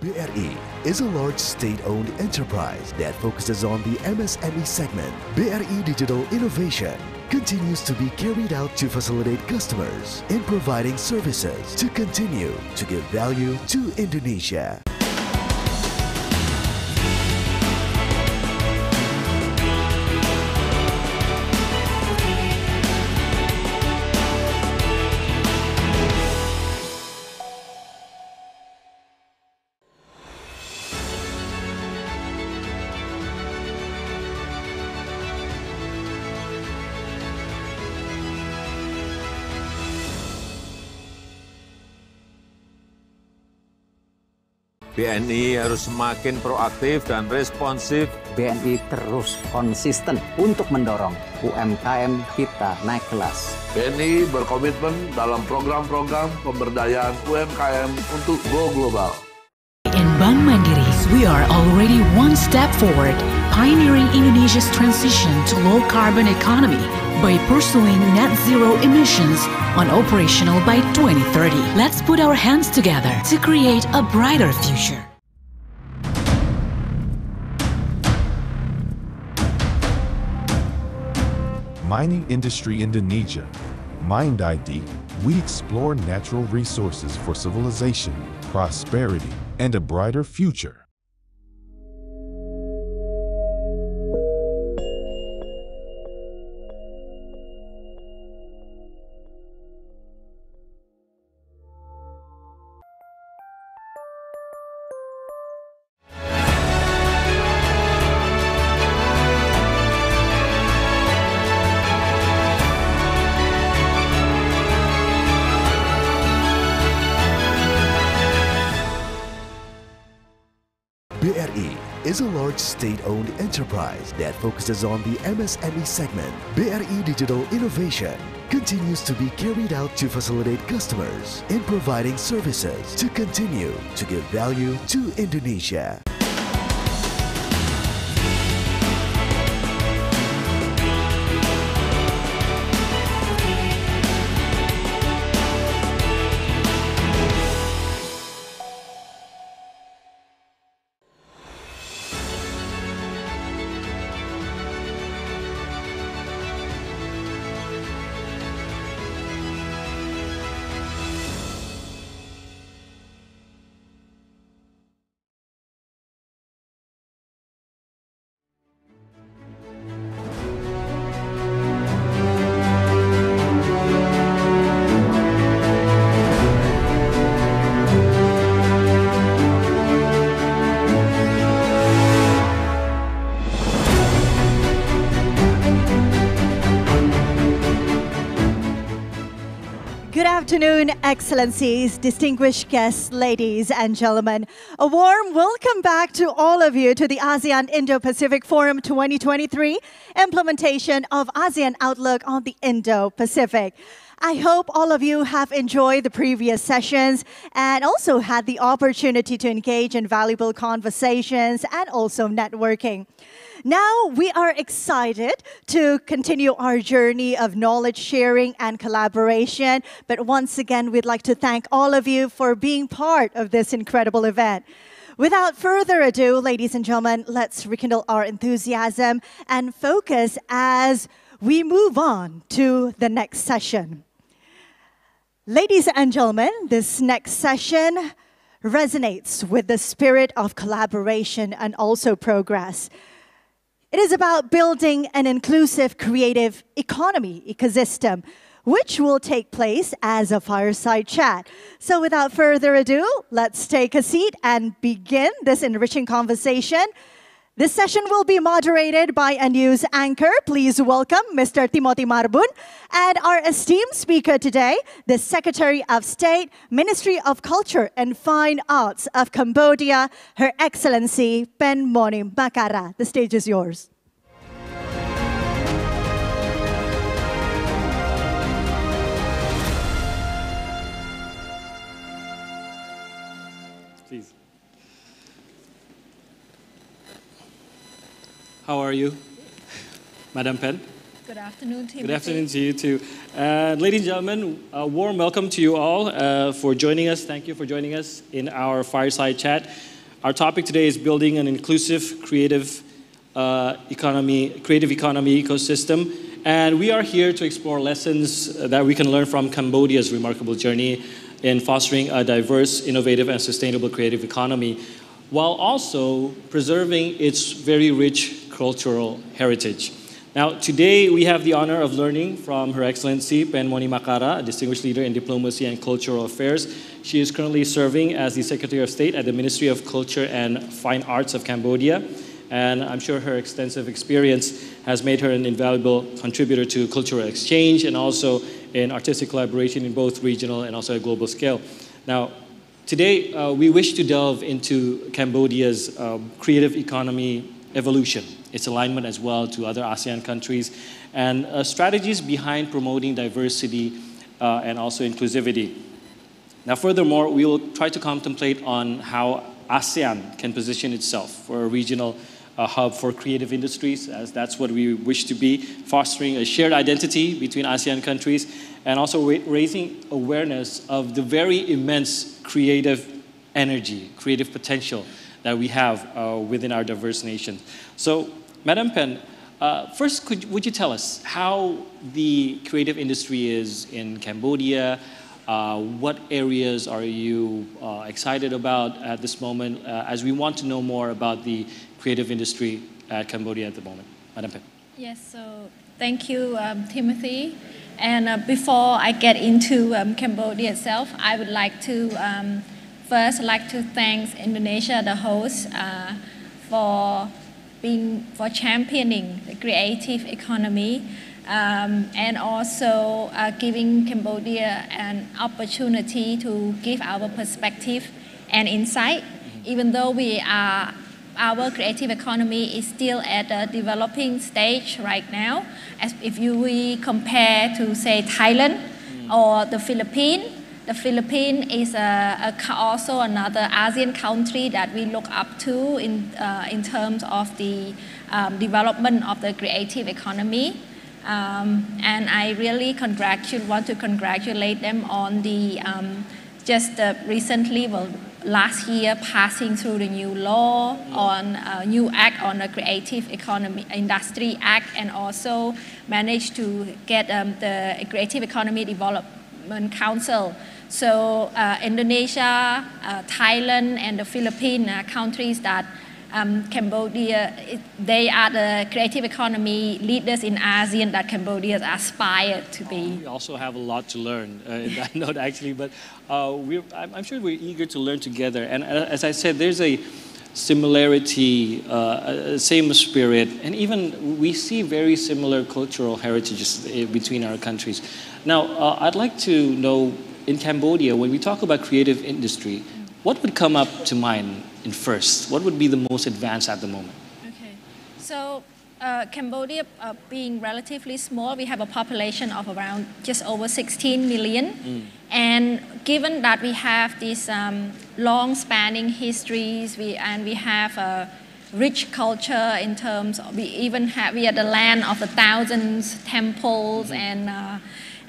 BRI is a large state-owned enterprise that focuses on the MSME segment. BRI Digital Innovation continues to be carried out to facilitate customers in providing services to continue to give value to Indonesia. BNI harus semakin proaktif dan responsif. BNI terus konsisten untuk mendorong UMKM kita naik kelas. BNI berkomitmen dalam program-program pemberdayaan UMKM untuk go global. In Bank Mandiri, we are already one step forward, pioneering Indonesia's transition to low carbon economy by pursuing net zero emissions on operational by 2030. Let's put our hands together to create a brighter future. Mining Industry Indonesia, Mind ID, we explore natural resources for civilization, prosperity, and a brighter future. State-owned enterprise that focuses on the MSME segment. BRI Digital Innovation continues to be carried out to facilitate customers in providing services to continue to give value to Indonesia. Excellencies, distinguished guests, ladies and gentlemen. A warm welcome back to all of you to the ASEAN Indo Pacific Forum 2023 implementation of ASEAN Outlook on the Indo Pacific. I hope all of you have enjoyed the previous sessions and also had the opportunity to engage in valuable conversations and also networking. Now we are excited to continue our journey of knowledge sharing and collaboration. But once again, we'd like to thank all of you for being part of this incredible event. Without further ado, ladies and gentlemen, let's rekindle our enthusiasm and focus as we move on to the next session. Ladies and gentlemen, this next session resonates with the spirit of collaboration and also progress. It is about building an inclusive creative economy ecosystem, which will take place as a fireside chat. So, without further ado, let's take a seat and begin this enriching conversation. This session will be moderated by a news anchor. Please welcome Mr. Timothy Marbun and our esteemed speaker today, the Secretary of State, Ministry of Culture and Fine Arts of Cambodia, Her Excellency Pen Moni Makara. The stage is yours. How are you, Madam Pen? Good afternoon, Timothy. Good afternoon to you too. Uh, ladies and gentlemen, a warm welcome to you all uh, for joining us. Thank you for joining us in our fireside chat. Our topic today is building an inclusive, creative uh, economy, creative economy ecosystem. And we are here to explore lessons that we can learn from Cambodia's remarkable journey in fostering a diverse, innovative, and sustainable creative economy, while also preserving its very rich cultural heritage. Now, today we have the honor of learning from Her Excellency Pen Moni Makara, a distinguished leader in diplomacy and cultural affairs. She is currently serving as the Secretary of State at the Ministry of Culture and Fine Arts of Cambodia. And I'm sure her extensive experience has made her an invaluable contributor to cultural exchange and also in artistic collaboration in both regional and also a global scale. Now, today uh, we wish to delve into Cambodia's uh, creative economy evolution its alignment as well to other ASEAN countries, and uh, strategies behind promoting diversity uh, and also inclusivity. Now, furthermore, we will try to contemplate on how ASEAN can position itself for a regional uh, hub for creative industries, as that's what we wish to be, fostering a shared identity between ASEAN countries, and also ra raising awareness of the very immense creative energy, creative potential that we have uh, within our diverse nation. So Madam Pen, uh, first, could, would you tell us how the creative industry is in Cambodia? Uh, what areas are you uh, excited about at this moment uh, as we want to know more about the creative industry at Cambodia at the moment? Madam Pen. Yes, so thank you, um, Timothy. And uh, before I get into um, Cambodia itself, I would like to um, first like to thank Indonesia, the host, uh, for being for championing the creative economy um, and also uh, giving Cambodia an opportunity to give our perspective and insight. Even though we are, our creative economy is still at a developing stage right now, as if you we compare to say Thailand or the Philippines, the Philippines is a, a, also another ASEAN country that we look up to in, uh, in terms of the um, development of the creative economy. Um, and I really want to congratulate them on the um, just uh, recently, well, last year passing through the new law on a new act on the creative economy industry act and also managed to get um, the creative economy development council so uh, Indonesia, uh, Thailand, and the Philippines are countries that um, Cambodia, it, they are the creative economy leaders in ASEAN that Cambodia aspire to be. We also have a lot to learn uh, in that note, actually, but uh, I'm, I'm, sure we're eager to learn together. And uh, as I said, there's a similarity, uh, same spirit, and even we see very similar cultural heritages uh, between our countries. Now, uh, I'd like to know in Cambodia, when we talk about creative industry, what would come up to mind in first? What would be the most advanced at the moment? Okay, so uh, Cambodia uh, being relatively small, we have a population of around just over 16 million. Mm. And given that we have these um, long spanning histories we, and we have a rich culture in terms of, we even have, we are the land of the thousands temples mm-hmm. and uh,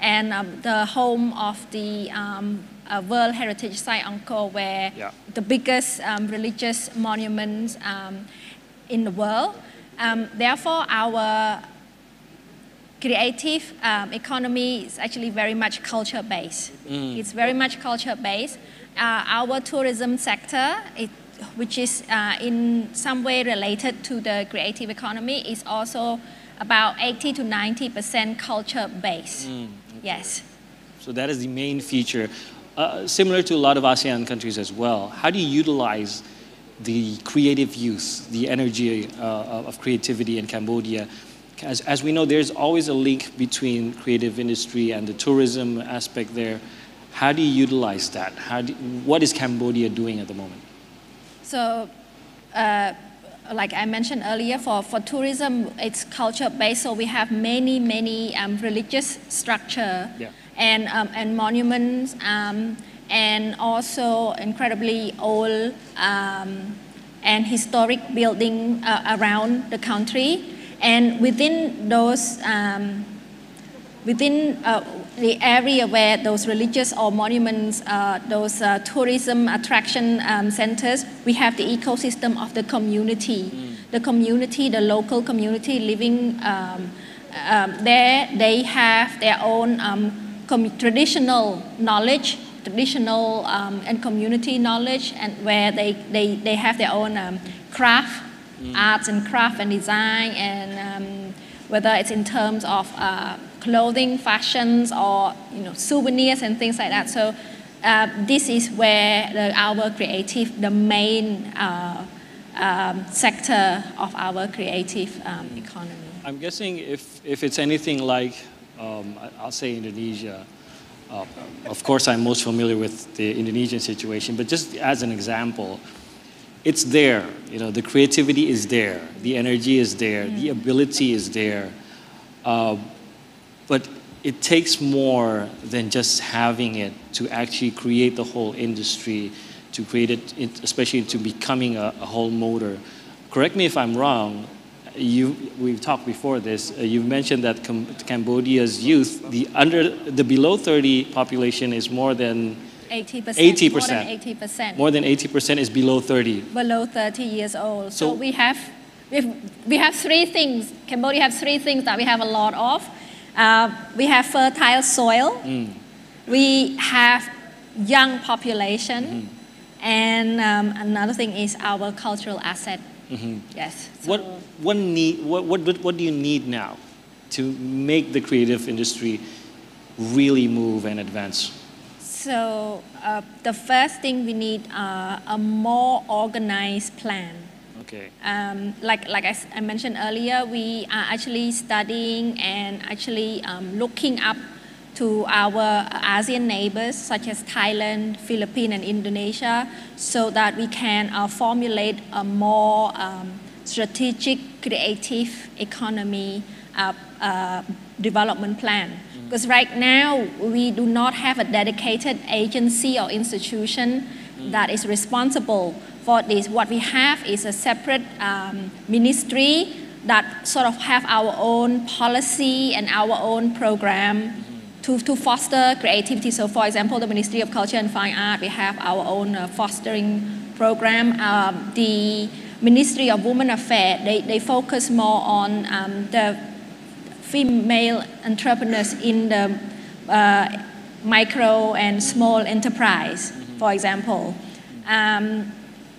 and um, the home of the um, uh, World Heritage Site Angkor, where yeah. the biggest um, religious monuments um, in the world. Um, therefore, our creative um, economy is actually very much culture based. Mm. It's very much culture based. Uh, our tourism sector, it, which is uh, in some way related to the creative economy, is also about 80 to 90 percent culture based. Mm. Yes. So that is the main feature. Uh, similar to a lot of ASEAN countries as well. How do you utilize the creative youth, the energy uh, of creativity in Cambodia? As, as we know, there's always a link between creative industry and the tourism aspect there. How do you utilize that? How do, what is Cambodia doing at the moment? So, uh, like I mentioned earlier, for, for tourism, it's culture based. So we have many, many um, religious structure yeah. and, um, and monuments um, and also incredibly old um, and historic building uh, around the country. And within those, um, within uh, the area where those religious or monuments, uh, those uh, tourism attraction um, centers, we have the ecosystem of the community. The community, the local community living um, um, there, they have their own um, com- traditional knowledge, traditional um, and community knowledge, and where they, they, they have their own um, craft, arts and craft and design, and um, whether it's in terms of uh, clothing, fashions, or you know souvenirs and things like that. So uh, this is where the, our creative, the main uh, um, sector of our creative um, economy. I'm guessing if, if it's anything like, um, I'll say Indonesia, uh, of course I'm most familiar with the Indonesian situation, but just as an example, it's there. You know, the creativity is there, the energy is there, the ability is there. But it takes more than just having it to actually create the whole industry, to create it, especially to becoming a, a whole motor. Correct me if I'm wrong. You, we've talked before this. Uh, you've mentioned that Cam- Cambodia's youth, the under, the below 30 population is more than 80%. 80%. More than 80%. more than 80% is below 30. below 30 years old. So, So- we have we've, we have three things. Cambodia has three things that we have a lot of. Uh, we have fertile soil. We have young population, and um, another thing is our cultural asset. Yes. So- What, what, need, what, what, what do you need now to make the creative industry really move and advance? So uh, the first thing we need uh, a more organized plan. Okay. Um, like like I, I mentioned earlier, we are actually studying and actually um, looking up to our ASEAN neighbors such as Thailand, Philippines, and Indonesia, so that we can uh, formulate a more um, strategic, creative economy uh, uh, development plan. Because right now we do not have a dedicated agency or institution that is responsible for this. What we have is a separate um, ministry that sort of have our own policy and our own program to, to foster creativity. So, for example, the Ministry of Culture and Fine Art, we have our own uh, fostering program. Um, the Ministry of Women Affairs, they, they focus more on um, the female entrepreneurs in the uh, micro and small enterprise, for example. Um,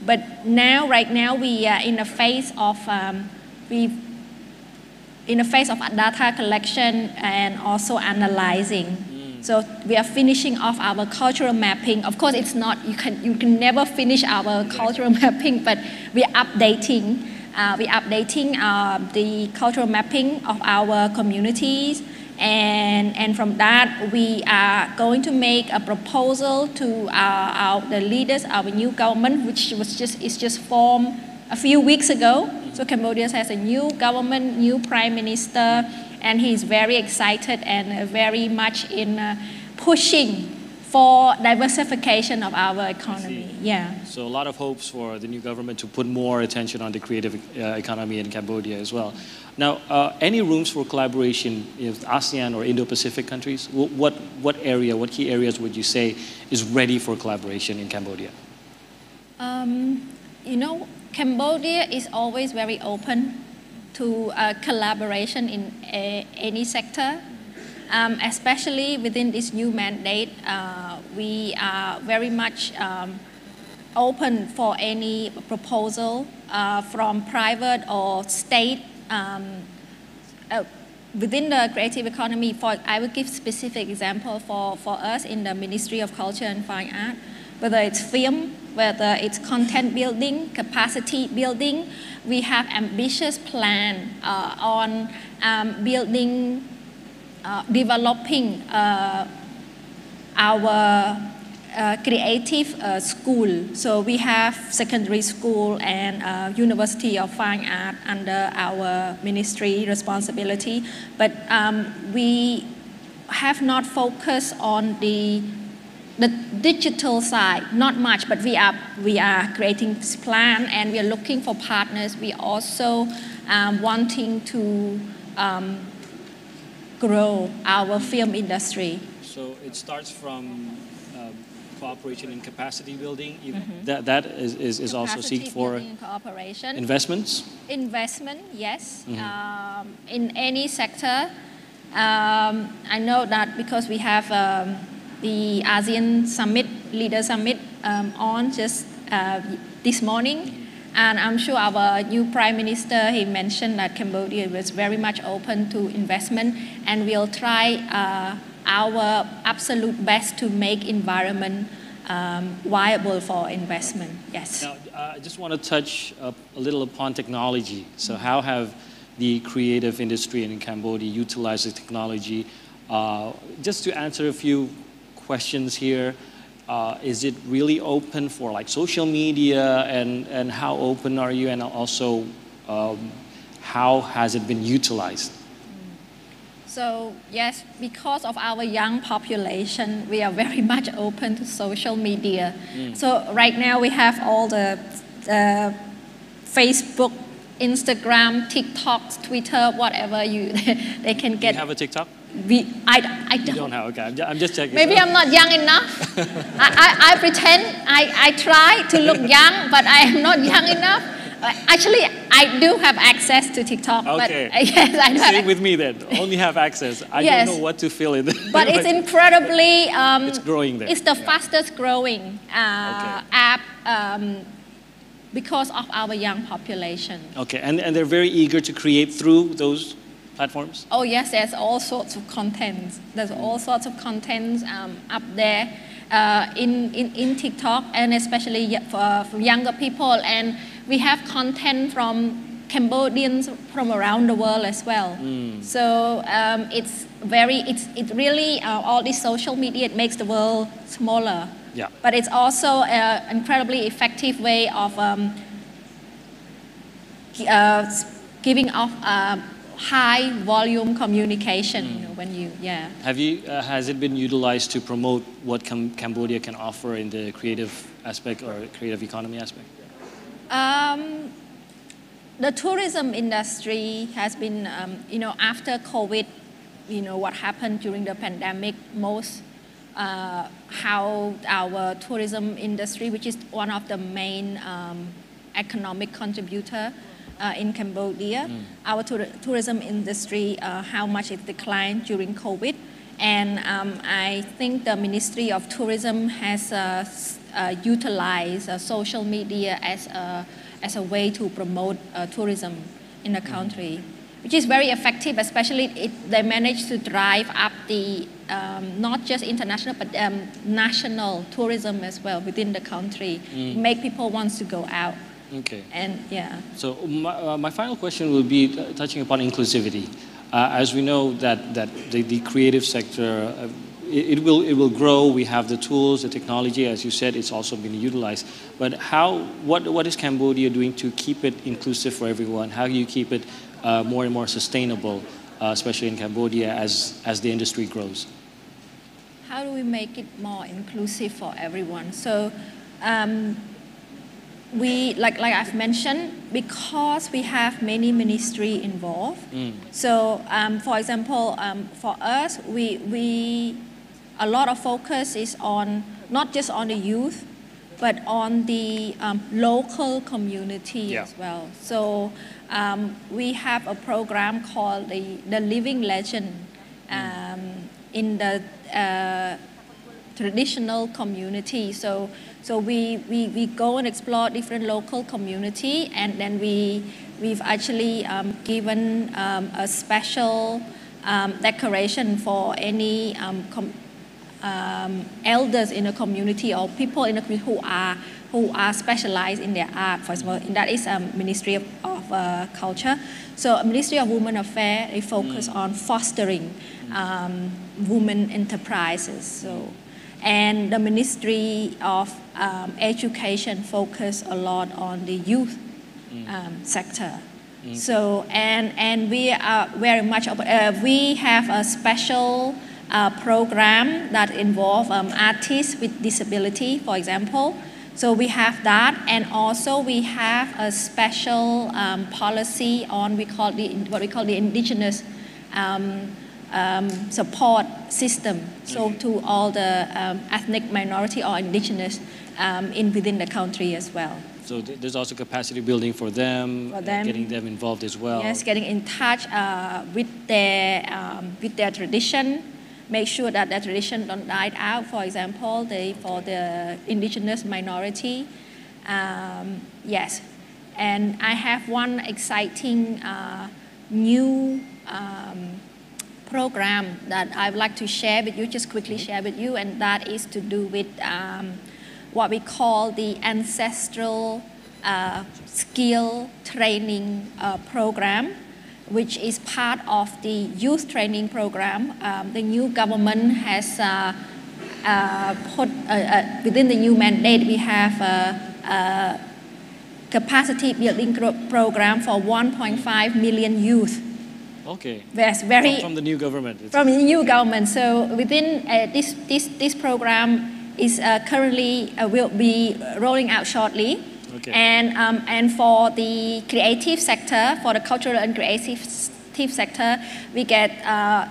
but now, right now, we are in a phase of um, we in a phase of data collection and also analyzing. So we are finishing off our cultural mapping. Of course, it's not you can you can never finish our cultural mapping, but we are updating. Uh, we are updating uh, the cultural mapping of our communities, and and from that we are going to make a proposal to our, our the leaders, our new government, which was just is just formed a few weeks ago. So Cambodia has a new government, new prime minister, and he's very excited and uh, very much in uh, pushing for diversification of our economy. Yeah. So a lot of hopes for the new government to put more attention on the creative uh, economy in Cambodia as well. Now, uh, any rooms for collaboration with ASEAN or Indo-Pacific countries? Wh- What, what area, what key areas would you say is ready for collaboration in Cambodia? Um, you know, Cambodia is always very open to uh, collaboration in a, any sector. Um, especially within this new mandate, uh, we are very much um, open for any proposal uh, from private or state um, uh, within the creative economy. For I will give specific example for, for us in the Ministry of Culture and Fine Art, whether it's film, whether it's content building, capacity building. We have ambitious plan uh, on um, building, uh, developing uh, our uh, creative uh, school. So we have secondary school and uh, University of Fine Art under our ministry responsibility, but um, we have not focused on the the digital side, not much, but we are we are creating this plan and we are looking for partners. We also um, wanting to um, grow our film industry. So it starts from um, cooperation and capacity building. Mhm. That, that is, is, is also seek for cooperation. investments. Investment, yes. Mhm. Um, in any sector. Um, I know that because we have um, the ASEAN Summit, Leader Summit um, on just uh, this morning. And I'm sure our new Prime Minister, he mentioned that Cambodia was very much open to investment and we'll try uh, our absolute best to make environment um, viable for investment. Yes. Now, uh, I just want to touch uh, a little upon technology. So, how have the creative industry in Cambodia utilized the technology? Uh, just to answer a few questions here, uh, is it really open for like social media, and, and how open are you, and also um, how has it been utilized? So yes, because of our young population, we are very much open to social media. Mm. So right now we have all the uh, Facebook, Instagram, TikTok, Twitter, whatever you they can Do get. you have a TikTok? We, I, I don't. You don't have. Okay, I'm ju- I'm just checking. Maybe I'm not young enough. I, I, I pretend I, I try to look young, but I am not young enough. Uh, Actually, I do have access to TikTok, Okay. but yes, I do have Same with me then. Only have access. I Yes. don't know what to fill in. but it's incredibly um, It's growing there. it's the fastest growing uh, app um, because of our young population Okay, and, and they're very eager to create through those platforms? oh yes there's all sorts of content there's all sorts of content um, up there uh, in, in, in tiktok and especially for, for younger people and we have content from cambodians from around the world as well Mm. So um, it's very, it's, it really, uh, all this social media, it makes the world smaller. Yeah. But it's also an incredibly effective way of um, uh, giving off um, high volume communication. You know, when you, yeah. Have you, uh, has it been utilized to promote what Cam- Cambodia can offer in the creative aspect or creative economy aspect? Um, the tourism industry has been, um, you know, after COVID, you know, what happened during the pandemic, most uh, how our tourism industry, which is one of the main um, economic contributor uh, in Cambodia, our tour- tourism industry, uh, how much it declined during COVID. And um, I think the Ministry of Tourism has uh, uh, utilized uh, social media as a, as a way to promote uh, tourism in the country, which is very effective, especially it, they managed to drive up the um, not just international but um, national tourism as well within the country, Mm. make people want to go out. Okay. And yeah. So my, uh, my final question will be touching upon inclusivity. Uh, as we know that, that the, the creative sector, uh, it, it will, it will grow. We have the tools, the technology, as you said, it's also been utilized. But how, what, what is Cambodia doing to keep it inclusive for everyone? How do you keep it uh, more and more sustainable, uh, especially in Cambodia as, as the industry grows? how do we make it more inclusive for everyone? So, um, we like like I've mentioned, because we have many ministry involved. So, um, for example, um, for us, we we a lot of focus is on not just on the youth, but on the um, local community Yeah. as well. So, um, we have a program called the the Living Legend um, in the uh, traditional community. So, so we, we, we go and explore different local community, and then we we've actually um, given um, a special um, decoration for any um, com- um, elders in the community or people in the community who are who are specialized in their art. For example, and that is um, Ministry of, of uh, Culture. So Ministry of Women Affairs they focus on fostering um, women enterprises. So and the Ministry of um, Education focus a lot on the youth um, sector. So and and we are very much uh, we have a special uh, program that involve um, artists with disability, for example. So we have that, and also we have a special um, policy on we call the what we call the indigenous um, um, support system. So to all the um, ethnic minority or indigenous um, in within the country as well. So th- there's also capacity building for them, For them. getting them involved as well. Yes, getting in touch uh, with their um, with their tradition, make sure that their tradition don't die out. For example, they for the indigenous minority. Um, yes, and I have one exciting uh, new um, program that I would like to share with you. Just quickly share with you, and that is to do with um, what we call the ancestral uh, skill training uh, program, which is part of the youth training program. Um, the new government has uh, uh, put uh, uh, within the new mandate we have a, capacity building program for 1.5 million youth. Okay. Yes, very From, from the new government. It's- from the new government. So within uh, this, this, this program is uh, currently uh, will be rolling out shortly. Okay. And, um, and for the creative sector, for the cultural and creative sector, we get uh,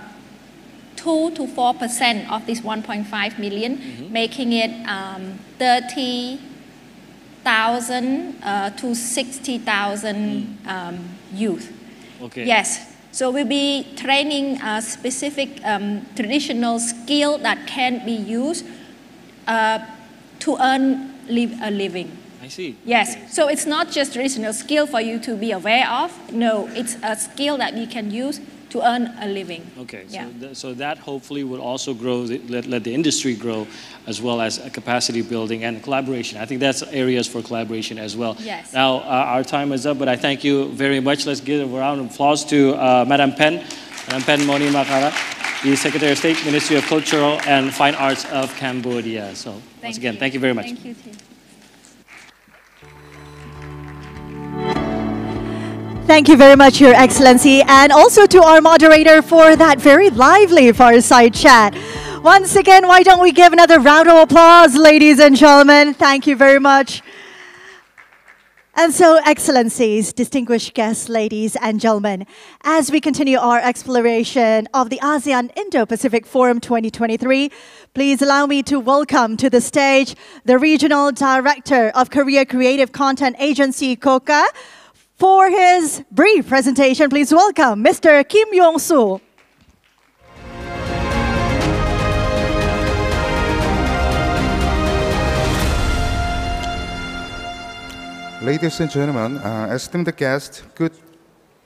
2 to 4 percent of this 1.5 million, making it um, 30,000 uh, to 60,000 um, youth. Okay. Yes. So we'll be training a specific um, traditional skill that can be used uh, to earn live a living. I see. Yes. Okay. So it's not just traditional skill for you to be aware of. No, it's a skill that you can use to earn a living. Okay, so, th- so that hopefully will also grow, the, let, let the industry grow, as well as capacity building and collaboration. I think that's areas for collaboration as well. Yes. Now, uh, our time is up, but I thank you very much. Let's give a round of applause to uh, Madam Pen, Madam Pen Moni Makara, the Secretary of State, Ministry of Cultural and Fine Arts of Cambodia. So, once again, you. thank you very much. Thank you, too. Thank you very much, Your Excellency, and also to our moderator for that very lively fireside chat. Once again, why don't we give another round of applause, ladies and gentlemen? Thank you very much. And so, Excellencies, distinguished guests, ladies and gentlemen, as we continue our exploration of the ASEAN Indo Pacific Forum 2023, please allow me to welcome to the stage the Regional Director of Korea Creative Content Agency, KOCCA. For his brief presentation, please welcome Mr. Kim Young-soo. Ladies and gentlemen, uh, esteemed guests, good.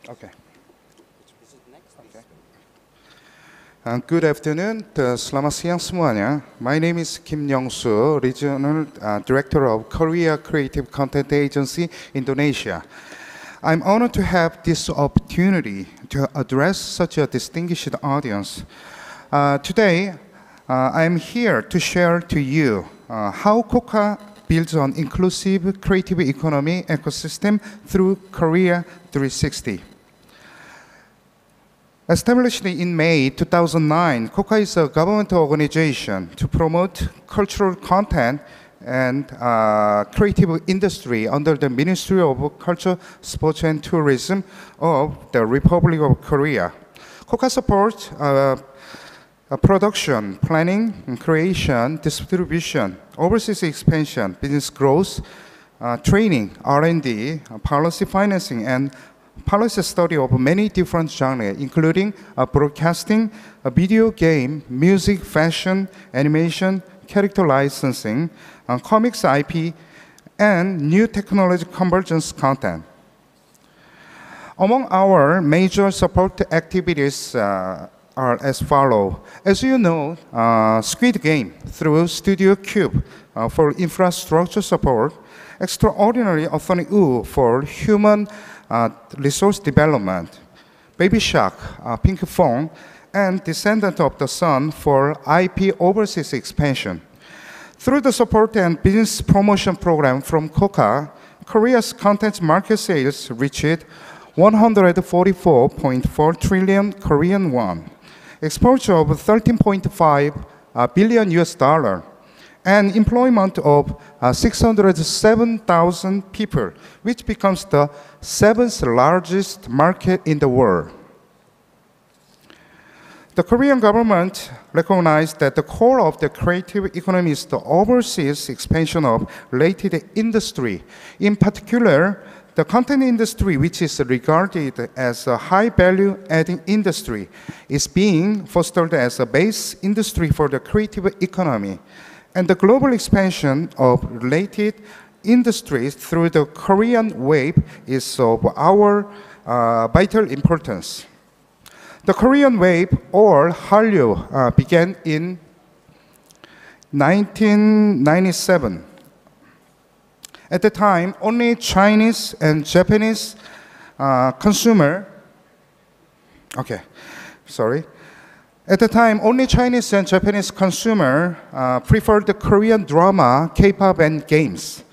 Okay. Uh, good afternoon. Selamat siang semuanya. My name is Kim Young-soo, Regional uh, Director of Korea Creative Content Agency, Indonesia. I'm honored to have this opportunity to address such a distinguished audience. Uh, today, uh, I'm here to share to you uh, how KOCCA builds an inclusive creative economy ecosystem through Korea 360. Established in May 2009, KOCCA is a government organization to promote cultural content and uh, creative industry under the Ministry of Culture, Sports and Tourism of the Republic of Korea. KOCCA supports uh, production, planning, creation, distribution, overseas expansion, business growth, uh, training, R&D, uh, policy financing, and policy study of many different genres, including uh, broadcasting, uh, video game, music, fashion, animation, character licensing, uh, comics IP, and new technology convergence content. Among our major support activities uh, are as follow. As you know, uh, Squid Game through Studio Cube uh, for infrastructure support, Extraordinary Attorney Woo for human uh, resource development, Baby Shark, uh, Pinkfong, and Descendant of the Sun for IP overseas expansion. Through the support and business promotion program from KOCCA, Korea's content market sales reached 144.4 trillion Korean won, exposure of 13.5 uh, US dollar, and employment of uh, 607,000 people, which becomes the seventh largest market in the world. The Korean government recognized that the core of the creative economy is the overseas expansion of related industry. In particular, the content industry, which is regarded as a high value adding industry, is being fostered as a base industry for the creative economy. And the global expansion of related industries through the Korean wave is of our uh, vital importance. The Korean wave, or Hallyu, uh, began in 1997. At the time, only Chinese and Japanese uh, consumer, okay, sorry. At the time, only Chinese and Japanese consumer uh, preferred the Korean drama, K-pop, and games.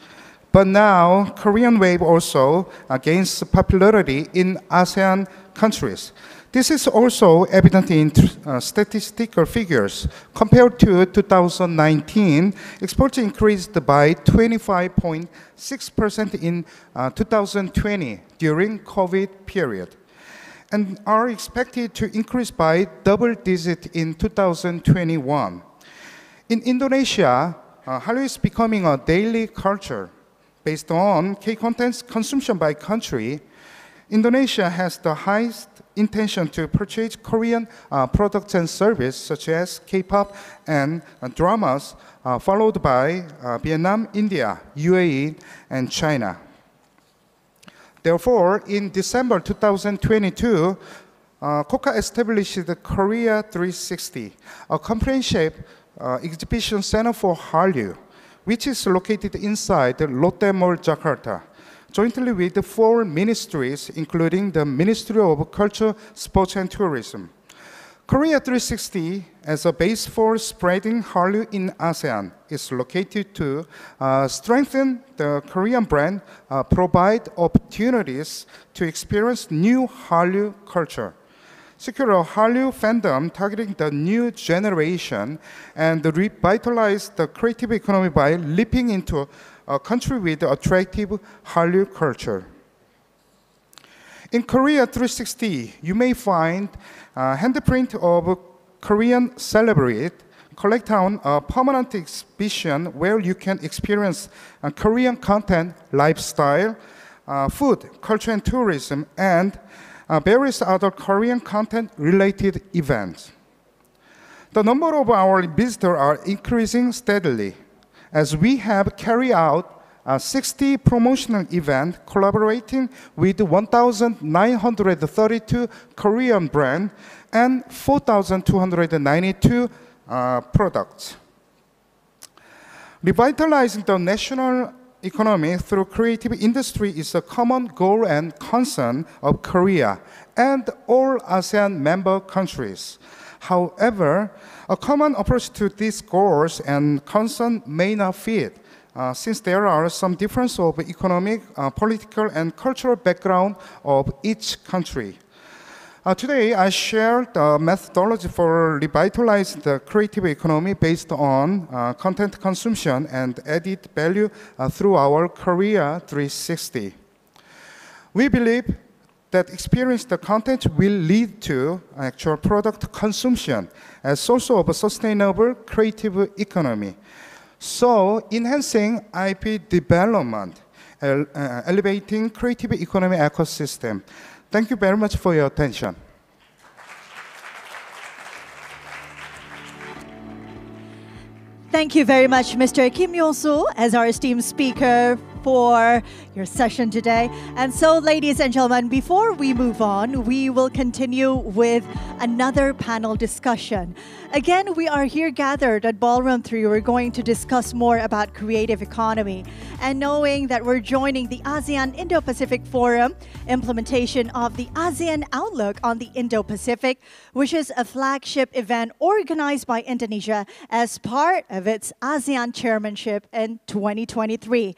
But now, Korean wave also uh, gains popularity in ASEAN countries. This is also evident in uh, statistical figures. Compared to 2019, exports increased by 25.6% in uh, 2020 during COVID period and are expected to increase by double digit in 2021. In Indonesia, uh, Hallyu is becoming a daily culture based on K-contents consumption by country. Indonesia has the highest intention to purchase Korean uh, products and services such as K-pop and uh, dramas, uh, followed by uh, Vietnam, India, UAE, and China. Therefore, in December 2022, uh, KOCCA established the Korea 360, a comprehensive uh, exhibition center for Hallyu, which is located inside Lotte Mall, Jakarta jointly with the four ministries, including the Ministry of Culture, Sports and Tourism. Korea 360, as a base for spreading Hallyu in ASEAN, is located to uh, strengthen the Korean brand, uh, provide opportunities to experience new Hallyu culture, secure a Hallyu fandom targeting the new generation, and revitalize the creative economy by leaping into a country with attractive Hallyu culture. In Korea 360, you may find a handprint of Korean Celebrate, collect on a permanent exhibition where you can experience Korean content, lifestyle, uh, food, culture and tourism, and uh, various other Korean content related events. The number of our visitors are increasing steadily as we have carried out a 60 promotional event collaborating with 1,932 Korean brands and 4,292 uh, products. Revitalizing the national economy through creative industry is a common goal and concern of Korea and all ASEAN member countries. However, a common approach to these goals and concern may not fit, uh, since there are some difference of economic, uh, political, and cultural background of each country. Uh, today, I share the methodology for revitalizing the creative economy based on uh, content consumption and added value uh, through our Korea 360. We believe that experience the content will lead to actual product consumption as source of a sustainable creative economy. So enhancing IP development, uh, elevating creative economy ecosystem. Thank you very much for your attention. Thank you very much, Mr. Kim Young-soo, as our esteemed speaker for your session today. And so, ladies and gentlemen, before we move on, we will continue with another panel discussion. Again, we are here gathered at Ballroom 3. We're going to discuss more about creative economy. And knowing that we're joining the ASEAN Indo Pacific Forum, implementation of the ASEAN Outlook on the Indo Pacific, which is a flagship event organized by Indonesia as part of its ASEAN chairmanship in 2023.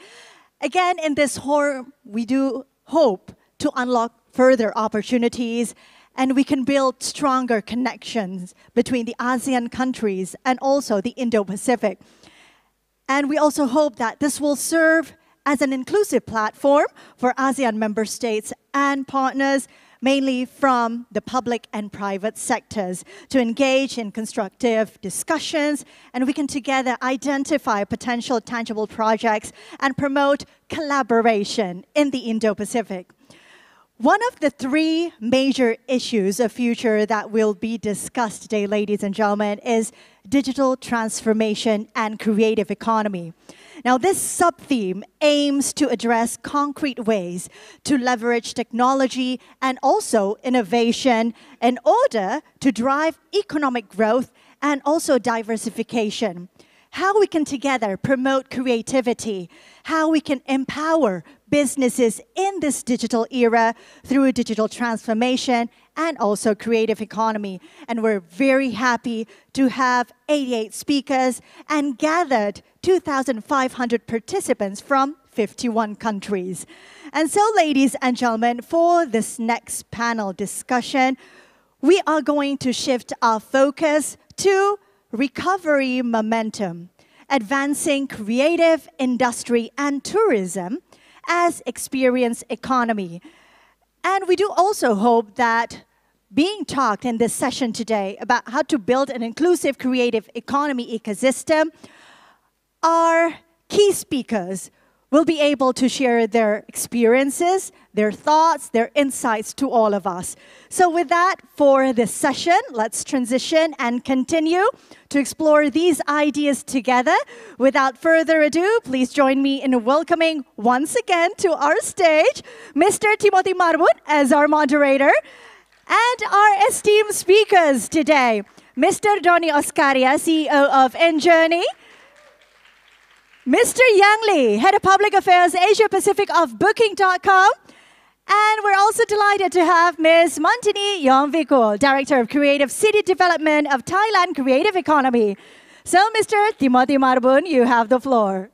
Again, in this forum, we do hope to unlock further opportunities and we can build stronger connections between the ASEAN countries and also the Indo Pacific. And we also hope that this will serve as an inclusive platform for ASEAN member states and partners, mainly from the public and private sectors, to engage in constructive discussions and we can together identify potential tangible projects and promote collaboration in the Indo Pacific. One of the three major issues of future that will be discussed today, ladies and gentlemen, is digital transformation and creative economy. Now, this sub theme aims to address concrete ways to leverage technology and also innovation in order to drive economic growth and also diversification. How we can together promote creativity, how we can empower businesses in this digital era through digital transformation and also creative economy. And we're very happy to have 88 speakers and gathered 2,500 participants from 51 countries. And so, ladies and gentlemen, for this next panel discussion, we are going to shift our focus to recovery momentum, advancing creative industry and tourism as experience economy. And we do also hope that being talked in this session today about how to build an inclusive creative economy ecosystem, our key speakers will be able to share their experiences, their thoughts, their insights to all of us. So, with that, for this session, let's transition and continue to explore these ideas together. Without further ado, please join me in welcoming once again to our stage Mr. Timothy Marbun as our moderator and our esteemed speakers today. Mr. Dony Oskaria, CEO of InJourney. Mr. Yang Li, Head of Public Affairs Asia Pacific of Booking.com. And we're also delighted to have Ms. Montinee Yongvikul, Director of Creative City Development of Thailand Creative Economy. So, Mr. Timothy Marbun, you have the floor.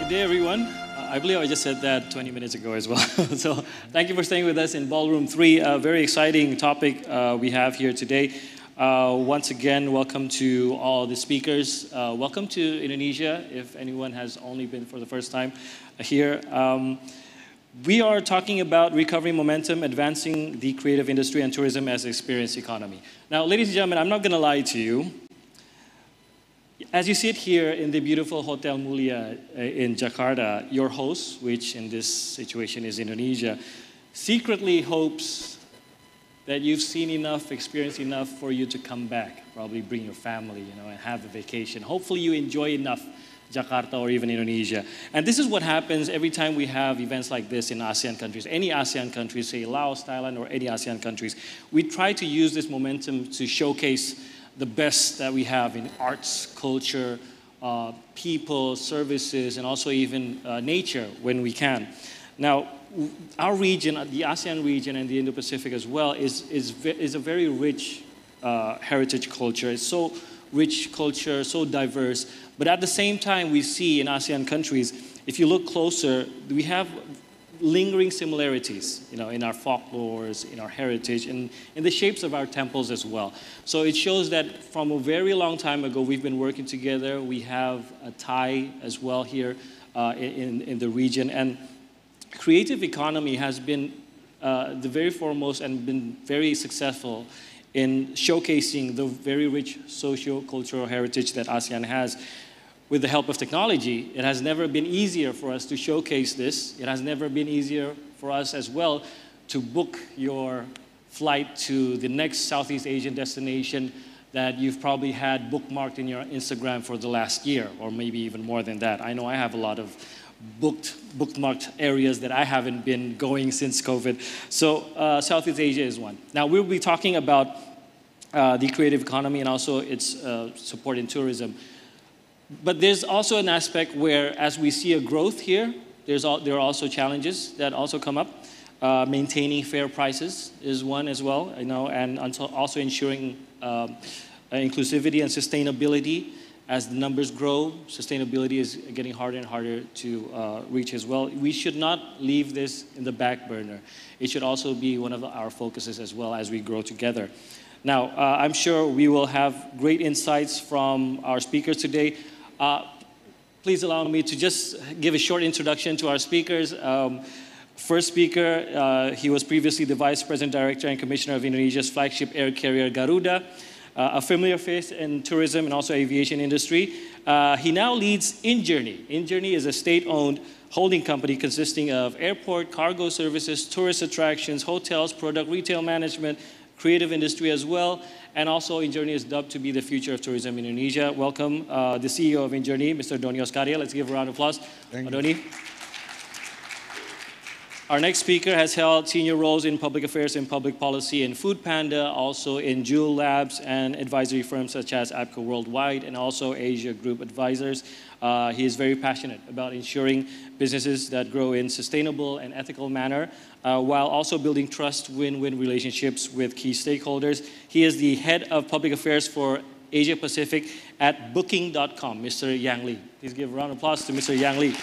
Good day, everyone. I believe I just said that 20 minutes ago as well. so thank you for staying with us in Ballroom 3. A very exciting topic uh, we have here today. Uh, once again, welcome to all the speakers. Uh, welcome to Indonesia, if anyone has only been for the first time here. Um, we are talking about recovery momentum, advancing the creative industry and tourism as experience economy. Now, ladies and gentlemen, I'm not going to lie to you. As you sit here in the beautiful Hotel Mulia uh, in Jakarta, your host, which in this situation is Indonesia, secretly hopes that you've seen enough, experienced enough for you to come back, probably bring your family, you know, and have a vacation. Hopefully you enjoy enough Jakarta or even Indonesia. And this is what happens every time we have events like this in ASEAN countries. Any ASEAN countries, say Laos, Thailand, or any ASEAN countries, we try to use this momentum to showcase the best that we have in arts, culture, uh, people, services, and also even uh, nature when we can. Now, our region, the ASEAN region and the Indo-Pacific as well, is, is, is a very rich uh, heritage culture. It's so rich culture, so diverse. But at the same time, we see in ASEAN countries, if you look closer, we have lingering similarities, you know, in our folklores, in our heritage, and in the shapes of our temples as well. So it shows that from a very long time ago, we've been working together. We have a Thai as well here uh, in, in the region. And creative economy has been uh, the very foremost and been very successful in showcasing the very rich socio-cultural heritage that ASEAN has. With the help of technology, it has never been easier for us to showcase this. It has never been easier for us as well to book your flight to the next Southeast Asian destination that you've probably had bookmarked in your Instagram for the last year, or maybe even more than that. I know I have a lot of booked, bookmarked areas that I haven't been going since COVID. So uh, Southeast Asia is one. Now we'll be talking about uh, the creative economy and also its uh, support in tourism. But there's also an aspect where as we see a growth here, there's all, there are also challenges that also come up. Uh, maintaining fair prices is one as well, you know, and also ensuring um, inclusivity and sustainability as the numbers grow, sustainability is getting harder and harder to uh, reach as well. We should not leave this in the back burner. It should also be one of our focuses as well as we grow together. Now, uh, I'm sure we will have great insights from our speakers today. Uh, please allow me to just give a short introduction to our speakers. Um, first speaker, uh, he was previously the Vice President Director and Commissioner of Indonesia's flagship air carrier Garuda, uh, a familiar face in tourism and also aviation industry. Uh, he now leads InJourney. InJourney is a state-owned holding company consisting of airport, cargo services, tourist attractions, hotels, product retail management, creative industry as well. And also, InJourney is dubbed to be the future of tourism in Indonesia. Welcome, uh, the CEO of InJourney, Mr. Dony Oskaria. Let's give a round of applause. Thank Dony. Our next speaker has held senior roles in public affairs and public policy in Foodpanda, also in Jewel Labs and advisory firms such as APCO Worldwide and also Asia Group Advisors. Uh, he is very passionate about ensuring businesses that grow in sustainable and ethical manner uh, while also building trust win-win relationships with key stakeholders. He is the head of public affairs for Asia Pacific at Booking.com, Mr. Yang Li. Please give a round of applause to Mr. Yang Li.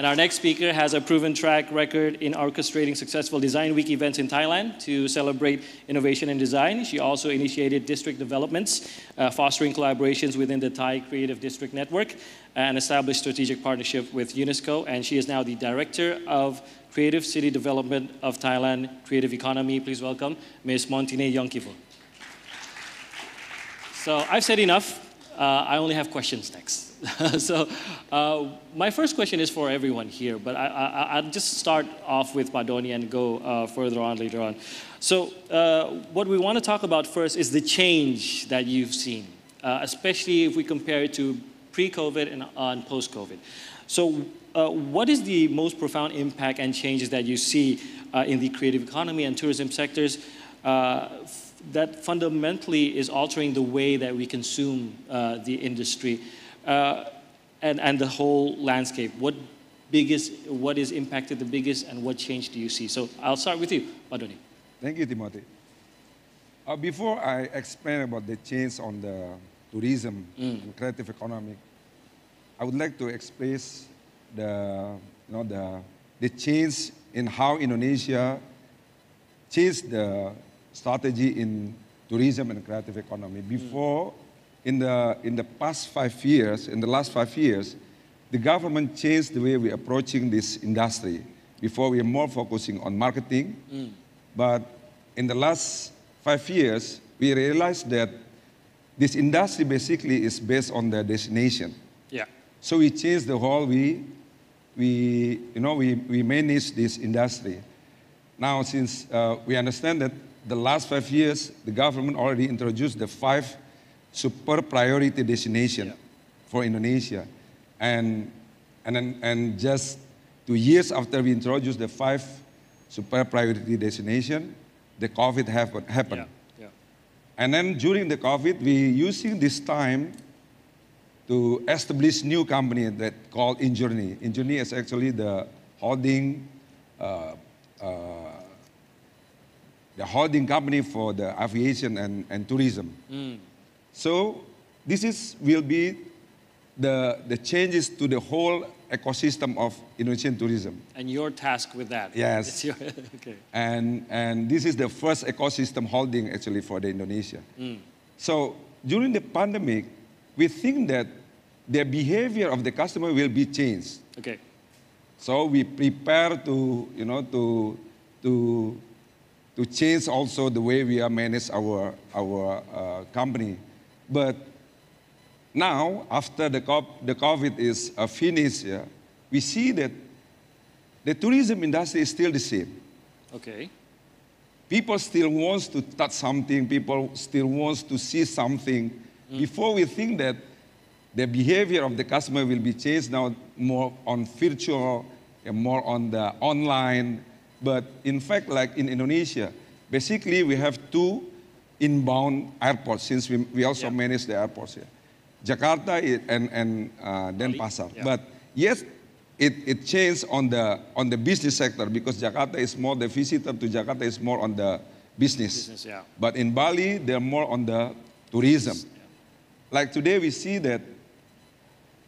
And our next speaker has a proven track record in orchestrating successful Design Week events in Thailand to celebrate innovation and design. She also initiated district developments, uh, fostering collaborations within the Thai Creative District Network, and established strategic partnership with UNESCO. And she is now the director of Creative City Development of Thailand Creative Economy. Please welcome Ms. Montinee Yongkivo. So I've said enough. Uh, I only have questions next. so uh, my first question is for everyone here, but I, will just start off with Pak Dony and go uh, further on later on. So uh, what we want to talk about first is the change that you've seen, uh, especially if we compare it to pre-COVID and, and post-COVID. So uh, what is the most profound impact and changes that you see uh, in the creative economy and tourism sectors that fundamentally is altering the way that we consume the industry? Uh, and, and the whole landscape? What biggest, what is impacted the biggest and what change do you see? So I'll start with you, Madoni. Thank you, Timothy. Uh, before I explain about the change on the tourism mm. and creative economy, I would like to express the, you know, the, the change in how Indonesia changed the strategy in tourism and creative economy. Before, mm in the, in the past five years, in the last five years, the government changed the way we're approaching this industry. Before, we were more focusing on marketing, mm. but in the last five years, we realized that this industry basically is based on the destination. Yeah. So we changed the whole we, we you know, we, we manage this industry. Now, since uh, we understand that the last five years, the government already introduced the five super priority destination yeah. for Indonesia. And, and, then, and just two years after we introduced the five super priority destination, the COVID happened. happened. Yeah. Yeah. And then during the COVID, we using this time to establish new company that called InJourney. InJourney is actually the holding uh, uh, the holding company for the aviation and, and tourism. Mm. So this is, will be the, the changes to the whole ecosystem of Indonesian tourism. And your task with that. Yes. Your, okay. And, and this is the first ecosystem holding actually for the Indonesia. Mm. So during the pandemic, we think that the behavior of the customer will be changed. Okay. So we prepare to, you know, to, to, to change also the way we are manage our, our uh, company. But now, after the, the COVID is uh, finished, yeah, we see that the tourism industry is still the same. Okay. People still wants to touch something. People still wants to see something. Mm. Before we think that the behavior of the customer will be changed now more on virtual and more on the online. But in fact, like in Indonesia, basically we have two inbound airports since we, we also yeah. manage the airports here. Jakarta and, and uh, Denpasar. Yeah. But yes, it, it changed on the, on the business sector because Jakarta is more, the visitor to Jakarta is more on the business. business yeah. But in Bali, they're more on the tourism. like today we see that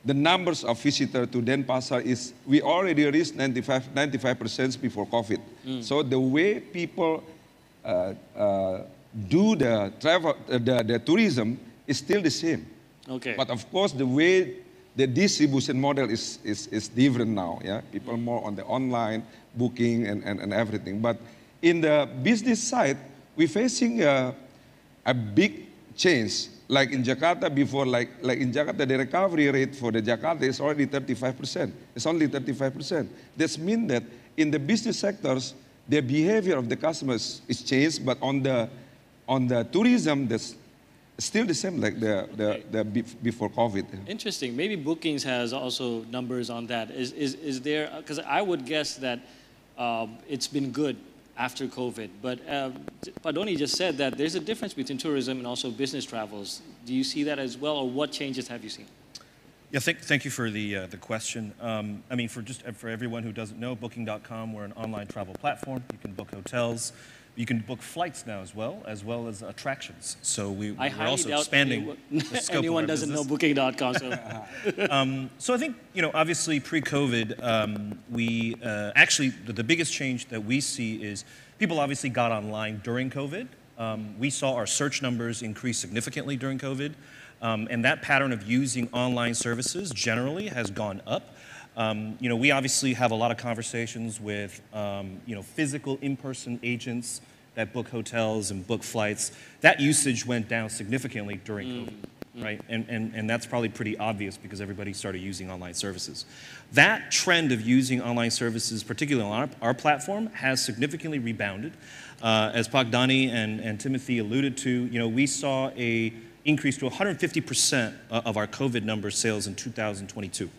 the numbers of visitors to Denpasar is, we already reached 95, 95% before COVID. Mm. So the way people uh, uh, do the travel, uh, the, the tourism is still the same. Okay. But of course, the way the distribution model is, is, is different now. Yeah, people more on the online booking and, and, and everything. But in the business side, we're facing a, a big change. Like in Jakarta before, like, like in Jakarta, the recovery rate for the Jakarta is already 35%. It's only 35%. That means that in the business sectors, the behavior of the customers is changed, but on the, on the tourism, that's still the same like the, the, the before COVID. Interesting. Maybe bookings has also numbers on that. Is, is, is there, because I would guess that um, it's been good after COVID. But uh, Pak Dony just said that there's a difference between tourism and also business travels. Do you see that as well, or what changes have you seen? Yeah, thank, thank you for the, uh, the question. Um, I mean, for just for everyone who doesn't know, Booking.com, we're an online travel platform. You can book hotels. You can book flights now as well, as well as attractions. So we, I are also expanding anyone, the scope anyone of our doesn't business. know Booking.com. So. um, so I think, you know, obviously pre-COVID, um, we uh, actually, the, the biggest change that we see is people obviously got online during COVID. Um, we saw our search numbers increase significantly during COVID. Um, and that pattern of using online services generally has gone up. Um, you know, we obviously have a lot of conversations with, um, you know, physical in-person agents that book hotels and book flights. That usage went down significantly during COVID, right? And, and, and that's probably pretty obvious because everybody started using online services. That trend of using online services, particularly on our, our platform, has significantly rebounded. Uh, as Pak Dony and, and Timothy alluded to, you know, we saw a increase to 150% of our COVID number sales in 2022.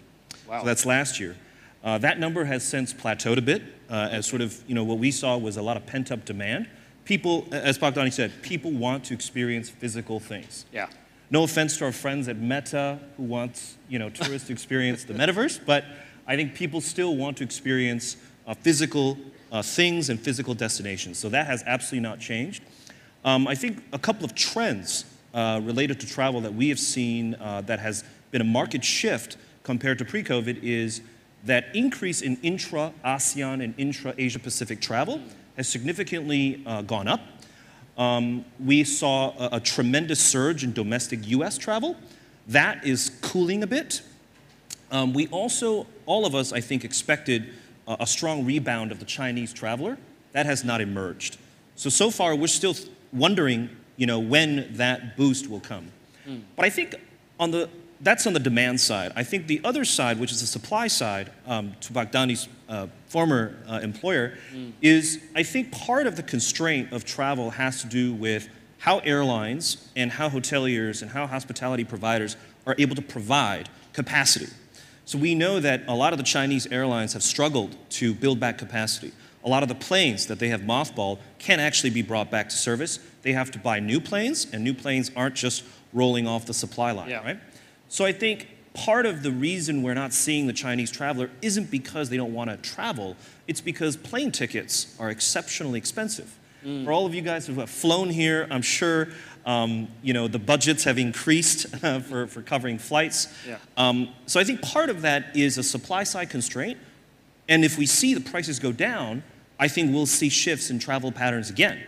Wow. So that's last year. Uh, that number has since plateaued a bit, uh, as sort of, you know, what we saw was a lot of pent-up demand. People, as Pak Dony said, people want to experience physical things. Yeah. No offense to our friends at Meta who wants you know, tourists to experience the metaverse, but I think people still want to experience uh, physical uh, things and physical destinations. So that has absolutely not changed. Um, I think a couple of trends uh, related to travel that we have seen uh, that has been a market shift compared to pre-COVID is that increase in intra-ASEAN and intra-Asia Pacific travel has significantly uh, gone up. Um, we saw a, a, tremendous surge in domestic US travel. That is cooling a bit. Um, we also, all of us, I think, expected a, a strong rebound of the Chinese traveler. That has not emerged. So, so far, we're still wondering, you know, when that boost will come. Mm. But I think on the, that's on the demand side. I think the other side, which is the supply side, um, to Pak Dony's uh, former uh, employer, mm. is I think part of the constraint of travel has to do with how airlines and how hoteliers and how hospitality providers are able to provide capacity. So we know that a lot of the Chinese airlines have struggled to build back capacity. A lot of the planes that they have mothballed can't actually be brought back to service. They have to buy new planes, and new planes aren't just rolling off the supply line, Yeah. right? So I think part of the reason we're not seeing the Chinese traveler isn't because they don't want to travel, it's because plane tickets are exceptionally expensive. Mm. For all of you guys who have flown here, I'm sure um, you know the budgets have increased uh, for, for covering flights. Yeah. Um, so I think part of that is a supply side constraint, and if we see the prices go down, I think we'll see shifts in travel patterns again.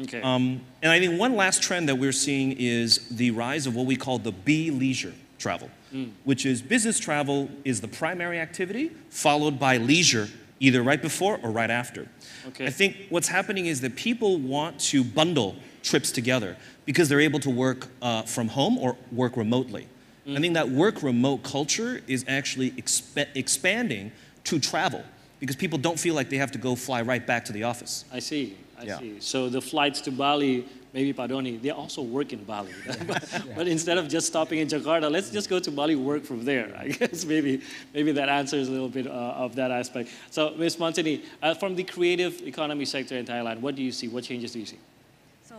Okay. Um, and I think one last trend that we're seeing is the rise of what we call the B leisure travel, Mm. which is business travel is the primary activity, followed by leisure, either right before or right after. Okay. I think what's happening is that people want to bundle trips together because they're able to work uh, from home or work remotely. I think that work remote culture is actually expa- expanding to travel because people don't feel like they have to go fly right back to the office. I see. I Yeah. see. So the flights to Bali, maybe Pak Dony, they also work in Bali. but, but instead of just stopping in Jakarta, let's just go to Bali, work from there. I guess maybe maybe that answers a little bit uh, of that aspect. So Ms. Montinee, uh, from the creative economy sector in Thailand, what do you see? What changes do you see? So,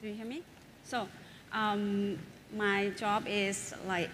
do you hear me? So, um, my job is like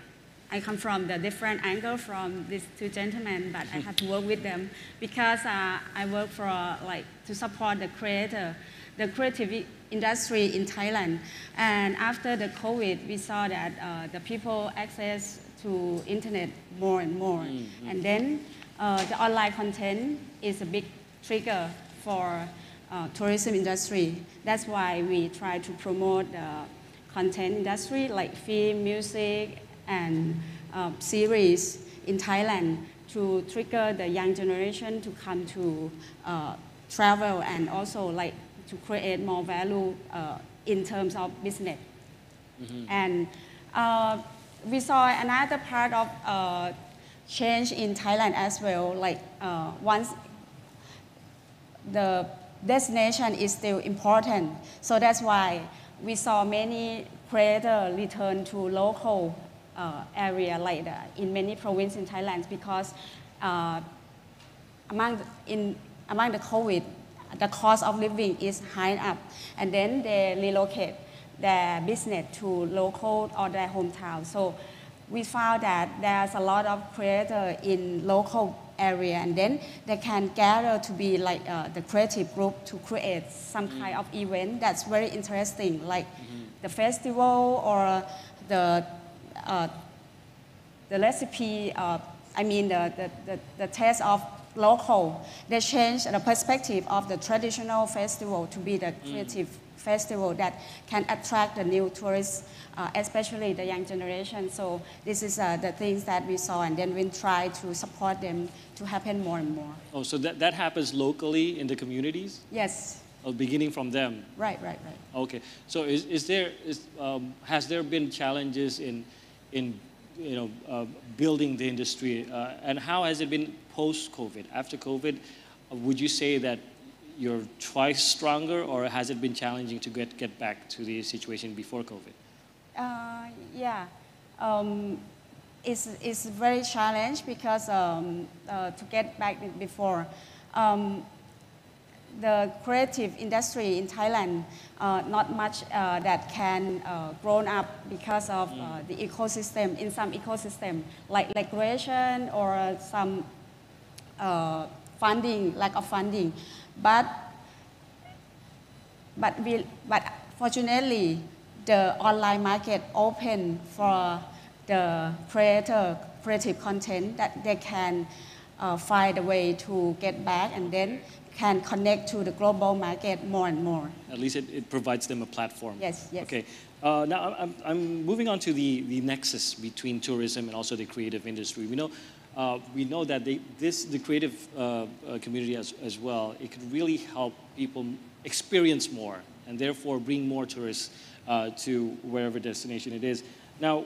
I come from the different angle from these two gentlemen, but I have to work with them because uh, I work for like to support the creator. The creative industry in Thailand. And after the COVID, we saw that uh, the people access to internet more and more. Mhm. And then uh, the online content is a big trigger for uh, tourism industry. That's why we try to promote the content industry like film, music, and uh, series in Thailand to trigger the young generation to come to uh, travel and also like to create more value uh, in terms of business. And uh, we saw another part of uh, change in Thailand as well. Like uh, once the destination is still important, so that's why we saw many creators return to local uh, area like the, in many provinces in Thailand because uh, among the, in among the COVID, the cost of living is high up, and then they relocate their business to local or their hometown. So we found that there's a lot of creators in local area, and then they can gather to be like uh, the creative group to create some kind of event that's very interesting, like the festival or the uh, the recipe, uh, I mean the, the, the, the taste of local, they change the perspective of the traditional festival to be the creative festival that can attract the new tourists, uh, especially the young generation. So this is uh, the things that we saw and then we try to support them to happen more and more. Oh, so that, that happens locally in the communities? Yes, Oh, beginning from them? right, right, right. Okay. So is, is there, is, um, has there been challenges in, in you know, uh, building the industry? Uh, and how has it been post-COVID? After COVID, would you say that you're twice stronger or has it been challenging to get, get back to the situation before COVID? Uh, yeah, um, it's, it's very challenge because um, uh, to get back before, um, the creative industry in Thailand, uh, not much uh, that can uh, grown up because of uh, the ecosystem, in some ecosystem, like regulation or some uh, funding, lack of funding. But, but, we, but fortunately, the online market open for the creator, creative content that they can uh, find a way to get back and then can connect to the global market more and more. At least it, it provides them a platform. Yes, yes. Okay. Uh, now I'm, I'm moving on to the, the nexus between tourism and also the creative industry. We know, uh, we know that they, this, the creative uh, uh, community as, as well, it could really help people experience more and therefore bring more tourists uh, to wherever destination it is. Now,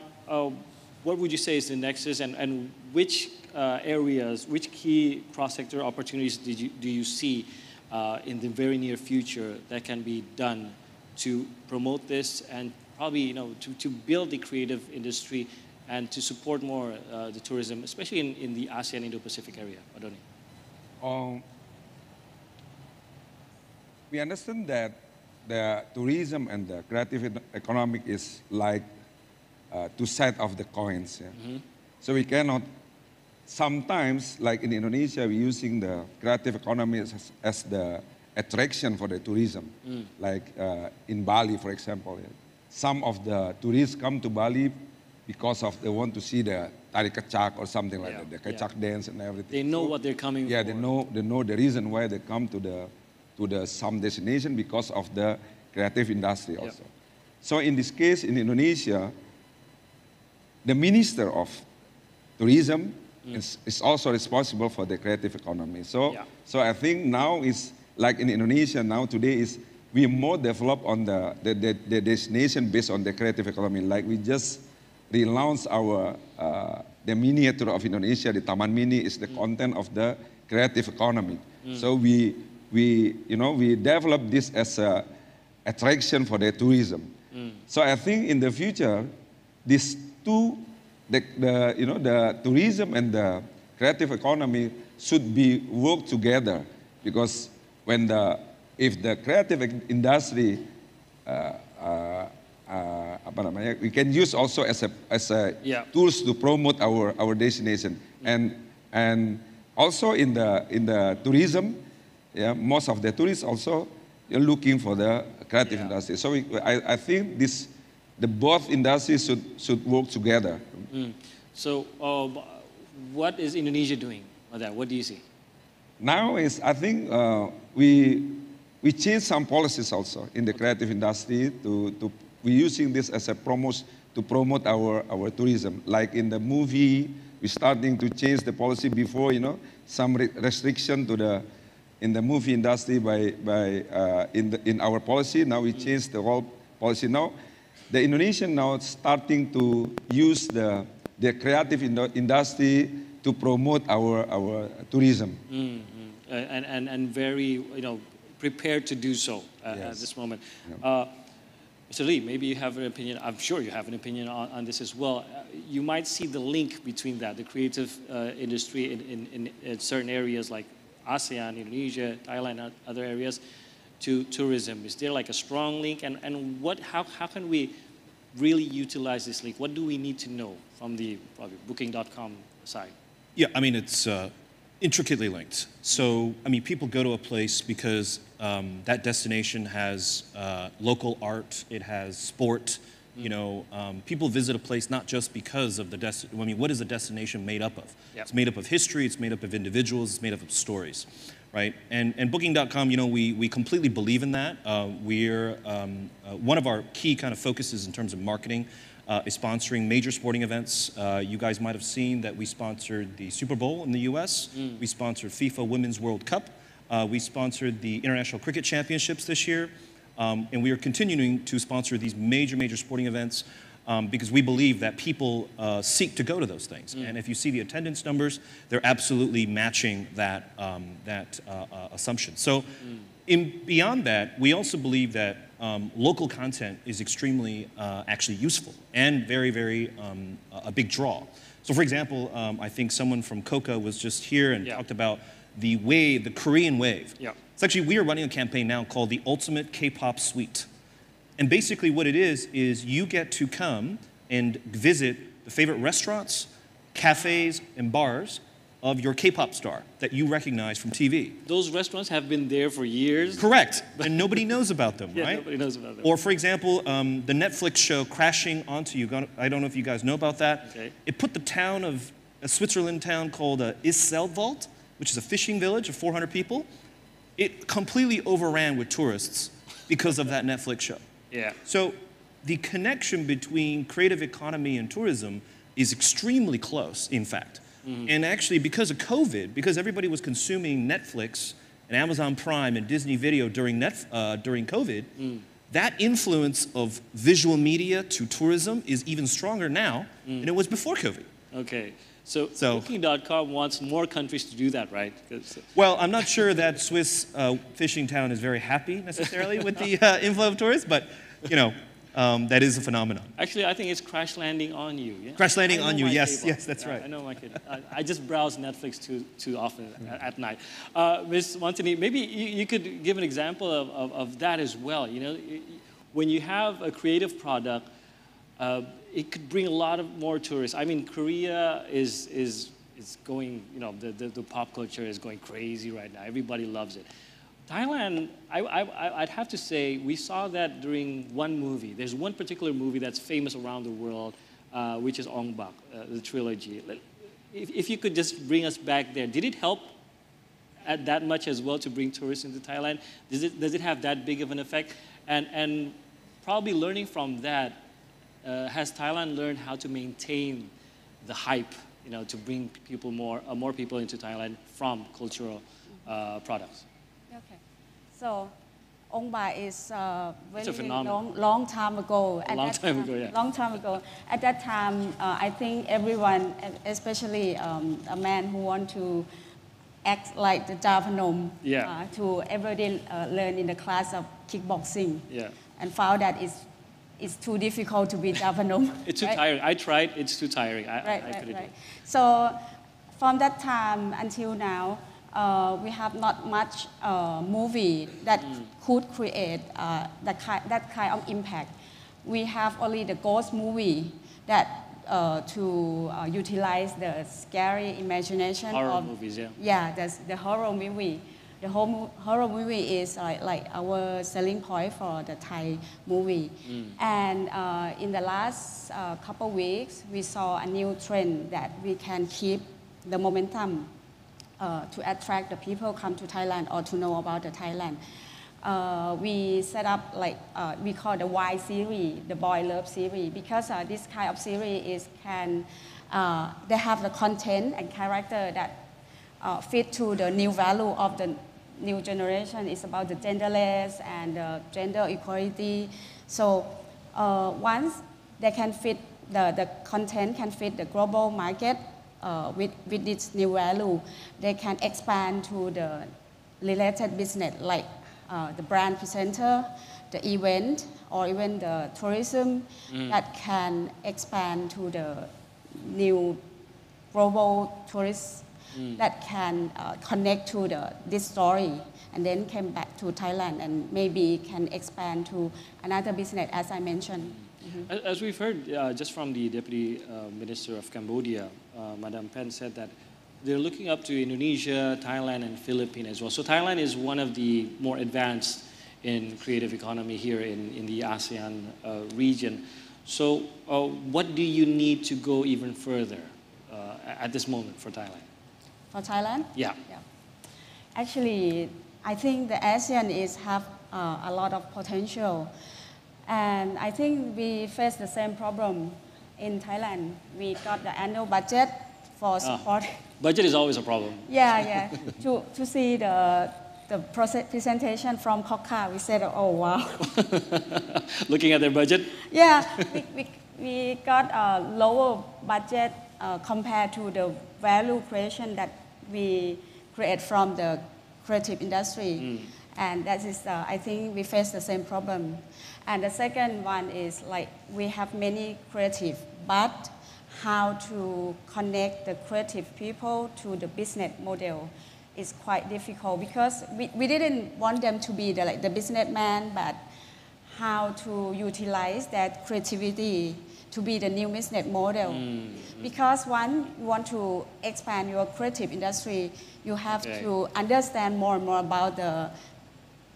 what would you say is the nexus and, and which areas, which key cross-sector opportunities did you, do you see in the very near future that can be done to promote this and probably you know to, to build the creative industry and to support more uh, the tourism, especially in, in the ASEAN Indo-Pacific area, Adoni? Um, we understand that the tourism and the creative economic is like uh, two sides of the coins. yeah. So we cannot. Sometimes, like in Indonesia, we're using the creative economy as, as the attraction for the tourism. Mm. Like uh, in Bali, for example, yeah. some of the tourists come to Bali because of they want to see the tari kecak or something like that, the yeah. dance and everything. They know what they're coming Yeah, for. they know they know the reason why they come to the to the some destination because of the creative industry also. So in this case, in Indonesia, the minister of tourism mm. is, is also responsible for the creative economy. So so I think now is like in Indonesia now today is we more develop on the, the, the, the destination based on the creative economy. Like we just relaunched our uh, the miniature of Indonesia, the Taman Mini is the content of the creative economy. Mm. So we we you know we develop this as a attraction for the tourism. So I think in the future, these two, the, the you know the tourism and the creative economy should be work together because when the if the creative industry uh, uh, uh, apa namanya, we can use also as a as a Yeah. tools to promote our our destination and and also in the in the tourism yeah most of the tourists also looking for the creative industry. So we, I, I think this, the both industries should, should work together. Mm. So, uh, what is Indonesia doing on that? What do you see? Now is, I think uh, we, we changed some policies also in the creative industry to, to we're using this as a promote to promote our, our tourism. Like in the movie, we're starting to change the policy before, you know, some re restriction to the, in the movie industry by, by uh, in, the, in our policy. Now we changed the whole policy. Now, the Indonesian now starting to use the, the creative in industry to promote our, our tourism. Mm -hmm. and, and, and very, you know, prepared to do so uh, Yes. at this moment. Yeah. Uh, Mr. Lee, maybe you have an opinion. I'm sure you have an opinion on, on this as well. Uh, you might see the link between that, the creative uh, industry in, in, in, in certain areas like ASEAN, Indonesia, Thailand, and other areas, to tourism. Is there like a strong link? And, and what, how, how can we really utilize this link? What do we need to know from the booking.com side? Yeah, I mean, it's uh, intricately linked. So, I mean, people go to a place because um, that destination has uh, local art, it has sport. You know, um, people visit a place not just because of the destination. I mean, what is a destination made up of? Yep. It's made up of history, it's made up of individuals, it's made up of stories, right? And, and Booking.com, you know, we, we completely believe in that. Uh, we're, um, uh, one of our key kind of focuses in terms of marketing uh, is sponsoring major sporting events. Uh, you guys might have seen that we sponsored the Super Bowl in the US. Mm. We sponsored FIFA Women's World Cup. Uh, we sponsored the International Cricket Championships this year. Um, and we are continuing to sponsor these major, major sporting events um, because we believe that people uh, seek to go to those things. Mm. And if you see the attendance numbers, they're absolutely matching that, um, that uh, uh, assumption. So, in, beyond that, we also believe that um, local content is extremely uh, actually useful and very, very um, a big draw. So, for example, um, I think someone from KOCCA was just here and talked about the wave, the Korean wave. Yeah. It's actually, we are running a campaign now called the Ultimate K-Pop Suite. And basically what it is, is you get to come and visit the favorite restaurants, cafes, and bars of your K-pop star that you recognize from TV. Those restaurants have been there for years. Correct. And nobody knows about them, Yeah, right? nobody knows about them. Or, for example, um, the Netflix show Crashing Onto You. I don't know if you guys know about that. Okay. It put the town of a Switzerland town called uh, Iseltwald, which is a fishing village of 400 people. It completely overran with tourists because of that Netflix show. Yeah. So the connection between creative economy and tourism is extremely close, in fact. Mhm. And actually, because of COVID, because everybody was consuming Netflix and Amazon Prime and Disney Video during, net, uh, during COVID, Mm. that influence of visual media to tourism is even stronger now Mm. than it was before COVID. Okay. So, So- Booking.com wants more countries to do that, right? Well, I'm not sure that Swiss uh, fishing town is very happy necessarily with the uh, inflow of tourists, but you know, um, that is a phenomenon. Actually, I think it's crash landing on you. Yeah? Crash Landing on You, yes, K-pop. yes, that's Yeah, right. I know my kid. I, I just browse Netflix too too often at, at night. Uh, Ms. Montinee, maybe you, you could give an example of, of, of that as well. You know, when you have a creative product, uh, it could bring a lot of more tourists. I mean, Korea is is is going. You know, the, the, the pop culture is going crazy right now. Everybody loves it. Thailand, I, I'd have to say, we saw that during one movie. There's one particular movie that's famous around the world, uh, which is Ong Bak, uh, the trilogy. If, if you could just bring us back there, did it help at that much as well to bring tourists into Thailand? Does it, does it have that big of an effect? And, and probably learning from that, uh, has Thailand learned how to maintain the hype, you know, to bring people more, uh, more people into Thailand from cultural uh, products? So, Ong Bak is uh, a very phenomenon. long, long time ago. At long that time ago, yeah. Long time ago. At that time, uh, I think everyone, especially um, a man who want to act like the Javanom, Yeah. uh, to everybody uh, learn in the class of kickboxing, Yeah. and found that it's, it's too difficult to be Javanom. It's too right? tiring. I tried. It's too tiring. I, right, I, I right, couldn't right. So from that time until now, uh, we have not much uh, movie that Mm. could create uh, that, ki- that kind of impact. We have only the ghost movie that uh, to uh, utilize the scary imagination Horror of movies, yeah. yeah, that's the horror movie. the whole horror movie is like, like our selling point for the Thai movie. Mm. And uh, in the last uh, couple weeks, we saw a new trend that we can keep the momentum uh, to attract the people come to Thailand or to know about the Thailand. Uh, we set up like uh, we call the Y series, the boy love series, because uh, this kind of series is can uh, they have the content and character that uh, fit to the new value of the new generation. It's about the genderless and gender equality. So once they can fit the, the content can fit the global market uh, with, with this new value, they can expand to the related business like uh, the brand presenter, the event, or even the tourism Mm. that can expand to the new global tourists Mm. that can uh, connect to the, this story and then came back to Thailand and maybe can expand to another business as I mentioned. Mhm. As- As we've heard uh, just from the Deputy uh, Minister of Cambodia, uh, Madam Pen said that they're looking up to Indonesia, Thailand, and Philippines as well. So Thailand is one of the more advanced in creative economy here in, in the ASEAN uh, region. So uh, what do you need to go even further uh, at this moment for Thailand? For Thailand? Yeah. Actually, I think the ASEAN is have uh, a lot of potential, and I think we face the same problem in Thailand. We got the annual budget for Ah. support. Budget is always a problem. Yeah, yeah. to to see the the presentation from KOCCA, we said, oh wow. Looking at their budget, Yeah, we, we, we got a lower budget uh, compared to the value creation that we create from the creative industry. And that is, uh, I think we face the same problem. And the second one is like we have many creative, but how to connect the creative people to the business model is quite difficult because we, we didn't want them to be the, like the businessman, but how to utilize that creativity to be the new business model. Because one, you want to expand your creative industry, you have Okay. to understand more and more about the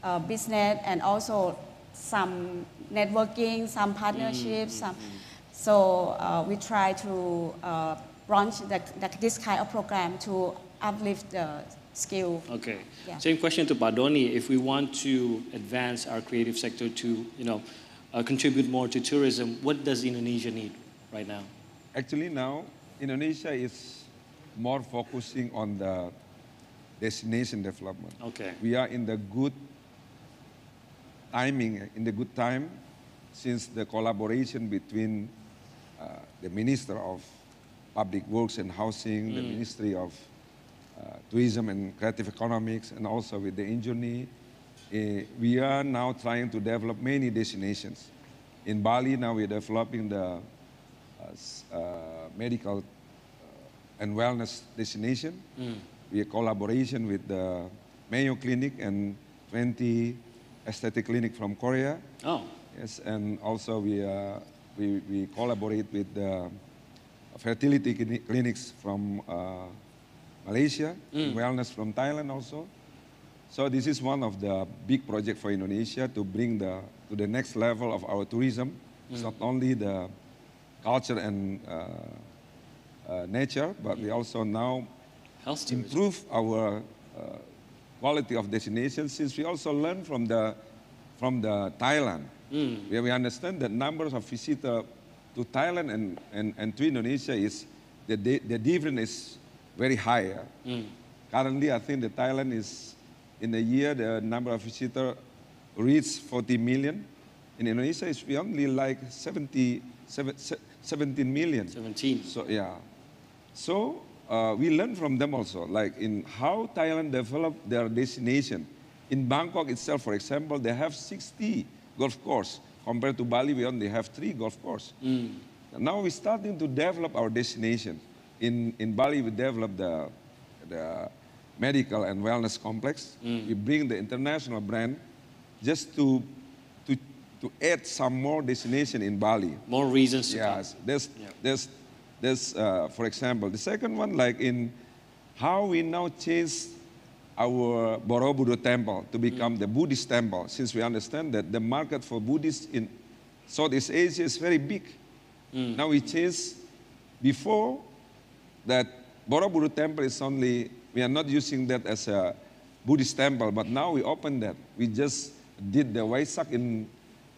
uh, business and also some networking, some partnerships. Some, so uh, we try to uh, launch the, the, this kind of program to uplift the skill. Okay. Yeah. Same question to Pak Dony. If we want to advance our creative sector to, you know, uh, contribute more to tourism, what does Indonesia need right now? Actually, now Indonesia is more focusing on the destination development. Okay. We are in the good timing, in the good time, since the collaboration between uh, the Minister of Public Works and Housing, the Mm. Ministry of uh, Tourism and Creative Economics, and also with the engineer, eh, we are now trying to develop many destinations. In Bali, now we're developing the uh, uh, medical uh, and wellness destination. Mm. We have collaboration with the Mayo Clinic and 20 aesthetic clinic from Korea. Oh. Yes, and also we, uh, we, we collaborate with the fertility clinics from uh, Malaysia, Mm. wellness from Thailand also. So this is one of the big projects for Indonesia to bring the to the next level of our tourism. It's Mm. not only the culture and uh, uh, nature, but we also now Health improve our uh, quality of destination since we also learn from the from the Thailand. Mm. Where we understand that numbers of visitors to Thailand and, and, and to Indonesia is the, the difference is very high. Mm. Currently, I think the Thailand is in a year the number of visitors reach 40 million. In Indonesia, it's only like 70, 17 million. 17. So yeah. So uh, we learn from them also, like in how Thailand developed their destination. In Bangkok itself, for example, they have 60 golf course. Compared to Bali, we only have three golf course. Mm. Now we're starting to develop our destination. In, in Bali, we developed the, the medical and wellness complex. We bring the international brand just to, to, to add some more destination in Bali. More reasons to come. yes. There's, there's, there's uh, for example, the second one, like in how we now change our Borobudur temple to become the Buddhist temple, since we understand that the market for Buddhists in Southeast Asia is very big. Now we change before that Borobudur temple is only, we are not using that as a Buddhist temple, but now we open that. We just did the Waisak in,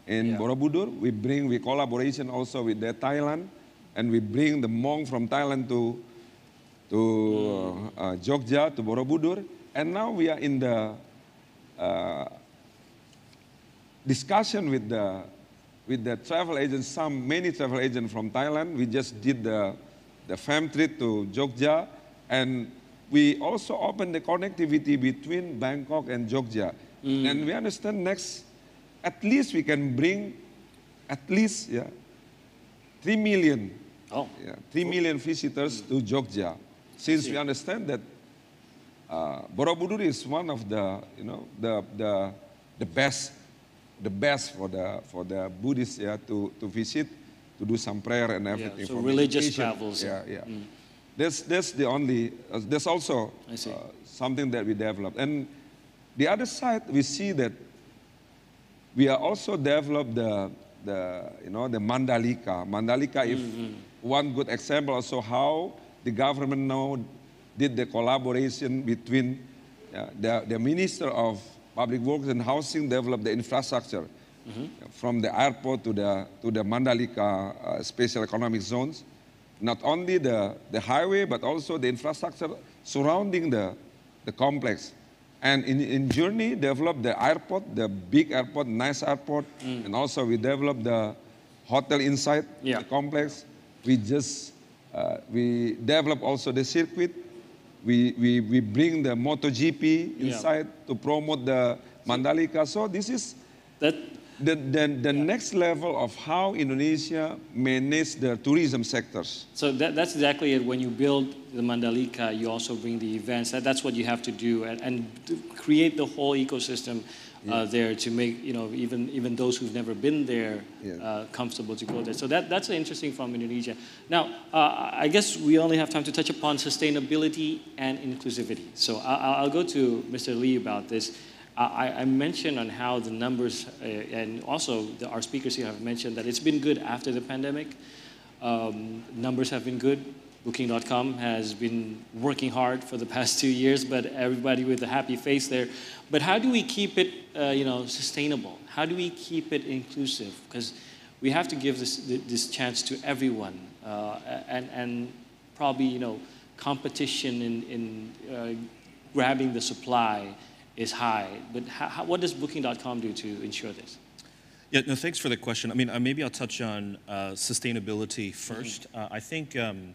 in Borobudur. We bring, we collaboration also with the Thailand, and we bring the monk from Thailand to, to uh, Jogja, to Borobudur. And now we are in the uh, discussion with the, with the travel agents, some, many travel agents from Thailand. We just did the, the fam trip to Jogja, and we also opened the connectivity between Bangkok and Jogja. And we understand next, at least we can bring at least yeah, 3 million, oh. yeah, 3 million visitors to Jogja. Since we understand that uh, Borobudur is one of the, you know, the, the, the best, the best for the, for the Buddhists yeah, to, to visit, to do some prayer and everything. so for religious meditation. travels. Yeah, yeah. Mm. That's, that's the only, uh, that's also uh, something that we developed. And the other side, we see that we are also developed the, the, you know, the Mandalika. Mandalika, if Mm-hmm. One good example also how the government now did the collaboration between uh, the, the Minister of Public Works and Housing developed the infrastructure from the airport to the, to the Mandalika uh, special economic zones. Not only the, the highway, but also the infrastructure surrounding the, the complex. And in, InJourney, developed the airport, the big airport, nice airport, and also we developed the hotel inside the complex. We just, uh, we develop also the circuit. We, we, we bring the MotoGP Yeah. inside to promote the Mandalika. So this is that the, the, the next level of how Indonesia manage the tourism sectors. So that, that's exactly it. When you build the Mandalika, you also bring the events. That, that's what you have to do and, and create the whole ecosystem uh, there to make you know even even those who've never been there uh, comfortable to go there. So that, that's interesting from Indonesia. Now, uh, I guess we only have time to touch upon sustainability and inclusivity. So I, I'll go to Mr. Li about this. I, I mentioned on how the numbers, uh, and also the, our speakers here have mentioned that it's been good after the pandemic. Um, numbers have been good. Booking.com has been working hard for the past two years, but everybody with a happy face there. But how do we keep it, uh, you know, sustainable? How do we keep it inclusive? Because we have to give this this chance to everyone, uh, and and probably you know competition in in uh, grabbing the supply is high. But how, what does Booking.com do to ensure this? Yeah, no, thanks for the question. I mean, uh, maybe I'll touch on uh, sustainability 1st Uh, I think um,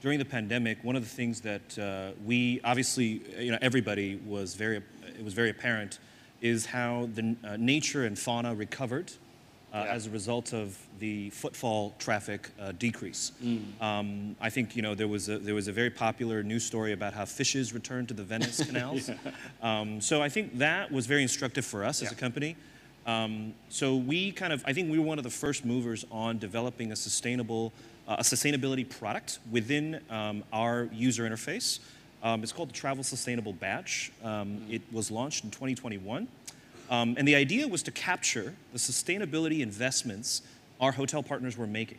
during the pandemic, one of the things that uh, we obviously, you know, everybody was very, it was very apparent, is how the uh, nature and fauna recovered uh, as a result of the footfall traffic uh, decrease. Um, I think you know there was a, there was a very popular news story about how fishes returned to the Venice canals. um, so I think that was very instructive for us as a company. Um, so we kind of I think we were one of the first movers on developing a sustainable uh, a sustainability product within um, our user interface. Um, it's called the Travel Sustainable Badge. Um, It was launched in 2021. Um, and the idea was to capture the sustainability investments our hotel partners were making.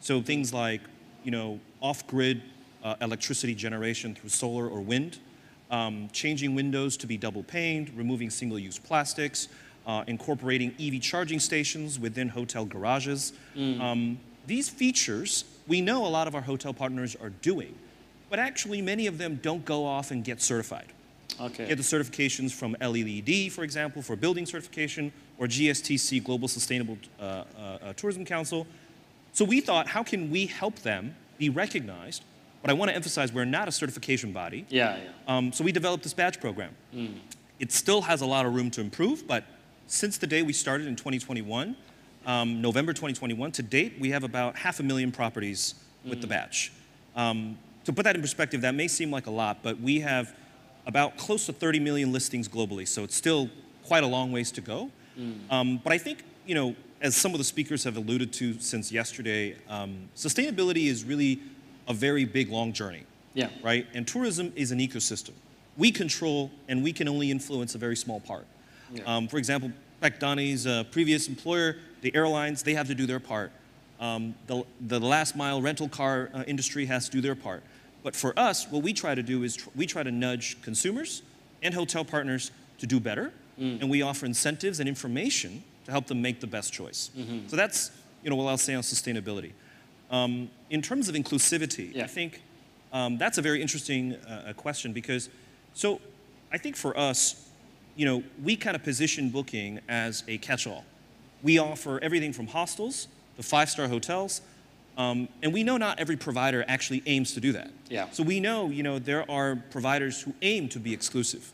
So things like, you know, off-grid uh, electricity generation through solar or wind, um, changing windows to be double paned, removing single-use plastics, uh, incorporating EV charging stations within hotel garages. Um, these features, we know a lot of our hotel partners are doing, but actually many of them don't go off and get certified Okay. get the certifications from LEED, for example, for building certification, or GSTC, Global Sustainable uh, uh, uh, Tourism Council. So we thought, how can we help them be recognized? But I want to emphasize, we're not a certification body. Yeah, yeah. Um, so we developed this badge program. It still has a lot of room to improve, but since the day we started in 2021, um, November 2021, to date, we have about half a million properties with the badge. Um, to put that in perspective, that may seem like a lot, but we have about close to 30 million listings globally, so it's still quite a long ways to go. Um, but I think, you know, as some of the speakers have alluded to since yesterday, um, sustainability is really a very big, long journey. Yeah. Right? And tourism is an ecosystem. we control and we can only influence a very small part. Yeah. Um, for example, Pak Dony's uh, previous employer, the airlines, they have to do their part. Um, the, the last mile rental car uh, industry has to do their part. But for us, what we try to do is tr- we try to nudge consumers and hotel partners to do better, Mm. and we offer incentives and information to help them make the best choice. Mhm. So that's you know what I'll say on sustainability. Um, in terms of inclusivity, I think um, that's a very interesting uh, question because, so I think for us, you know, we kind of position booking as a catch-all. We offer everything from hostels to five-star hotels, um, and we know not every provider actually aims to do that. Yeah. So we know, you know, there are providers who aim to be exclusive.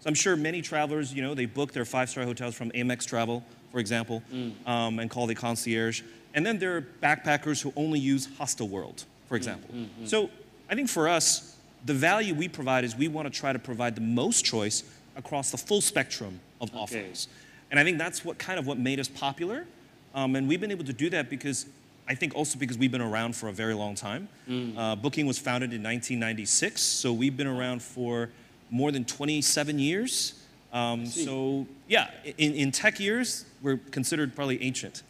So I'm sure many travelers, you know, they book their five-star hotels from Amex Travel, for example, um, and call the concierge. And then there are backpackers who only use Hostelworld, for example. mm, mm. So I think for us, the value we provide is we want to try to provide the most choice across the full spectrum of offerings. And I think that's what kind of what made us popular. Um, and we've been able to do that because I think also because we've been around for a very long time. Mm. Uh, Booking was founded in 1996, so we've been around for more than 27 years. Um, so yeah, in, in tech years, we're considered probably ancient.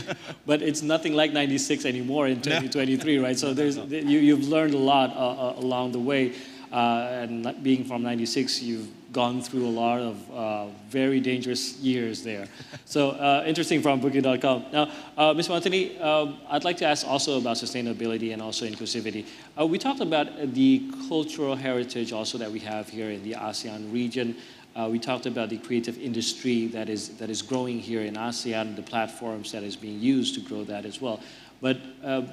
but it's nothing like 96 anymore in 2023, right? So there's, you, you've learned a lot uh, uh, along the way. Uh, and being from 96, you've gone through a lot of uh, very dangerous years there. So uh, interesting from Booking.com. Now, uh, Ms. Montinee, um, I'd like to ask also about sustainability and also inclusivity. Uh, we talked about the cultural heritage also that we have here in the ASEAN region. Uh, we talked about the creative industry that is, that is growing here in ASEAN, the platforms that is being used to grow that as well. But a-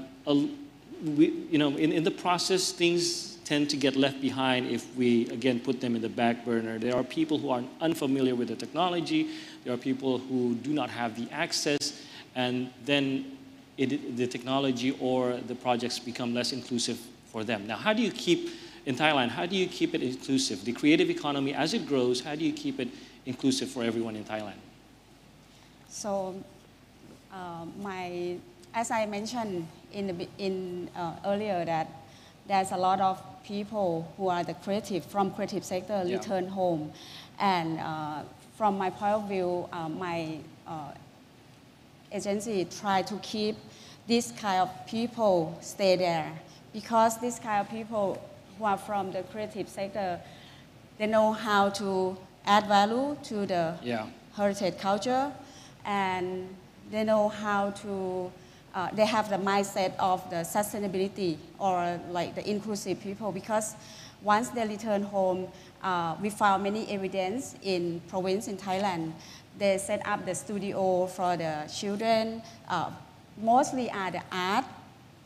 we, you know, in, in the process, things tend to get left behind if we, again, put them in the back burner. There are people who are unfamiliar with the technology. There are people who do not have the access. And then it, the technology or the projects become less inclusive for them. Now, how do you keep, in Thailand, how do you keep it inclusive? The creative economy, as it grows, how do you keep it inclusive for everyone in Thailand? So, uh, my, as I mentioned in the, in uh, earlier that there's a lot of people who are the creative from creative sector Yeah. return home, and uh, from my point of view, uh, my uh, agency try to keep this kind of people stay there because this kind of people who are from the creative sector, they know how to add value to the Yeah. heritage culture and they know how to uh, they have the mindset of the sustainability or like the inclusive people because once they return home uh, we found many evidence in province in thailand. They set up the studio for the children uh, mostly are the art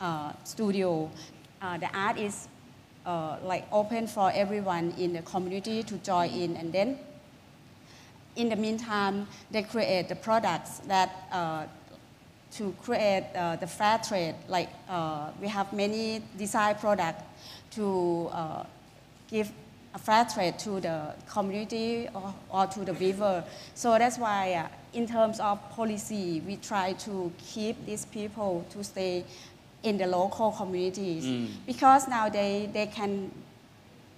uh, studio. Uh, the art is uh, like open for everyone in the community to join in and then in the meantime, they create the products that to create uh, the fair trade. Like uh, we have many design products to uh, give a fair trade to the community or, or to the river. So that's why, uh, in terms of policy, we try to keep these people to stay in the local communities Mm. because now they, they can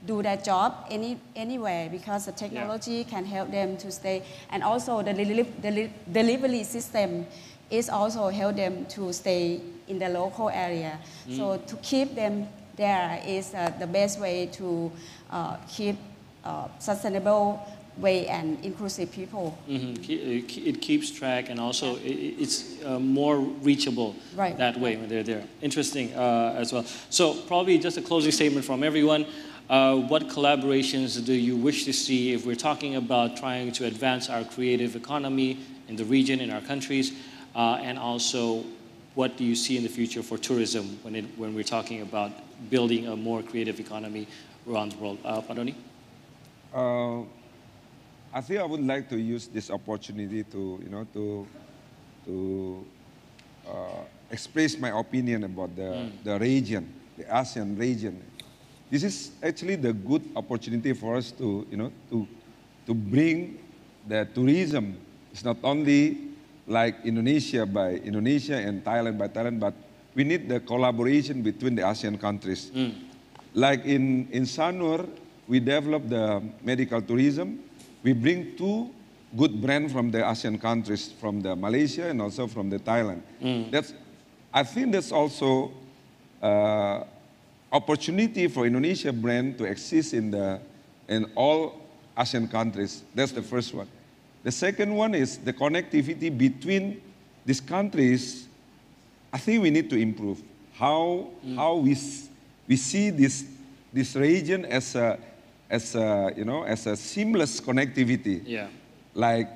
do their job any, anywhere because the technology can help them to stay. And also the deli- deli- delivery system is also help them to stay in the local area. So Mm. to keep them there is uh, the best way to uh, keep uh, sustainable way and inclusive people. Mhm. Ke- uh, It keeps track and also it's uh, more reachable Right, that way when they're there. Interesting uh, as well. So probably just a closing statement from everyone. Uh, what collaborations do you wish to see if we're talking about trying to advance our creative economy in the region, in our countries, and also what do you see in the future for tourism when, it, when we're talking about building a more creative economy around the world? Uh, Pak Dony? Uh, I think I would like to use this opportunity to, you know, to, to uh, express my opinion about the, the region, the ASEAN region. This is actually the good opportunity for us to, you know, to, to bring the tourism. It's not only like Indonesia by Indonesia and Thailand by Thailand, but we need the collaboration between the ASEAN countries. Like in, in Sanur, we develop the medical tourism. We bring two good brands from the ASEAN countries, from the Malaysia and also from the Thailand. That's, I think that's also uh, opportunity for Indonesia brand to exist in the in all ASEAN countries. That's the first one. The second one is the connectivity between these countries. I think we need to improve how mm. how we we see this this region as a as a you know as a seamless connectivity. Yeah. Like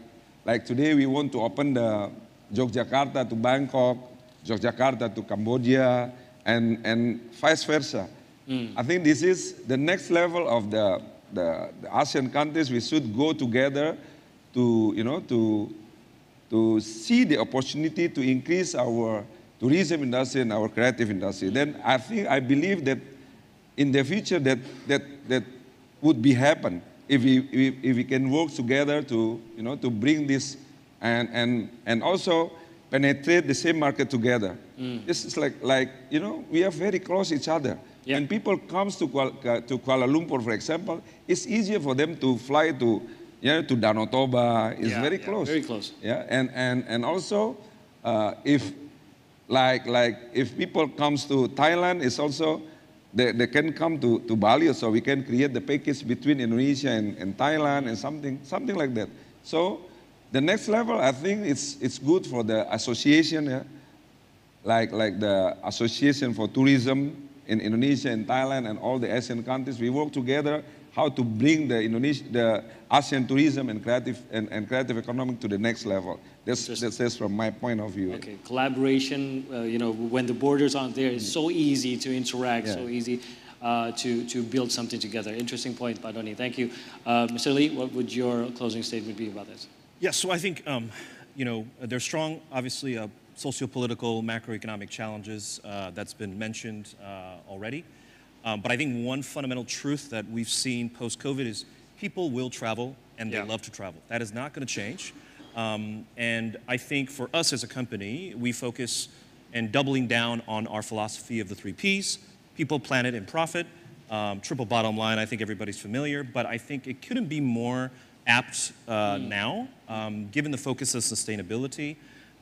like today we want to open the Yogyakarta to Bangkok, Yogyakarta to Cambodia, and and vice versa. Mm. I think this is the next level of the, the, the ASEAN countries. We should go together to, you know, to, to see the opportunity to increase our tourism industry and our creative industry. Then I think, I believe that in the future that, that, that would be happen if we, if, if we can work together to, you know, to bring this and, and, and also penetrate the same market together. Mm. This is like, like, you know, we are very close each other. When people comes to Kuala, to Kuala Lumpur, for example, it's easier for them to fly to, know, to Danau Toba. It's Yeah, very yeah, close. very close. Yeah, and, and, and also, uh, if, like, like, if people comes to Thailand, it's also, they, they can come to, to Bali, so we can create the package between Indonesia and, and Thailand and something, something like that. So, the next level, I think it's, it's good for the association, yeah? like, like the Association for Tourism in Indonesia and Thailand and all the ASEAN countries. We work together how to bring the, Indonesia, the ASEAN tourism and creative, and, and creative economic to the next level. That's, that's, that's from my point of view. Okay, collaboration, uh, you know, when the borders aren't there, it's so easy to interact, Yeah. so easy uh, to, to build something together. Interesting point, Pak Dony. Thank you. Uh, Mr. Li, what would your closing statement be about this? Yes, so I think, um, you know, there's strong, obviously, uh, socio-political, macroeconomic challenges uh, that's been mentioned uh, already. Um, but I think one fundamental truth that we've seen post-COVID is people will travel and they love to travel. That is not going to change. Um, and I think for us as a company, we focus and doubling down on our philosophy of the three Ps, people, planet, and profit. Um, triple bottom line, I think everybody's familiar, but I think it couldn't be more apt uh, now, um, given the focus of sustainability.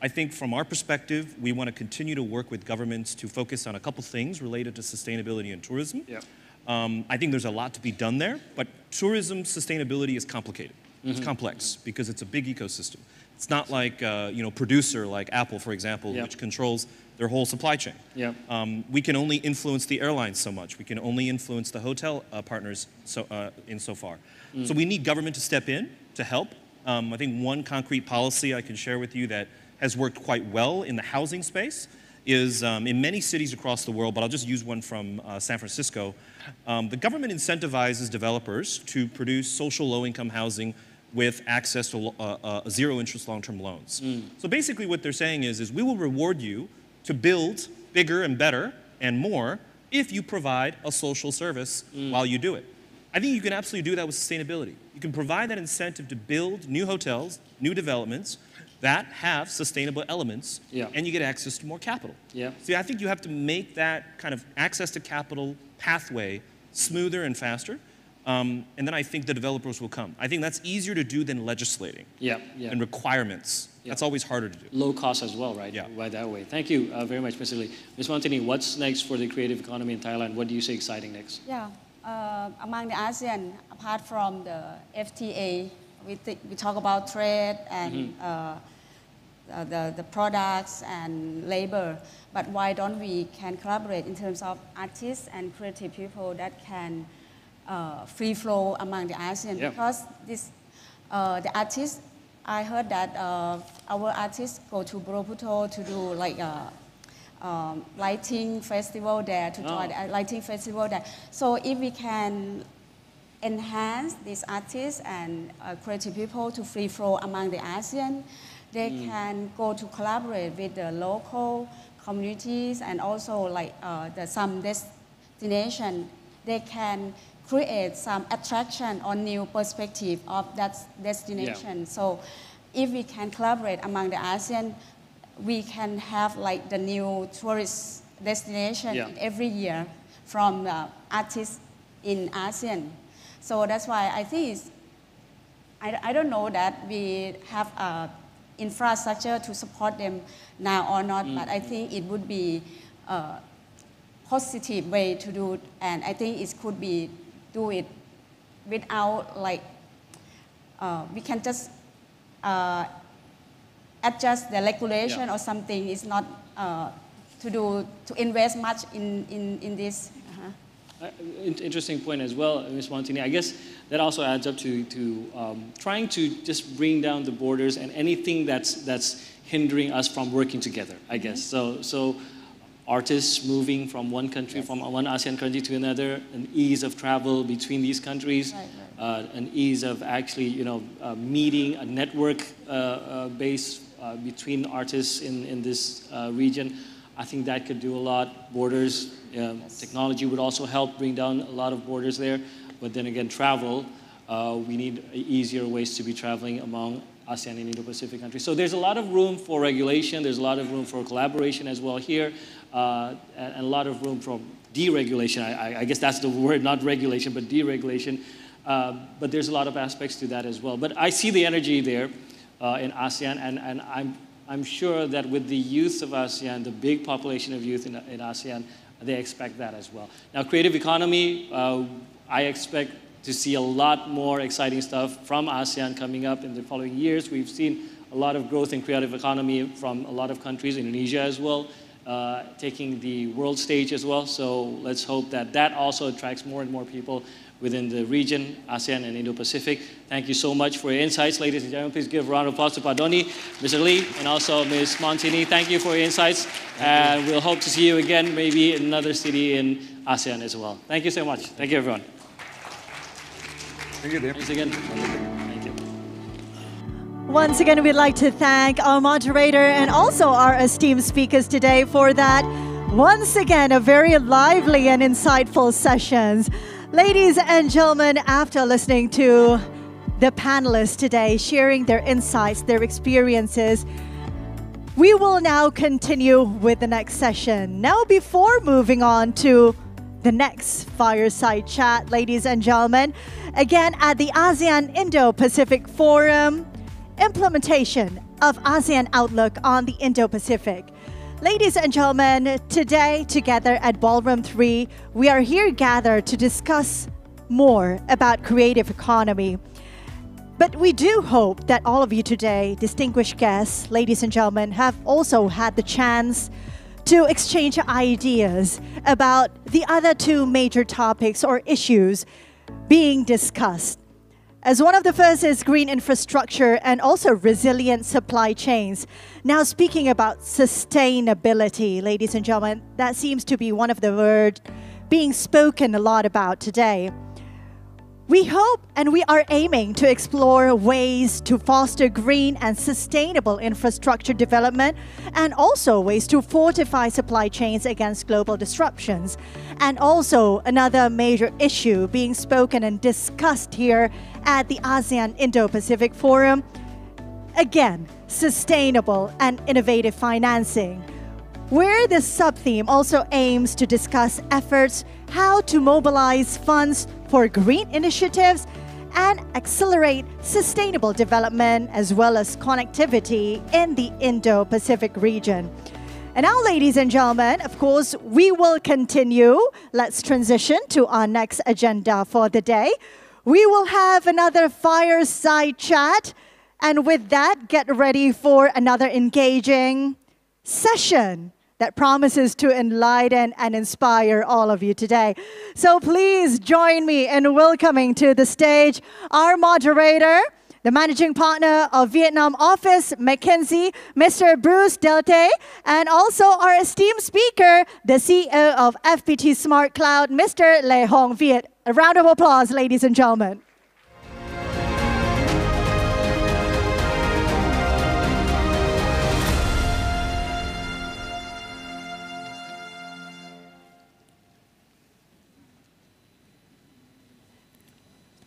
I think from our perspective, we want to continue to work with governments to focus on a couple things related to sustainability and tourism. Um, I think there's a lot to be done there, but tourism sustainability is complicated. It's Mhm. complex because it's a big ecosystem. It's not like uh, you know producer like Apple, for example, Yeah. which controls their whole supply chain. Yeah. Um, we can only influence the airlines so much. We can only influence the hotel uh, partners so, uh, in so far. Mm. So we need government to step in to help. Um, I think one concrete policy I can share with you that has worked quite well in the housing space is um, in many cities across the world, but I'll just use one from uh, San Francisco. Um, the government incentivizes developers to produce social low-income housing with access to uh, uh, zero interest long-term loans. So basically what they're saying is, is we will reward you to build bigger and better and more if you provide a social service while you do it. I think you can absolutely do that with sustainability. You can provide that incentive to build new hotels, new developments that have sustainable elements, Yeah. and you get access to more capital. Yeah. See, I think you have to make that kind of access to capital pathway smoother and faster. Um, and then I think the developers will come. I think that's easier to do than legislating Yeah, yeah. and requirements. Yeah. That's always harder to do. Low cost as well, right? Yeah. Right that way. Thank you uh, very much, Mr. Li. Ms. Montinee, what's next for the creative economy in Thailand? What do you see exciting next? Yeah, uh, among the ASEAN, apart from the FTA, we, think, we talk about trade and Mhm. uh, uh, the, the products and labor, but why don't we can collaborate in terms of artists and creative people that can uh, free flow among the ASEAN Yeah. because this, uh, the artists, I heard that uh, our artists go to Borobudur to do like a um, lighting festival there, to join Oh. a lighting festival there. So if we can enhance these artists and uh, creative people to free flow among the ASEAN, they Mm. can go to collaborate with the local communities and also like uh, the some destination. They can create some attraction or new perspective of that destination. So if we can collaborate among the ASEAN, we can have like the new tourist destination Yeah. every year from uh, artists in ASEAN. So that's why I think it's, I, I don't know that we have a infrastructure to support them now or not, Mm. but I think it would be a positive way to do it, and I think it could be do it without like uh, we can just uh, adjust the regulation or something. It's not uh, to do to invest much in in, in this. Uh-huh. Uh, Interesting point as well, Ms. Montinee. I guess that also adds up to, to um, trying to just bring down the borders and anything that's, that's hindering us from working together, I guess. So, so artists moving from one country, from one ASEAN country to another, an ease of travel between these countries, Uh, an ease of actually, you know, uh, meeting a network uh, uh, base uh, between artists in, in this uh, region. I think that could do a lot. Borders, um, technology would also help bring down a lot of borders there. But then again, travel, uh, we need easier ways to be traveling among ASEAN and Indo-Pacific countries. So there's a lot of room for regulation. There's a lot of room for collaboration as well here, uh, and, a lot of room for deregulation. I, I, I guess that's the word, not regulation, but deregulation. Uh, but there's a lot of aspects to that as well. But I see the energy there uh, in ASEAN, and, and I'm, I'm sure that with the youth of ASEAN, the big population of youth in, in ASEAN, they expect that as well. Now, creative economy, uh, I expect to see a lot more exciting stuff from ASEAN coming up in the following years. We've seen a lot of growth in creative economy from a lot of countries, Indonesia as well, uh, taking the world stage as well. So let's hope that that also attracts more and more people within the region, ASEAN and Indo-Pacific. Thank you so much for your insights, ladies and gentlemen. Please give a round of applause to Pak Dony, Mr. Li, and also Ms. Montinee. Thank you for your insights, and we'll hope to see you again, maybe in another city in ASEAN as well. Thank you so much. Thank you, everyone. Thank you, Dave. Thanks again. Thank you. Once again, we'd like to thank our moderator and also our esteemed speakers today for that. Once again, a very lively and insightful sessions. Ladies and gentlemen, after listening to the panelists today sharing their insights, their experiences, we will now continue with the next session. Now, before moving on to the next fireside chat, ladies and gentlemen, again at the ASEAN Indo Pacific Forum, implementation of ASEAN Outlook on the Indo Pacific. Ladies and gentlemen, today together at Ballroom 3, we are here gathered to discuss more about creative economy. But we do hope that all of you today, distinguished guests, ladies and gentlemen, have also had the chance to exchange ideas about the other two major topics or issues being discussed. As one of the first is green infrastructure and also resilient supply chains. Now, speaking about sustainability, ladies and gentlemen, that seems to be one of the words being spoken a lot about today. We hope and we are aiming to explore ways to foster green and sustainable infrastructure development and also ways to fortify supply chains against global disruptions. And also, another major issue being spoken and discussed here at the ASEAN Indo Pacific Forum again, sustainable and innovative financing where this sub-theme also aims to discuss efforts how to mobilize funds for green initiatives and accelerate sustainable development as well as connectivity in the Indo-Pacific region. And now, ladies and gentlemen, of course, we will continue. Let's transition to our next agenda for the day. We will have another fireside chat. And with that, get ready for another engaging session that promises to enlighten and inspire all of you today. So please join me in welcoming to the stage our moderator, the managing partner of Vietnam office, McKinsey, Mr. Bruce Delteil, and also our esteemed speaker, the CEO of FPT Smart Cloud, Mr. Le Hong Viet. A round of applause, ladies and gentlemen.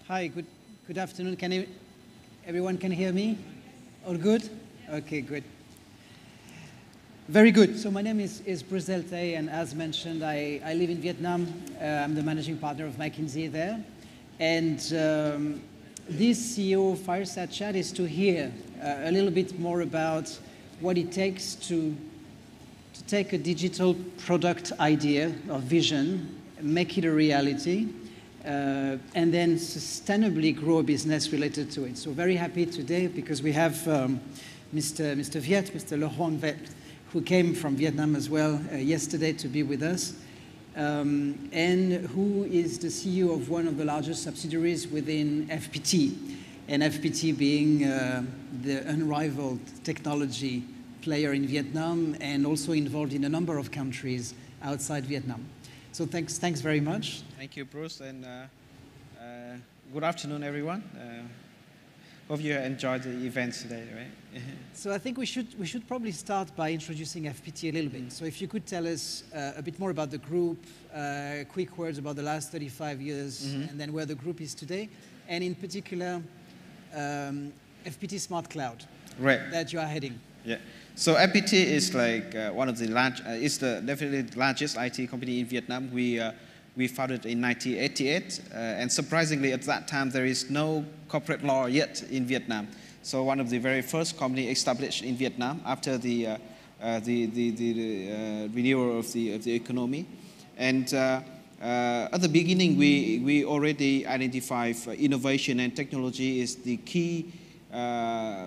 Hi, good, good afternoon. Can you, everyone can hear me? All good? Okay, good. Very good. So my name is, is Bruce Delteil, and as mentioned, I, I live in Vietnam. Uh, I'm the managing partner of McKinsey there. And um, this CEO Fireside Chat is to hear uh, a little bit more about what it takes to, to take a digital product idea or vision, make it a reality, uh, and then sustainably grow a business related to it. So very happy today because we have um, Mr. Mr. Viet, Mr. Le Hong Viet, who came from Vietnam as well uh, yesterday to be with us, um, and who is the CEO of one of the largest subsidiaries within FPT, and FPT being uh, the unrivaled technology player in Vietnam and also involved in a number of countries outside Vietnam. So thanks, thanks very much. Thank you, Bruce, and uh, uh, good afternoon, everyone. Uh, hope you enjoyed the event today, right? so I think we should we should probably start by introducing FPT a little bit. So if you could tell us uh, a bit more about the group, uh, quick words about the last 35 years, Mhm. and then where the group is today, and in particular, um, FPT Smart Cloud Right. that you are heading. Yeah. So FPT is like uh, one of the large, uh, is the definitely largest IT company in Vietnam. We uh, we founded in 1988, uh, and surprisingly at that time there is no corporate law yet in Vietnam. So one of the very first company established in Vietnam after the uh, uh, the the, the, uh, renewal of the of the economy, and. At the beginning, we, we already identified innovation and technology is the key uh,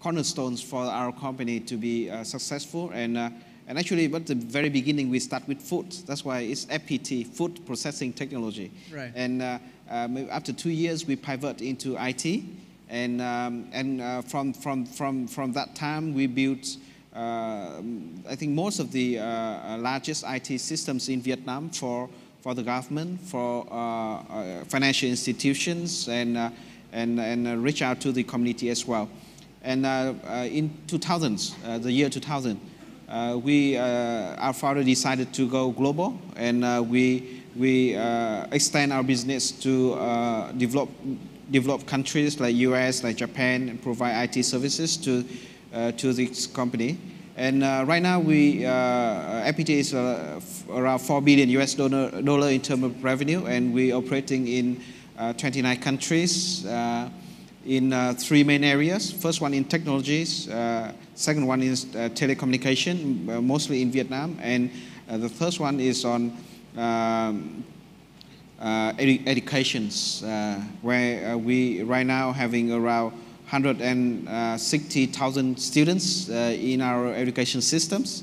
cornerstones for our company to be uh, successful. And, uh, and actually, at the very beginning, we start with food. That's why it's FPT, Food Processing Technology. Right. And uh, um, after two years, we pivot into IT. And, um, and uh, from, from, from, from that time, we built, uh, I think, most of the uh, largest IT systems in Vietnam for, for the government, for financial institutions, and, uh, and, and uh, reach out to the community as well. And uh, uh, in 2000, uh, the year 2000, uh, we, our founder decided to go global, and we, we extend our business to develop, developed countries like US, like Japan, and provide IT services to, uh, to this company. And uh, right now, we uh, is uh, around 4 billion US dollar, dollar in terms of revenue, and we're operating in uh, 29 countries in uh, three main areas. First one in technologies, uh, second one is uh, telecommunication, uh, mostly in Vietnam, and uh, the third one is on um, uh, edu- educations, where we right now having around 160,000 students in our education systems.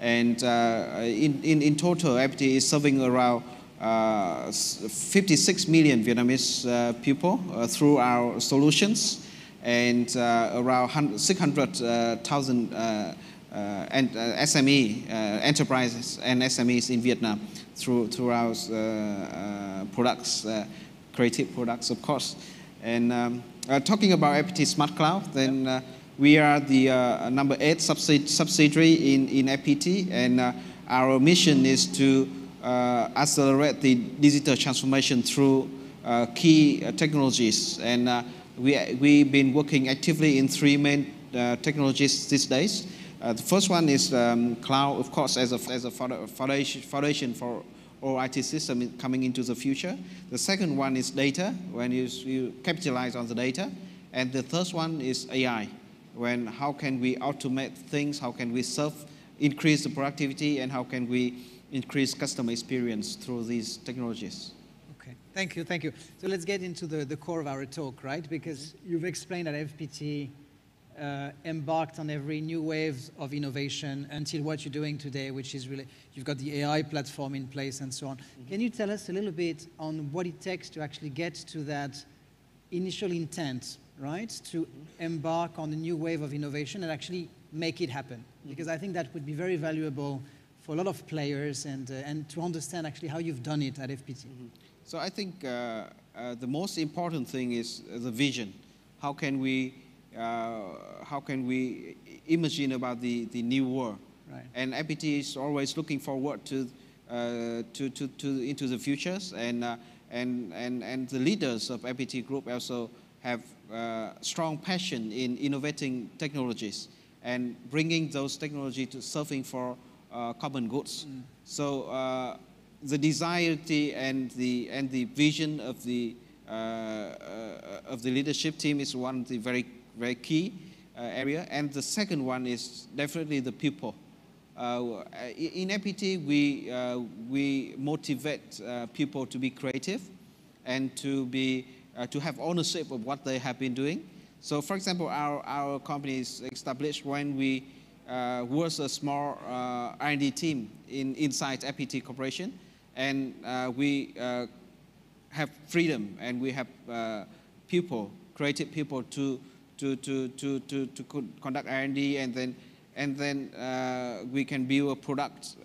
And in, in, in total, FPT is serving around 56 million Vietnamese uh, people uh, through our solutions and uh, around 600,000 uh, uh, and, uh, SME uh, enterprises and SMEs in Vietnam through, through our uh, uh, products, uh, creative products, of course. And um, uh, talking about FPT Smart Cloud, then uh, we are the uh, number eight subsidi- subsidiary in, in FPT, and uh, our mission is to uh, accelerate the digital transformation through uh, key uh, technologies. And uh, we, we've been working actively in three main uh, technologies these days. Uh, the first one is um, cloud, of course, as a, as a foundation, foundation for all IT system coming into the future. The second one is data, when you, you capitalize on the data. And the third one is AI, when how can we automate things, how can we serve, increase the productivity, and how can we increase customer experience through these technologies. Okay, thank you, thank you. So let's get into the, the core of our talk, right? Because you've explained that FPT uh, embarked on every new wave of innovation until what you're doing today, which is really, you've got the AI platform in place and so on. Mm-hmm. Can you tell us a little bit on what it takes to actually get to that initial intent, right? To mm-hmm. embark on a new wave of innovation and actually make it happen? Mm-hmm. Because I think that would be very valuable for a lot of players and, uh, and to understand actually how you've done it at FPT. So I think uh, uh, the most important thing is the vision. How can we, uh, how can we imagine about the, the new world? Right. And FPT is always looking forward to, uh, to, to, to into the futures, and, uh, and, and, and the leaders of FPT Group also have uh, strong passion in innovating technologies and bringing those technology to serving for uh, common goods. So uh, the desirety and the, and the vision of the, uh, uh, of the leadership team is one of the very, very key uh, area. And the second one is definitely the people. Uh, in FPT, we, uh, we motivate uh, people to be creative and to, be, uh, to have ownership of what they have been doing. So, for example, our, our company is established when we uh, was a small uh, R&D team in, inside FPT Corporation, and we have freedom and we have people, creative people to, to, to, to, to, to conduct R&D and then and then uh, we can build a product.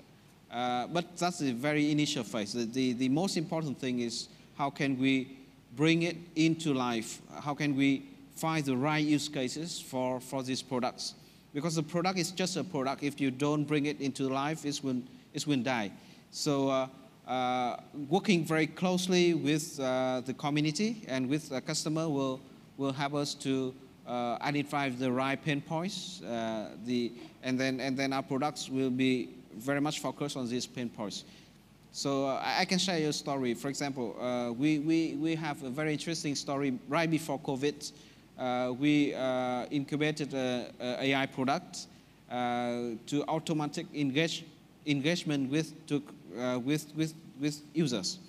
Uh, but that's the very initial phase. The, the, the, most important thing is how can we bring it into life? How can we find the right use cases for, for these products? Because the product is just a product. If you don't bring it into life, it will, it will die. So uh, uh working very closely with uh, the community and with the customer will, will help us to uh, identify the right pain points, uh, the, and, then, and then our products will be very much focused on these pain points. So uh, I can share your story. For example, we, we, we have a very interesting story right before COVID. Uh, we uh, incubated AI product to automatic engage, engagement with, to, with, with, with users.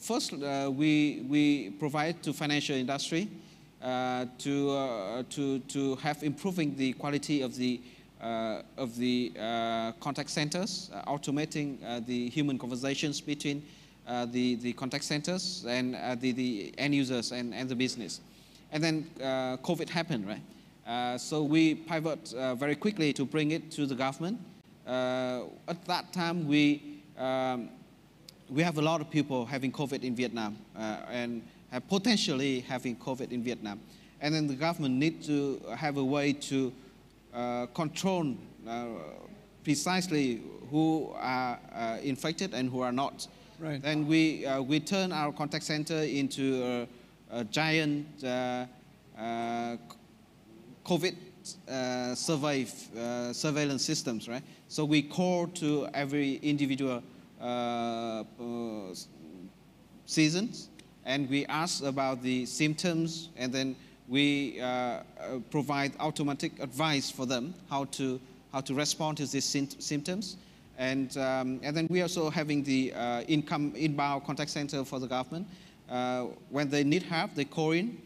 first, we, we provide to financial industry uh, to, uh, to, to have improving the quality of the, uh, of the contact centers, automating the human conversations between the, the contact centers and the, the end users and, and the business. And then COVID happened, right? Uh, so we pivot uh, very quickly to bring it to the government. Uh, at that time, we, um, we have a lot of people having COVID in Vietnam, and have potentially having COVID in Vietnam. And then the government need to have a way to uh, control uh, precisely who are uh, infected and who are not. Right. And we, uh, we turn our contact center into giant uh, uh, COVID survey, surveillance systems, right? So we call to every individual seasons and we ask about the symptoms and then we uh, uh, provide automatic advice for them how to, how to respond to these symptoms. And, um, and then we also having the uh, income inbound contact center for the government. Uh, when they need help, they call in.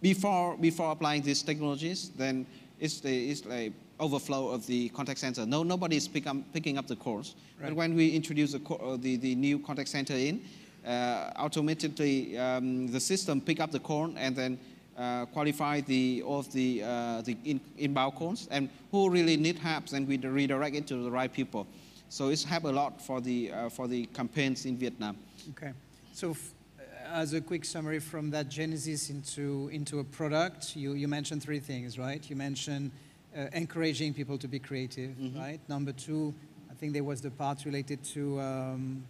Before, before applying these technologies, then it's the it's like overflow of the contact center. No, nobody is pick up, picking up the calls. Right. But when we introduce the, uh, the, the new contact center in, uh, automatically um, the system pick up the call and then uh, qualify the all of the uh, the in, inbound calls and who really need help then we redirect it to the right people. So it's helped a lot for the uh, for the campaigns in Vietnam. Okay, so. As a quick summary from that genesis into, into a product, you, you mentioned three things, right? You mentioned uh, encouraging people to be creative, mm -hmm. right? Number two, I think there was the part related to um,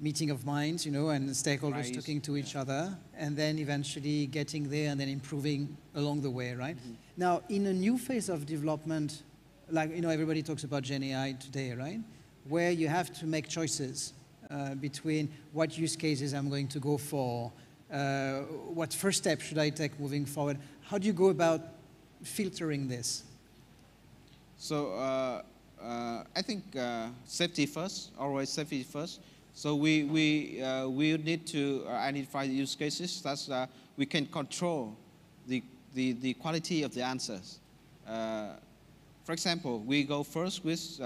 meeting of minds, you know, and stakeholders right. talking to each other, and then eventually getting there and then improving along the way, right? Mm-hmm. Now, in a new phase of development, like, you know, everybody talks about Gen AI today, right? Where you have to make choices uh, between what use cases I'm going to go for, uh, what first step should I take moving forward. How do you go about filtering this? So, uh, uh I think uh, safety first, always safety first. So we, we, we need to identify the use cases that we can control the, the, the quality of the answers. For example, we go first with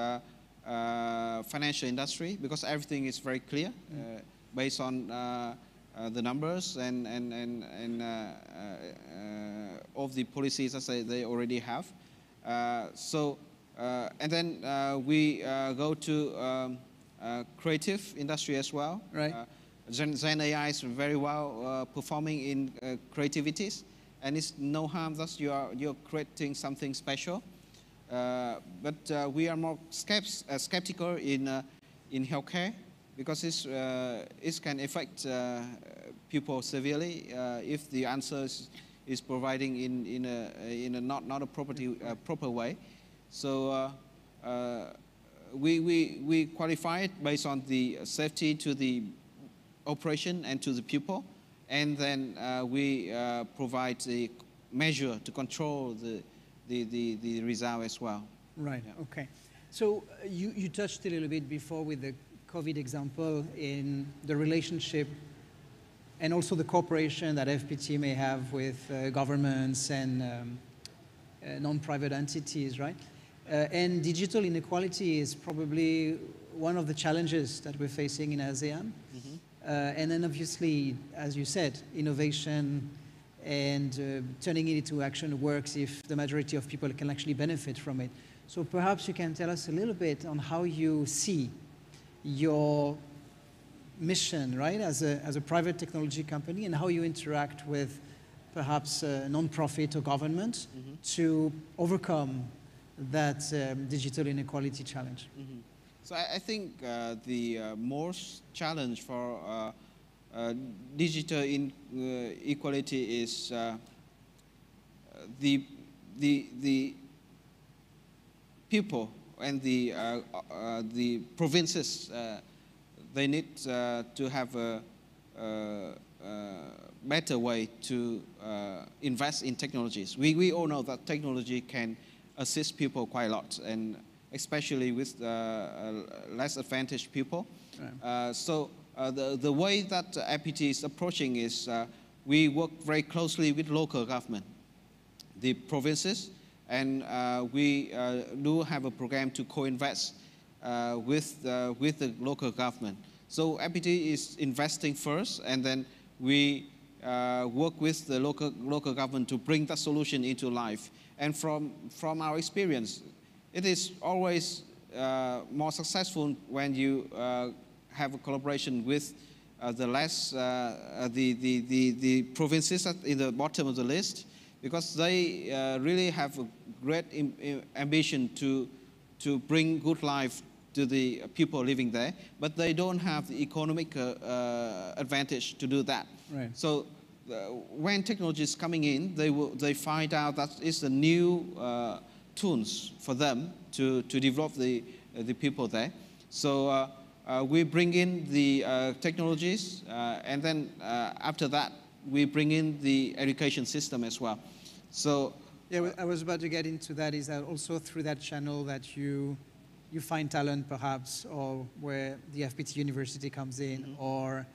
uh, uh, financial industry because everything is very clear mm. based on the numbers and, and, and, and of the policies that they already have. so, and then we go to um, uh, creative industry as well. Right. Uh, Gen, Gen, AI is very well uh, performing in uh, creativities, and it's no harm that you are you're creating something special. Uh, but uh, we are more skept, skeptical in in healthcare because it's, it can affect people severely if the answer is, is providing in in a in a not not a property proper way. So we, we, we qualify it based on the safety to the operation and to the people. And then uh, we uh, provide the measure to control the, the, the, the result as well. Right, okay. So uh, you, you touched a little bit before with the COVID example in the relationship and also the cooperation that FPT may have with uh, governments and um, uh, non-private entities, right? Uh, and digital inequality is probably one of the challenges that we're facing in ASEAN. Uh, and then obviously, as you said, innovation and uh, turning it into action works if the majority of people can actually benefit from it. So perhaps you can tell us a little bit on how you see your mission, right, as a, as a private technology company and how you interact with perhaps a non-profit or government to overcome that um, digital inequality challenge. So I, I think uh, the uh, most challenge for uh, digital inequality is uh, the, the, the people and the, uh, uh, the provinces, uh, they need uh, to have a, a, a better way to uh, invest in technologies. We, we all know that technology can assist people quite a lot, and especially with uh, uh, less advantaged people. Uh, so uh, the, the way that FPT is approaching is uh, we work very closely with local government, the provinces, and uh, we uh, do have a program to co-invest uh, with, uh, with the local government. So FPT is investing first, and then we uh, work with the local, local government to bring that solution into life. And from, from our experience, it is always uh, more successful when you uh, have a collaboration with uh, the less, uh, uh, the, the, the, the provinces in the bottom of the list, because they uh, really have a great ambition to, to bring good life to the people living there, but they don't have the economic uh, uh, advantage to do that. Right. So uh, when technology is coming in, they, will, they find out that it's a new uh, tools for them to, to develop the, uh, the people there. So we bring in the uh, technologies, uh, and then uh, after that, we bring in the education system as well. So Yeah, I was about to get into that. Is that also through that channel that you you find talent, perhaps, or where the FPT University comes in, or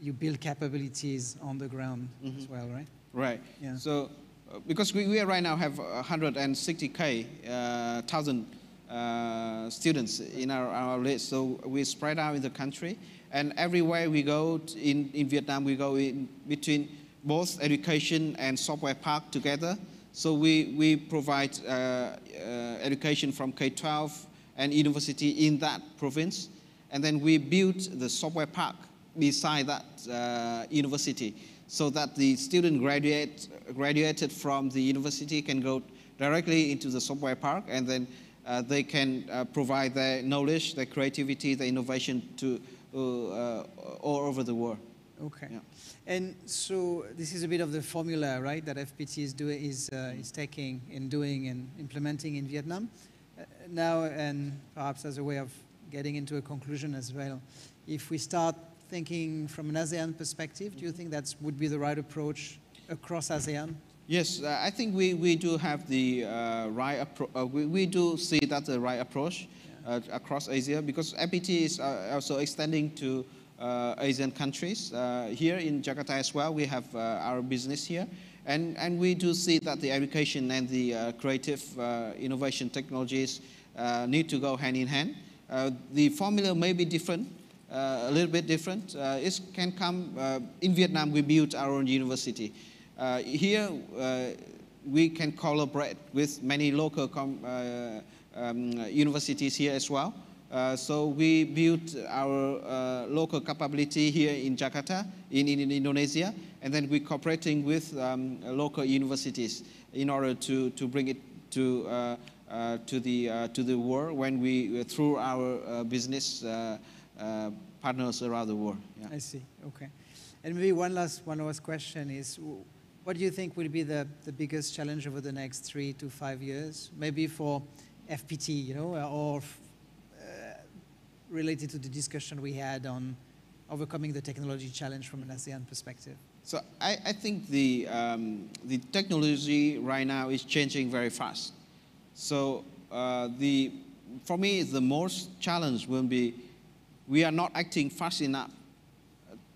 you build capabilities on the ground as well, right? Right. Yeah. So, uh, because we, we right now have 160k uh, thousand uh, students in our, our list, so we spread out in the country, and everywhere we go in in Vietnam, we go in between both education and software park together. So we we provide uh, uh, education from K-12 and university in that province, and then we build the software park beside that uh, university so that the student graduate, graduated from the university can go directly into the software park and then they can uh, provide their knowledge, their creativity, their innovation to uh, uh, all over the world. Okay. And so this is a bit of the formula, right, that FPT is doing is uh, is taking and doing and implementing in Vietnam. Uh, now, and perhaps as a way of getting into a conclusion as well, if we start thinking from an ASEAN perspective, do you think that would be the right approach across ASEAN? Yes, uh, I think we, we do have the uh, right approach. Uh, we, we do see that the right approach uh, across Asia because FPT is uh, also extending to uh, Asian countries. Here in Jakarta as well, we have our business here. And, and we do see that the education and the creative innovation technologies need to go hand in hand. The formula may be different, a little bit different. It can come, in Vietnam, we built our own university. Uh, here, uh, we can collaborate with many local uh, um, universities here as well. Uh, so we built our uh, local capability here in Jakarta, in, in Indonesia, and then we're cooperating with um, local universities in order to, to bring it to, uh, to, the, to the world when we, through our business partners around the world. Yeah. I see. Okay. And maybe one last one last question is, what do you think will be the, the biggest challenge over the next three to five years? Maybe for FPT, you know, or uh, related to the discussion we had on overcoming the technology challenge from an ASEAN perspective? So I, I think the, um, the technology right now is changing very fast. So uh, the, for me, the most challenge will be we are not acting fast enough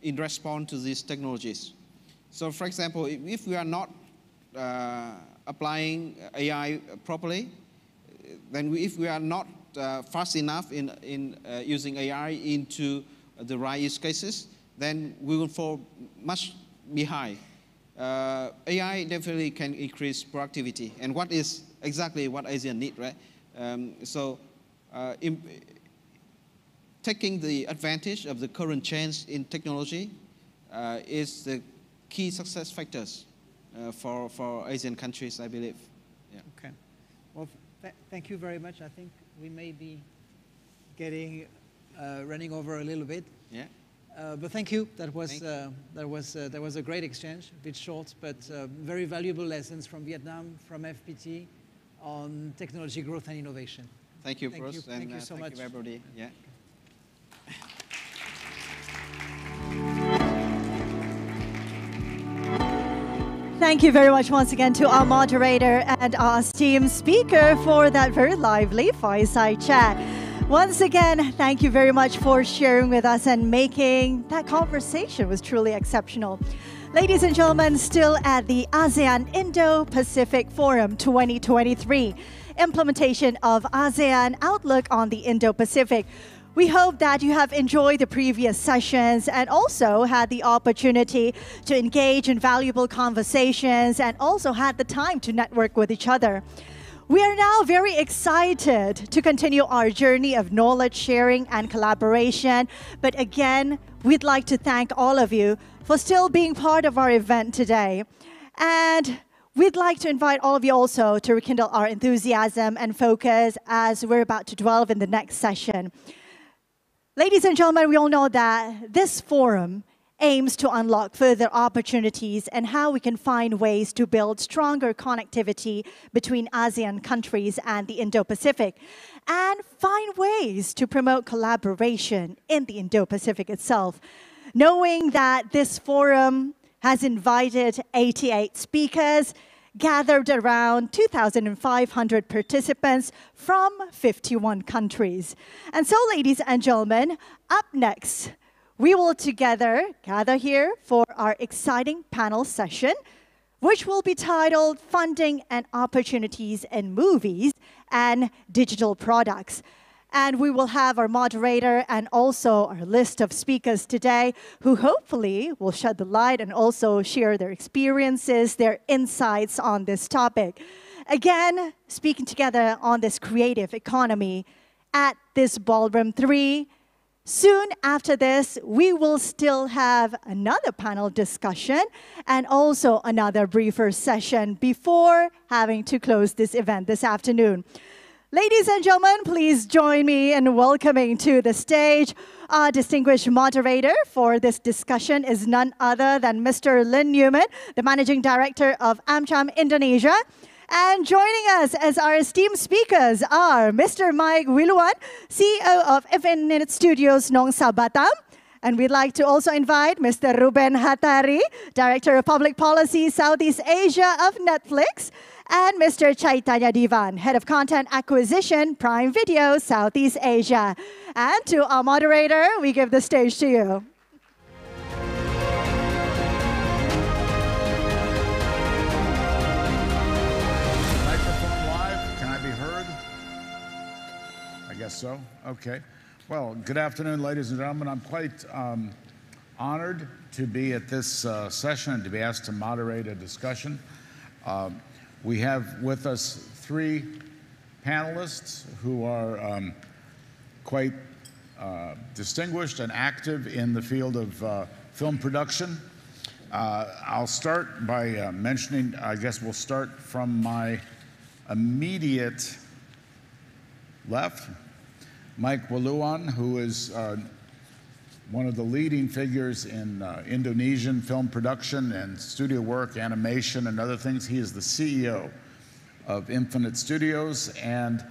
in response to these technologies. So for example, if, we are not uh, applying AI properly, then we, if we are not uh, fast enough in, in uh, using AI into the right use cases, then we will fall much behind. Uh, AI definitely can increase productivity, and what is exactly what ASEAN need, right? Um, so, uh, taking the advantage of the current change in technology uh, is the key success factors uh, for, for ASEAN countries, I believe. Yeah. Okay. Well, th thank you very much. I think we may be getting uh, running over a little bit. Yeah. Uh, but thank you. That was uh, that was uh, that was a great exchange. A bit short, but uh, very valuable lessons from Vietnam, from FPT, on technology growth and innovation. Thank you, thank Bruce. You. And, thank you so thank much. You, everybody. Yeah. Thank you very much once again to our moderator and our esteemed speaker for that very lively fireside chat. Once again, thank you very much for sharing with us and making that conversation was truly exceptional. Ladies and gentlemen, still at the ASEAN Indo Pacific Forum 2023, implementation of ASEAN Outlook on the Indo Pacific. We hope that you have enjoyed the previous sessions and also had the opportunity to engage in valuable conversations and also had the time to network with each other. We are now very excited to continue our journey of knowledge sharing and collaboration. But again, we'd like to thank all of you for still being part of our event today. And We'd like to invite all of you also to rekindle our enthusiasm and focus as we're about to delve in the next session. Ladies and gentlemen, we all know that this forum aims to unlock further opportunities and how we can find ways to build stronger connectivity between ASEAN countries and the Indo Pacific, and find ways to promote collaboration in the Indo Pacific itself. Knowing that this forum has invited 88 speakers, gathered around 2,500 participants from 51 countries. And so, ladies and gentlemen, up next, we will together gather here for our exciting panel session, which will be titled Funding and Opportunities in Movies and Digital Products. And we will have our moderator and also our list of speakers today who hopefully will shed the light and also share their experiences, their insights on this topic. Again, speaking together on this creative economy at this Ballroom 3. Soon after this, we will still have another panel discussion and also another briefer session before having to close this event this afternoon. Ladies and gentlemen, please join me in welcoming to the stage our distinguished moderator for this discussion is none other than Mr. Lin Neumann, the Managing Director of AmCham Indonesia. And joining us as our esteemed speakers are Mr. Mike Wiluan, CEO of Infinite Studios Nongsa Batam, and we'd like to also invite Mr. Ruben Hattari, Director of Public Policy Southeast Asia of Netflix, and Mr. Chaitanya Divan, Head of Content Acquisition, Prime Video, Southeast Asia. And to our moderator, we give the stage to you. Microphone live. Can I be heard? I guess so. Okay. Well, good afternoon, ladies and gentlemen. I'm quite um, honored to be at this uh, session and to be asked to moderate a discussion. Um, we have with us three panelists who are um, quite uh, distinguished and active in the field of uh, film production. Uh, I'll start by uh, mentioning, I guess we'll start from my immediate left, Mike Wiluan, who is uh, one of the leading figures in uh, Indonesian film production and studio work, animation, and other things. He is the CEO of Infinite Studios and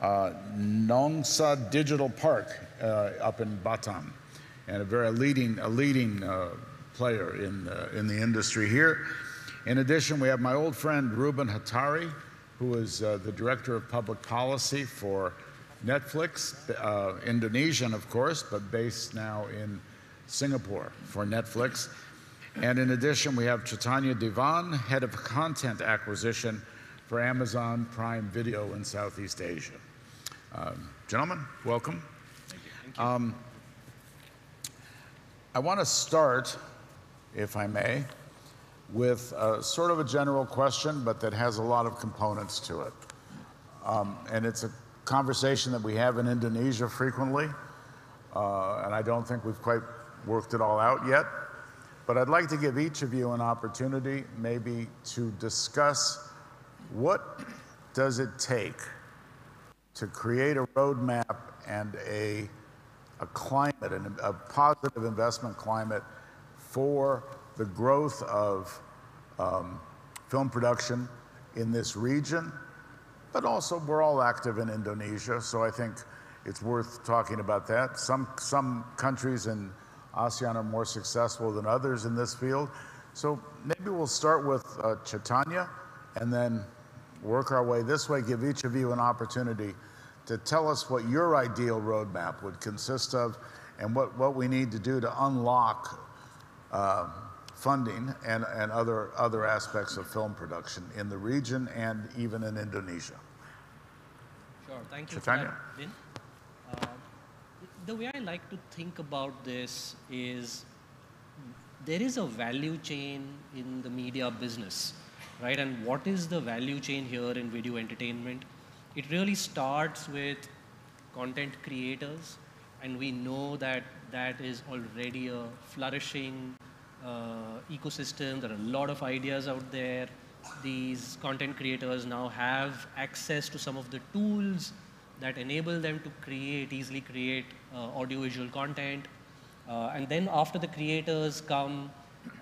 uh, Nongsa Digital Park uh, up in Batam. and a very leading, a leading uh, player in, uh, in the industry here. In addition, we have my old friend Ruben Hattari, who is the Director of Public Policy for Netflix, uh, Indonesian, of course, but based now in Singapore for Netflix. And in addition, we have Chaitanya Divan, Head of Content Acquisition for Amazon Prime Video in Southeast Asia. Um, gentlemen, welcome. Thank you. Thank you. Um, I want to start, if I may, with a, sort of a general question, but that has a lot of components to it. Um, and it's a conversation that we have in Indonesia frequently, uh, and I don't think we've quite worked it all out yet. But I'd like to give each of you an opportunity maybe to discuss what does it take to create a roadmap and a, a climate, and a positive investment climate for the growth of um, film production in this region, but also we're all active in Indonesia, so I think it's worth talking about that. Some, some countries in ASEAN are more successful than others in this field. So maybe we'll start with uh, Chaitanya and then work our way this way, give each of you an opportunity to tell us what your ideal roadmap would consist of and what, what we need to do to unlock uh, funding and, and other, other aspects of film production in the region and even in Indonesia. Sure, thank you Chaitanya. for that, uh, the way I like to think about this is there is a value chain in the media business, right? And what is the value chain here in video entertainment? It really starts with content creators, and we know that that is already a flourishing ecosystem. There are a lot of ideas out there. These content creators now have access to some of the tools that enable them to create, easily create uh, audiovisual content. Uh, and then after the creators come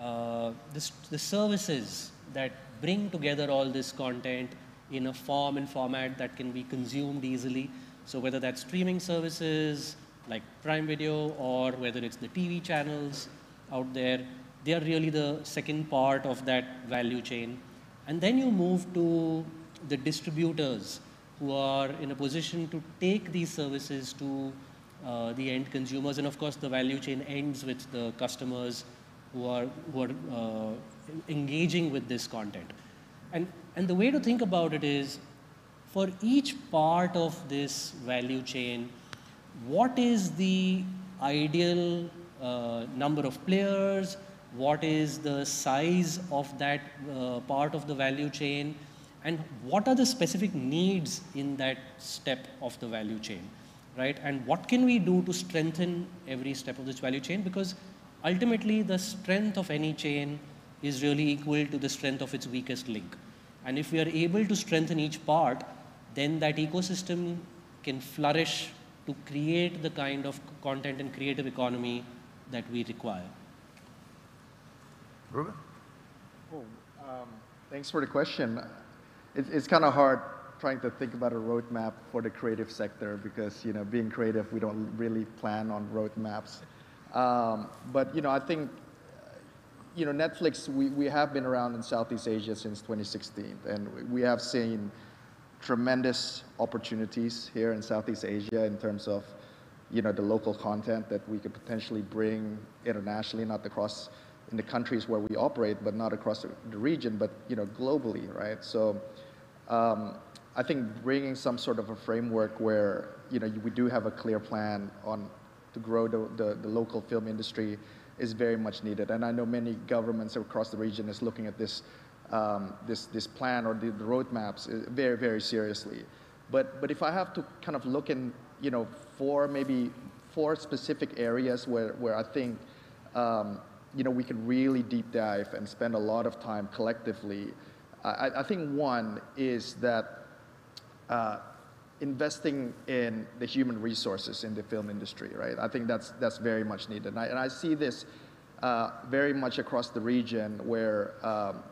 uh, this, the services that bring together all this content in a form and format that can be consumed easily. So whether that's streaming services like Prime Video or whether it's the TV channels out there, they are really the second part of that value chain. And then you move to the distributors who are in a position to take these services to uh, the end consumers. And of course, the value chain ends with the customers who are, who are uh, engaging with this content. And, and the way to think about it is for each part of this value chain, what is the ideal uh, number of players? What is the size of that uh, part of the value chain? And what are the specific needs in that step of the value chain? Right? And what can we do to strengthen every step of this value chain? Because ultimately, the strength of any chain is really equal to the strength of its weakest link. And if we are able to strengthen each part, then that ecosystem can flourish to create the kind of content and creative economy that we require. Ruben? Um, thanks for the question. It, it's kind of hard trying to think about a roadmap for the creative sector because, you know, being creative, we don't really plan on roadmaps. Um, but, you know, I think you know, Netflix, we, we have been around in Southeast Asia since 2016, and we have seen tremendous opportunities here in Southeast Asia in terms of, you know, the local content that we could potentially bring internationally, not across in the countries where we operate, but not across the, region, but, you know, globally, right? So um, I think bringing some sort of a framework where, you know, we do have a clear plan on to grow the, the, the local film industry is very much needed. And I know many governments across the region is looking at this, um, this, this plan or the, the roadmaps uh, very, very seriously. But, but if I have to kind of look in, you know, four, maybe four specific areas where, where I think, um, you know, we could really deep dive and spend a lot of time collectively, I, I think one is that uh, investing in the human resources in the film industry, right? I think that's, that's very much needed. And I, and I see this uh, very much across the region where, um,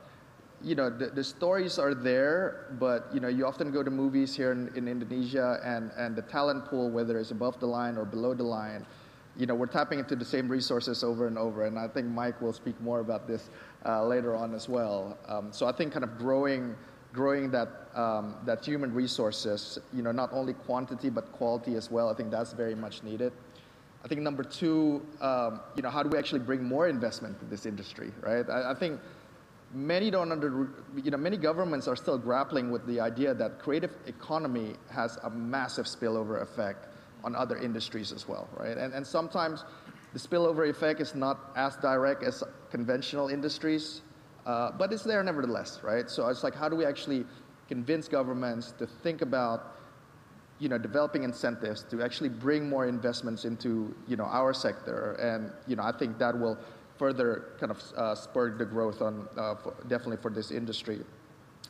you know, the, the, stories are there, but, you know, you often go to movies here in, in Indonesia and, and the talent pool, whether it's above the line or below the line, you know, we're tapping into the same resources over and over, and I think Mike will speak more about this uh, later on as well. Um, so I think kind of growing, growing that, um, that human resources, you know, not only quantity but quality as well, I think that's very much needed. I think number two, um, you know, how do we actually bring more investment to this industry, right? I, I think many don't under, you know, many governments are still grappling with the idea that creative economy has a massive spillover effect on other industries as well, right? And, and sometimes the spillover effect is not as direct as conventional industries, uh, but it's there nevertheless, right? So it's like, how do we actually convince governments to think about, you know, developing incentives to actually bring more investments into, you know, our sector? And, you know, I think that will further kind of uh, spur the growth on, uh, for, definitely for this industry.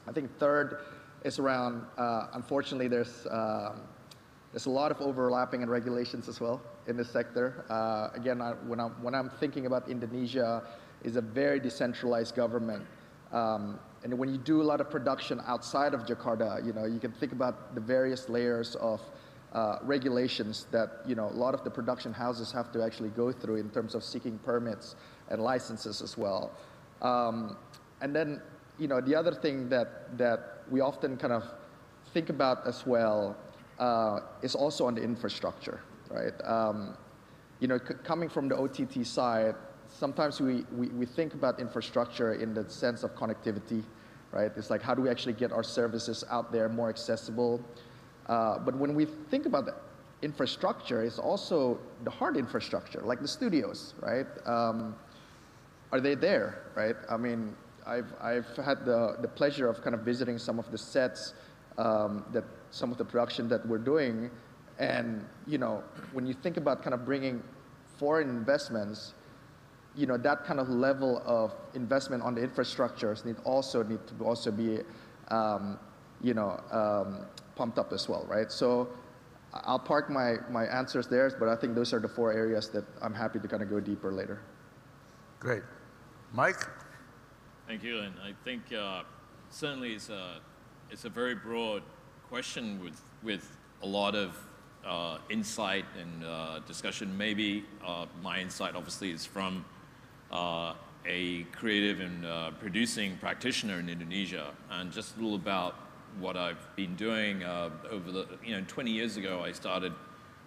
I think third is around, uh, unfortunately, there's, um, there's a lot of overlapping and regulations as well in this sector. Uh, again, I, when, I'm, when I'm thinking about Indonesia, is a very decentralized government. Um, and when you do a lot of production outside of Jakarta, you know, you can think about the various layers of uh, regulations that, you know, a lot of the production houses have to actually go through in terms of seeking permits and licenses as well. Um, and then, you know, the other thing that, that we often kind of think about as well uh, is also on the infrastructure, right? Um, you know, coming from the OTT side, sometimes we, we, we think about infrastructure in the sense of connectivity, right? It's like how do we actually get our services out there more accessible? Uh, but when we think about the infrastructure, it's also the hard infrastructure, like the studios, right? Um, are they there, right? I mean, I've, I've had the, the pleasure of kind of visiting some of the sets um, that some of the production that we're doing. And, you know, when you think about kind of bringing foreign investments, you know, that kind of level of investment on the infrastructures need also need to also be, um, you know, um, pumped up as well, right? So I'll park my, my answers there, but I think those are the four areas that I'm happy to kind of go deeper later. Great. Mike? Thank you, and I think uh, certainly it's a, it's a very broad question with, with a lot of uh, insight and uh, discussion. Maybe uh, my insight obviously is from uh, a creative and uh, producing practitioner in Indonesia, and just a little about what I've been doing uh, over the, you know, 20 years ago I started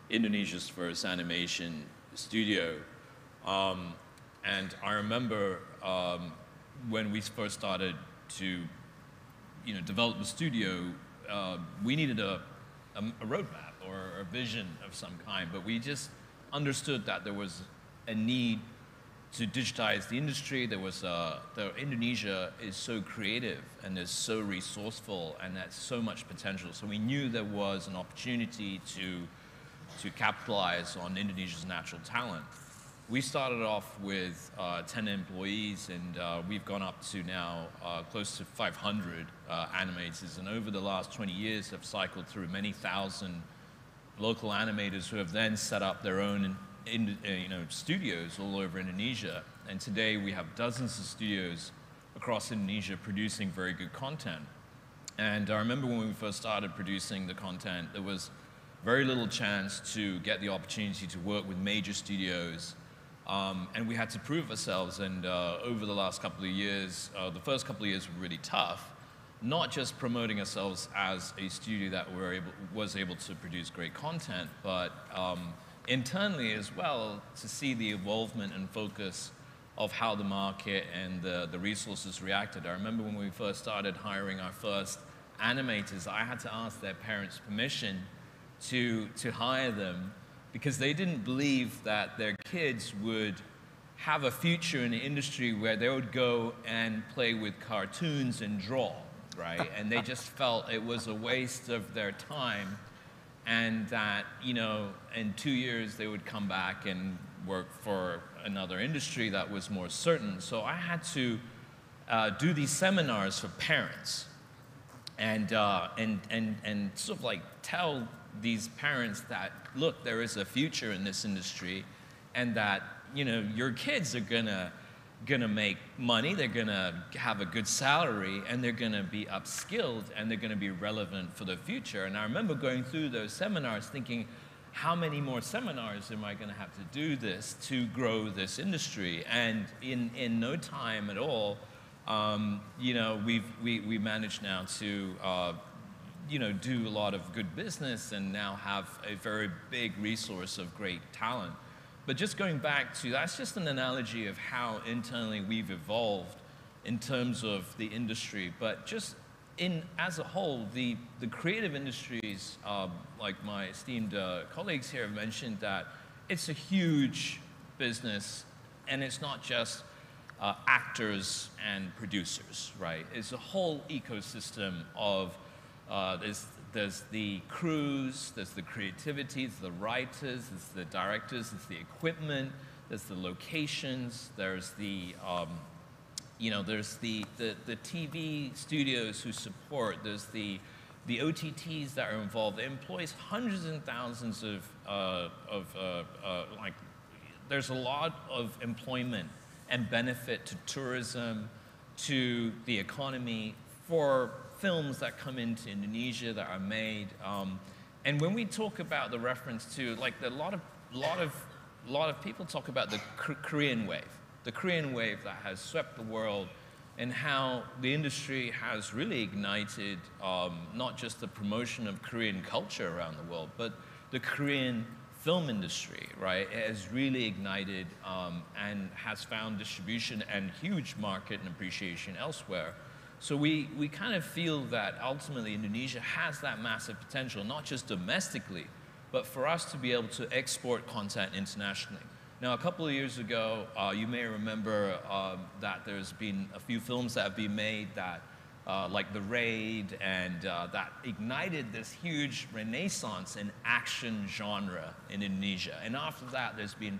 Indonesia's first animation studio. Um, and I remember um, when we first started to, you know, develop the studio, uh, we needed a, a, a, roadmap or a vision of some kind, but we just understood that there was a need to digitize the industry. There was uh, the Indonesia is so creative and is so resourceful and has so much potential. So we knew there was an opportunity to to capitalize on Indonesia's natural talent. We started off with uh, 10 employees and uh, we've gone up to now uh, close to 500 uh, animators and over the last 20 years have cycled through many thousand local animators who have then set up their own in, uh, you know, studios all over Indonesia. And today we have dozens of studios across Indonesia producing very good content. And I remember when we first started producing the content, there was very little chance to get the opportunity to work with major studios um, and we had to prove ourselves. And uh, over the last couple of years, uh, the first couple of years were really tough, not just promoting ourselves as a studio that were able, was able to produce great content, but um, internally as well to see the involvement and focus of how the market and the, the resources reacted. I remember when we first started hiring our first animators, I had to ask their parents' permission to, to hire them because they didn't believe that their kids would have a future in the industry where they would go and play with cartoons and draw, right? and they just felt it was a waste of their time and that, you know, in two years they would come back and work for another industry that was more certain. So I had to uh, do these seminars for parents and, uh, and, and, and sort of like tell these parents that, look, there is a future in this industry and that, you know, your kids are gonna, gonna make money, they're gonna have a good salary, and they're gonna be upskilled and they're gonna be relevant for the future. And I remember going through those seminars thinking, how many more seminars am I going to have to do this to grow this industry? And in, in no time at all, um, you know, we've, we, we managed now to, uh, you know, do a lot of good business and now have a very big resource of great talent. But just going back to, that's just an analogy of how internally we've evolved in terms of the industry. But just in, as a whole, the, the creative industries, uh, like my esteemed uh, colleagues here have mentioned, that it's a huge business and it's not just uh, actors and producers, right? It's a whole ecosystem of, uh, there's, there's the crews, there's the creativity, there's the writers, there's the directors, there's the equipment, there's the locations, there's the um, you know, there's the, the, the TV studios who support, there's the, the OTTs that are involved. It employs hundreds and thousands of, uh, of uh, uh, like, there's a lot of employment and benefit to tourism, to the economy, for films that come into Indonesia that are made. Um, and when we talk about the reference to, like, a lot of, lot of, lot of people talk about the Korean wave the Korean wave that has swept the world and how the industry has really ignited um, not just the promotion of Korean culture around the world, but the Korean film industry, right? It has really ignited um, and has found distribution and huge market and appreciation elsewhere. So we, we kind of feel that ultimately Indonesia has that massive potential, not just domestically, but for us to be able to export content internationally. Now, a couple of years ago, uh, you may remember uh, that there's been a few films that have been made that, uh, like The Raid, and uh, that ignited this huge renaissance in action genre in Indonesia. And after that, there's been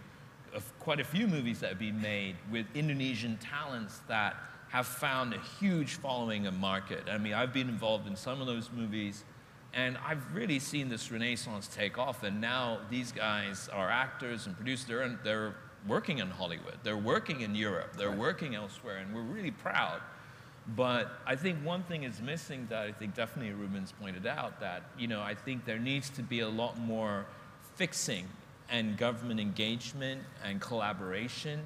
a, quite a few movies that have been made with Indonesian talents that have found a huge following and market. I mean, I've been involved in some of those movies. And I've really seen this renaissance take off, and now these guys are actors and producers. They're, they're working in Hollywood, they're working in Europe, they're working elsewhere, and we're really proud. But I think one thing is missing that I think definitely Ruben's pointed out that, you know, I think there needs to be a lot more fixing and government engagement and collaboration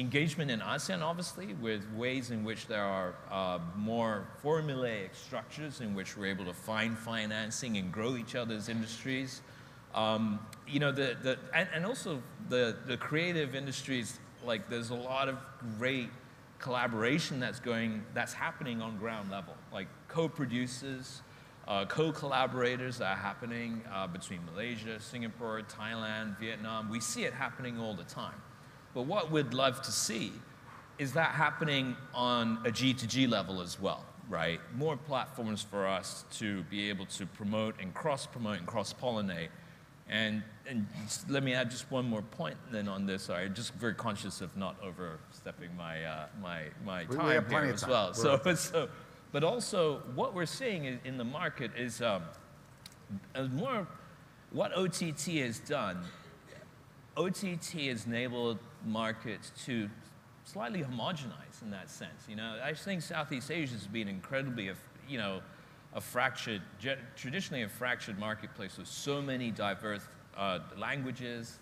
engagement in ASEAN, obviously, with ways in which there are uh, more formulaic structures in which we're able to find financing and grow each other's industries. Um, you know, the, the, and, and also the, the creative industries, like there's a lot of great collaboration that's going, that's happening on ground level, like co-producers, uh, co-collaborators that are happening uh, between Malaysia, Singapore, Thailand, Vietnam. We see it happening all the time. But what we'd love to see is that happening on a G2G level as well, right? More platforms for us to be able to promote and cross-promote and cross-pollinate. And, and let me add just one more point then on this. Sorry, I'm just very conscious of not overstepping my, uh, my, my we, time we here as time. well. So, so, but also what we're seeing in, in the market is um, more what OTT has done. OTT has enabled markets to slightly homogenize in that sense. You know, I think Southeast Asia has been incredibly, you know, a fractured, traditionally a fractured marketplace with so many diverse uh, languages,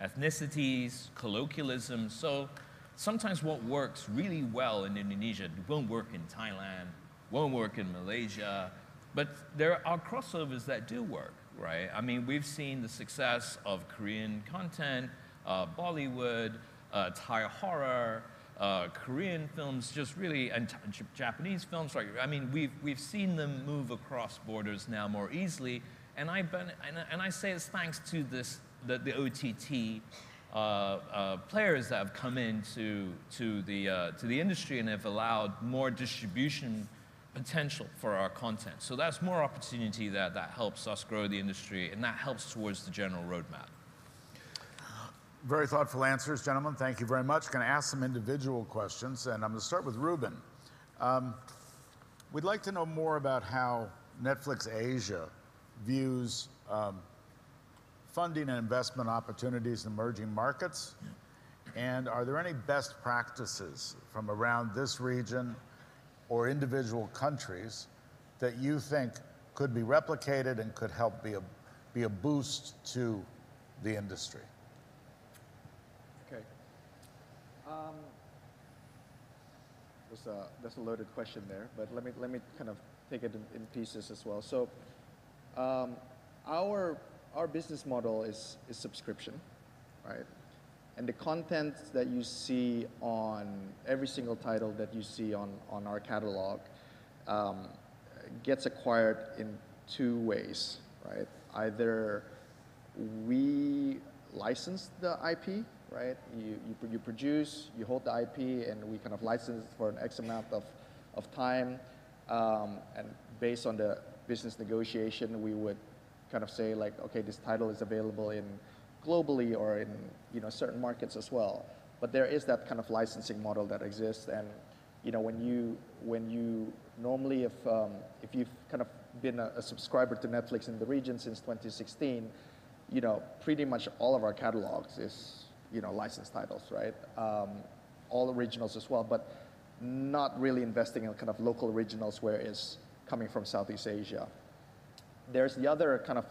ethnicities, colloquialism. So sometimes what works really well in Indonesia won't work in Thailand, won't work in Malaysia, but there are crossovers that do work, right? I mean, we've seen the success of Korean content, uh, Bollywood, uh, Thai horror, uh, Korean films, just really, and Japanese films. Right? I mean, we've, we've seen them move across borders now more easily. And I, and, and I say it's thanks to this, the, the OTT uh, uh, players that have come into to the, uh, to the industry and have allowed more distribution potential for our content. So that's more opportunity that, that helps us grow the industry and that helps towards the general roadmap. Very thoughtful answers, gentlemen. Thank you very much. Going to ask some individual questions, and I'm going to start with Ruben. Um, we'd like to know more about how Netflix Asia views um, funding and investment opportunities in emerging markets. And are there any best practices from around this region or individual countries that you think could be replicated and could help be a be a boost to the industry? Okay. Um, that's a, that's a loaded question there, but let me, let me kind of take it in, in pieces as well. So um, our, our business model is, is subscription, right? And the content that you see on every single title that you see on, on our catalog um, gets acquired in two ways, right? Either we license the IP, right? You, you, you produce, you hold the IP, and we kind of license for an X amount of, of time. Um, and based on the business negotiation, we would kind of say like, okay, this title is available in globally or in you know certain markets as well. But there is that kind of licensing model that exists, and you know when you when you normally if um, if you've kind of been a, a subscriber to Netflix in the region since 2016, you know pretty much all of our catalogs is you know licensed titles, right? Um, all originals as well, but not really investing in kind of local originals where it's coming from Southeast Asia. There's the other kind of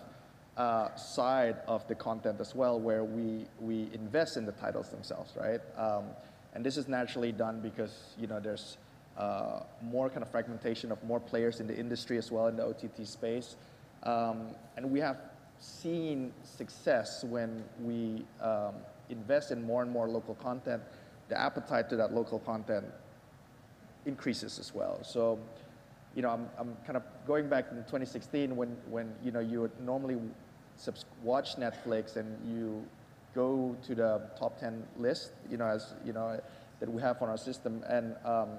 uh, side of the content as well, where we, we invest in the titles themselves, right? Um, and this is naturally done because you know there's uh, more kind of fragmentation of more players in the industry as well in the OTT space, um, and we have seen success when we um, invest in more and more local content. The appetite to that local content increases as well. So you know, I'm, I'm kind of going back in 2016 when, when you know, you would normally watch Netflix and you go to the top 10 list, you know, as, you know, that we have on our system. And um,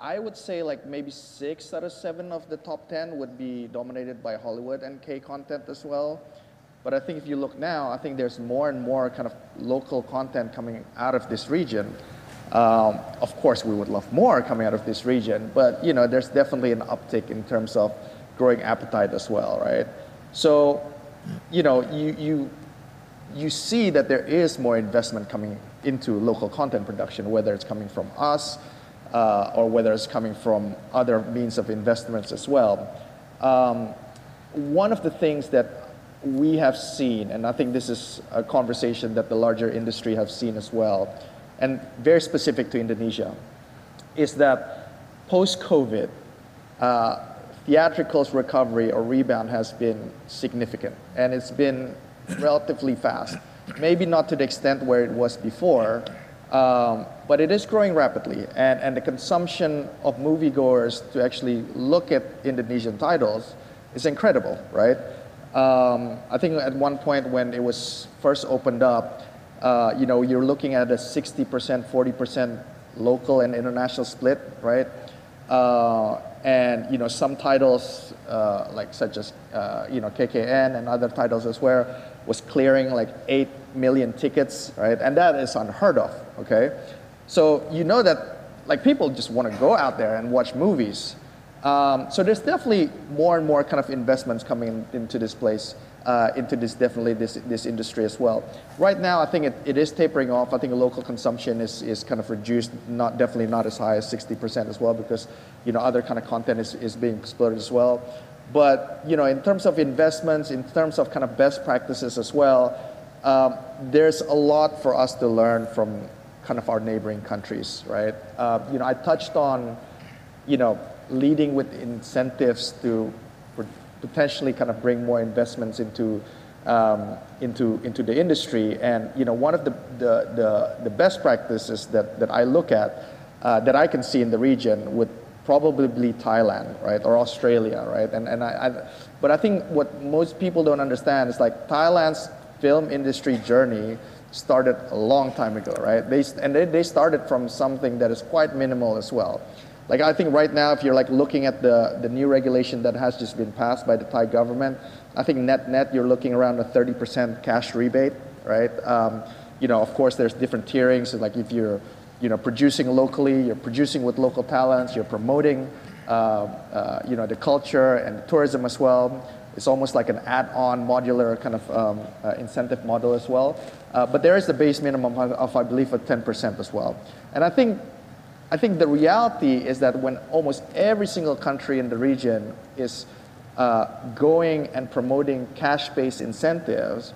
I would say like maybe six out of seven of the top 10 would be dominated by Hollywood and K content as well. But I think if you look now, I think there's more and more kind of local content coming out of this region. Um, of course, we would love more coming out of this region, but you know, there's definitely an uptick in terms of growing appetite as well, right? So, you know, you you you see that there is more investment coming into local content production, whether it's coming from us uh, or whether it's coming from other means of investments as well. Um, one of the things that we have seen, and I think this is a conversation that the larger industry have seen as well, and very specific to Indonesia, is that post-COVID, uh, theatricals recovery or rebound has been significant, and it's been relatively fast. Maybe not to the extent where it was before, um, but it is growing rapidly, and, and the consumption of moviegoers to actually look at Indonesian titles is incredible, right? Um, I think at one point when it was first opened up, uh, you know, you're looking at a 60%, 40% local and international split, right? Uh, and you know, some titles uh, like such as uh, you know KKN and other titles as well was clearing like eight million tickets, right? And that is unheard of. Okay, so you know that like people just want to go out there and watch movies. Um, so there's definitely more and more kind of investments coming into this place uh, into this definitely this, this industry as well. Right now, I think it, it is tapering off. I think local consumption is, is kind of reduced, not definitely not as high as 60% as well because you know other kind of content is, is being explored as well. But you know, in terms of investments, in terms of kind of best practices as well, um, there's a lot for us to learn from kind of our neighboring countries, right? Uh, you know, I touched on, you know, leading with incentives to potentially kind of bring more investments into um, into into the industry. And you know, one of the the, the, the best practices that, that I look at uh, that I can see in the region would probably be Thailand, right, or Australia, right. And and I, I, but I think what most people don't understand is like Thailand's film industry journey started a long time ago, right? They and they, they started from something that is quite minimal as well. Like I think right now, if you're like looking at the, the new regulation that has just been passed by the Thai government, I think net net you're looking around a 30% cash rebate, right? Um, you know, of course, there's different tierings. So like if you're, you know, producing locally, you're producing with local talents, you're promoting, uh, uh, you know, the culture and tourism as well. It's almost like an add-on modular kind of um, uh, incentive model as well. Uh, but there is the base minimum of, I believe, of 10% as well. And I think I think the reality is that when almost every single country in the region is uh, going and promoting cash-based incentives,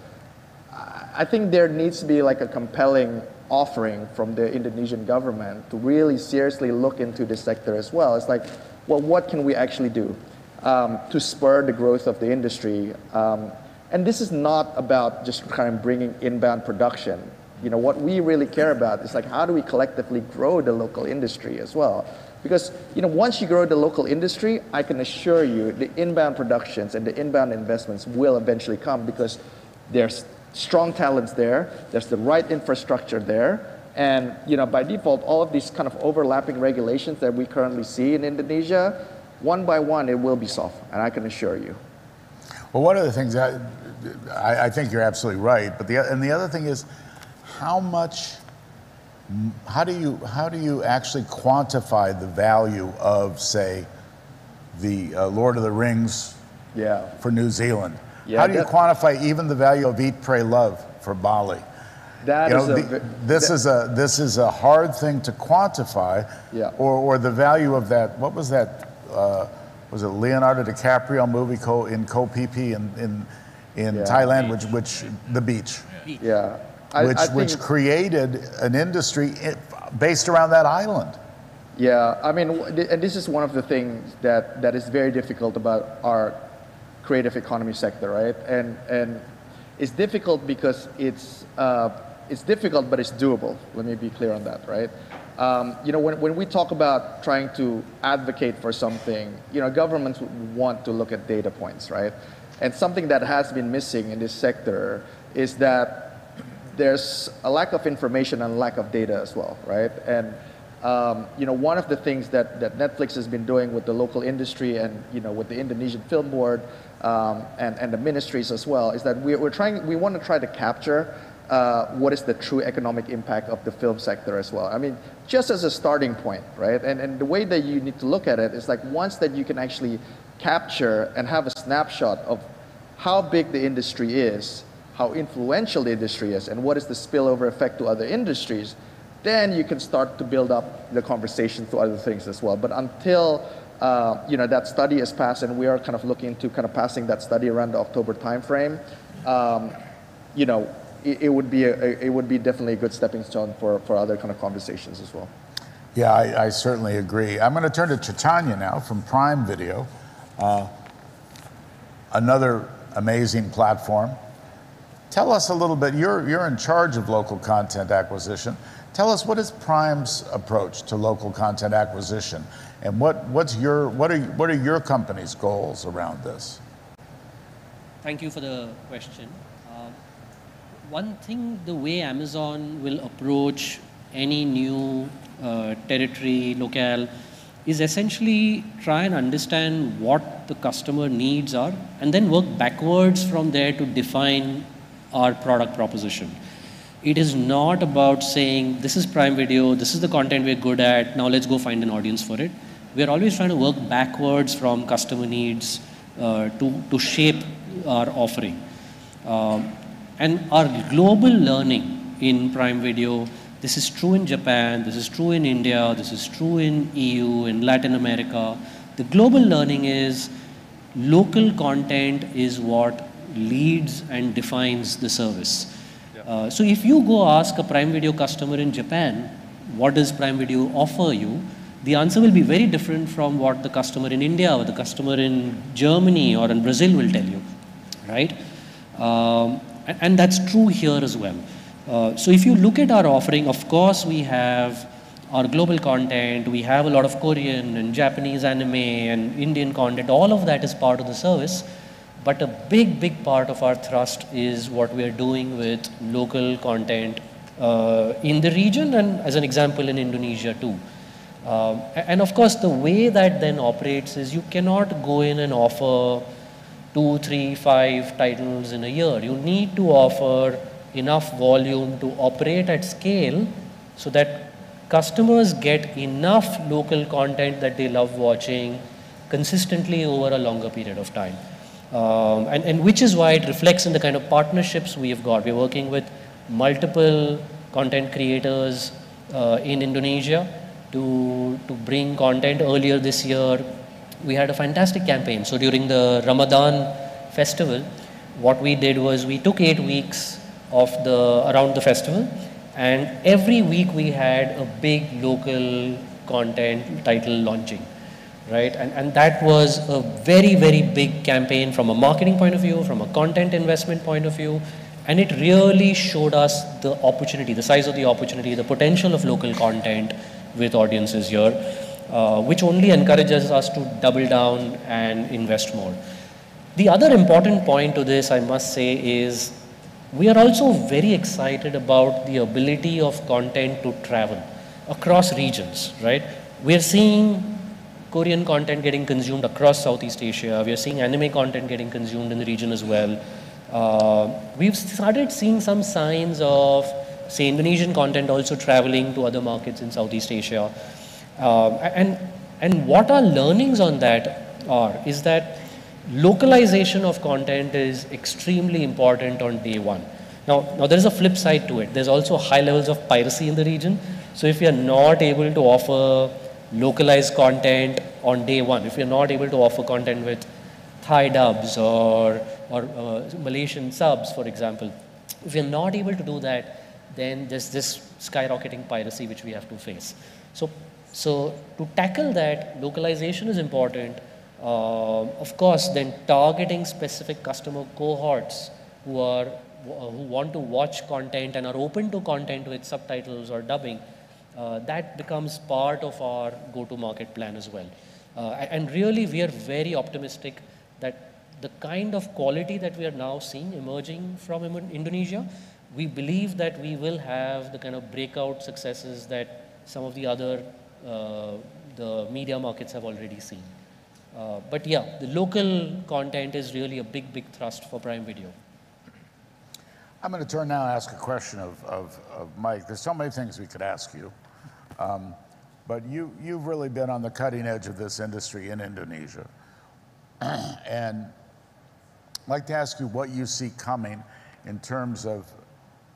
I think there needs to be like a compelling offering from the Indonesian government to really seriously look into this sector as well. It's like, well, what can we actually do um, to spur the growth of the industry? Um, and this is not about just kind of bringing inbound production. You know, what we really care about is like, how do we collectively grow the local industry as well? Because, you know, once you grow the local industry, I can assure you the inbound productions and the inbound investments will eventually come because there's strong talents there, there's the right infrastructure there, and you know, by default, all of these kind of overlapping regulations that we currently see in Indonesia, one by one, it will be solved, and I can assure you. Well, one of the things I, I, I think you're absolutely right, but the and the other thing is, how much, how do you how do you actually quantify the value of say, the uh, Lord of the Rings, yeah, for New Zealand? Yeah, How do you that- quantify even the value of Eat, Pray, Love for Bali? That You is know, a the- ve- this that- is a this is a hard thing to quantify. Yeah. Or or the value of that. What was that? Uh, was it Leonardo DiCaprio movie Co in Koh Phi Phi in in, in Yeah. Thailand, which which the beach, Yeah. I- which I which created an industry based around that island. Yeah, I mean, and this is one of the things that, that is very difficult about our creative economy sector, right? And and it's difficult because it's uh, it's difficult, but it's doable. Let me be clear on that, right? Um, you know, when, when we talk about trying to advocate for something, you know, governments want to look at data points, right? And something that has been missing in this sector is that there's a lack of information and lack of data as well, right? And um, you know, one of the things that, that Netflix has been doing with the local industry and you know with the Indonesian Film Board um, and, and the ministries as well is that we, we're trying, we want to try to capture uh, what is the true economic impact of the film sector as well. I mean, just as a starting point, right? And, and the way that you need to look at it is like once that you can actually capture and have a snapshot of how big the industry is, how influential the industry is, and what is the spillover effect to other industries, then you can start to build up the conversation to other things as well. But until uh, you know that study is passed, and we are kind of looking to kind of passing that study around the October timeframe, um, you know, it, it would be a, it would be definitely a good stepping stone for, for other kind of conversations as well. Yeah, I, I certainly agree. I'm going to turn to Chaitanya now from Prime Video, uh, another amazing platform. Tell us a little bit. You're you're in charge of local content acquisition. Tell us what is Prime's approach to local content acquisition, and what what's your what are what are your company's goals around this? Thank you for the question. Uh, one thing, the way Amazon will approach any new uh, territory, locale, is essentially try and understand what the customer needs are and then work backwards from there to define our product proposition. It is not about saying, this is Prime Video, this is the content we're good at, now let's go find an audience for it. We're always trying to work backwards from customer needs uh, to, to shape our offering. Um, and our global learning in Prime Video, this is true in Japan, this is true in India, this is true in EU, in Latin America. The global learning is local content is what leads and defines the service. Uh, so if you go ask a Prime Video customer in Japan, what does Prime Video offer you? The answer will be very different from what the customer in India or the customer in Germany or in Brazil will tell you, right? Um, and, and that's true here as well. Uh, so if you look at our offering, of course we have our global content, we have a lot of Korean and Japanese anime and Indian content, all of that is part of the service. But a big, big part of our thrust is what we are doing with local content uh, in the region and, as an example, in Indonesia too. Um, and of course, the way that then operates is you cannot go in and offer two, three, five titles in a year. You need to offer enough volume to operate at scale so that customers get enough local content that they love watching consistently over a longer period of time. Um, and, and which is why it reflects in the kind of partnerships we have got. We're working with multiple content creators uh, in Indonesia to, to bring content. Earlier this year, we had a fantastic campaign. So during the Ramadan festival, what we did was we took eight weeks of the around the festival, and every week we had a big local content title launching, right? And and that was a very very big campaign from a marketing point of view, from a content investment point of view, and it really showed us the opportunity, the size of the opportunity, the potential of local content with audiences here uh, which only encourages us to double down and invest more. The other important point to this, I must say, is we are also very excited about the ability of content to travel across regions, right? We're seeing Korean content getting consumed across Southeast Asia. We are seeing anime content getting consumed in the region as well. Uh, we've started seeing some signs of, say, Indonesian content also traveling to other markets in Southeast Asia. Uh, and, and what our learnings on that are is that localization of content is extremely important on day one. Now, now there is a flip side to it. There's also high levels of piracy in the region. So if you're not able to offer localized content on day one, if you're not able to offer content with Thai dubs or, or uh, Malaysian subs, for example, if you're not able to do that, then there's this skyrocketing piracy which we have to face. So so to tackle that, localization is important. Uh, of course, then targeting specific customer cohorts who are who want to watch content and are open to content with subtitles or dubbing, uh, that becomes part of our go-to-market plan as well. Uh, and really, we are very optimistic that the kind of quality that we are now seeing emerging from Indonesia, we believe that we will have the kind of breakout successes that some of the other uh, the media markets have already seen. Uh, but yeah, the local content is really a big, big thrust for Prime Video. I'm going to turn now and ask a question of, of, of Mike. There's so many things we could ask you. Um, but you, you've really been on the cutting edge of this industry in Indonesia. and I'd like to ask you what you see coming in terms of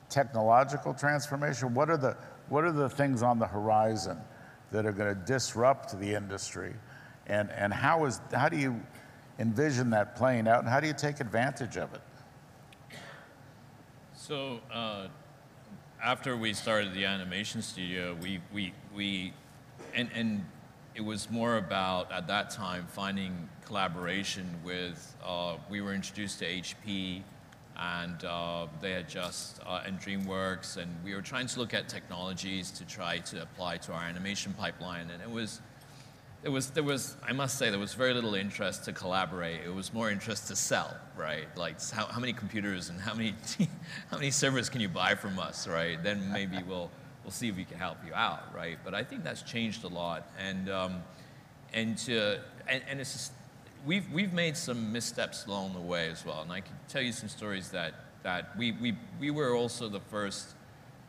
technological transformation. What are the, what are the things on the horizon that are going to disrupt the industry? And, and how, is, how do you envision that playing out and how do you take advantage of it? So uh, after we started the animation studio, we, we, we and, and it was more about, at that time, finding collaboration with, uh, we were introduced to HP, and uh, they had just, uh, and DreamWorks, and we were trying to look at technologies to try to apply to our animation pipeline, and it was, it was, there was, I must say, there was very little interest to collaborate. It was more interest to sell, right? Like, how, how many computers and how many, how many servers can you buy from us, right? Then maybe we'll, we'll see if we can help you out, right? But I think that's changed a lot, and, um, and, to, and, and it's just, we've, we've made some missteps along the way as well. And I can tell you some stories that, that we, we, we were also the first.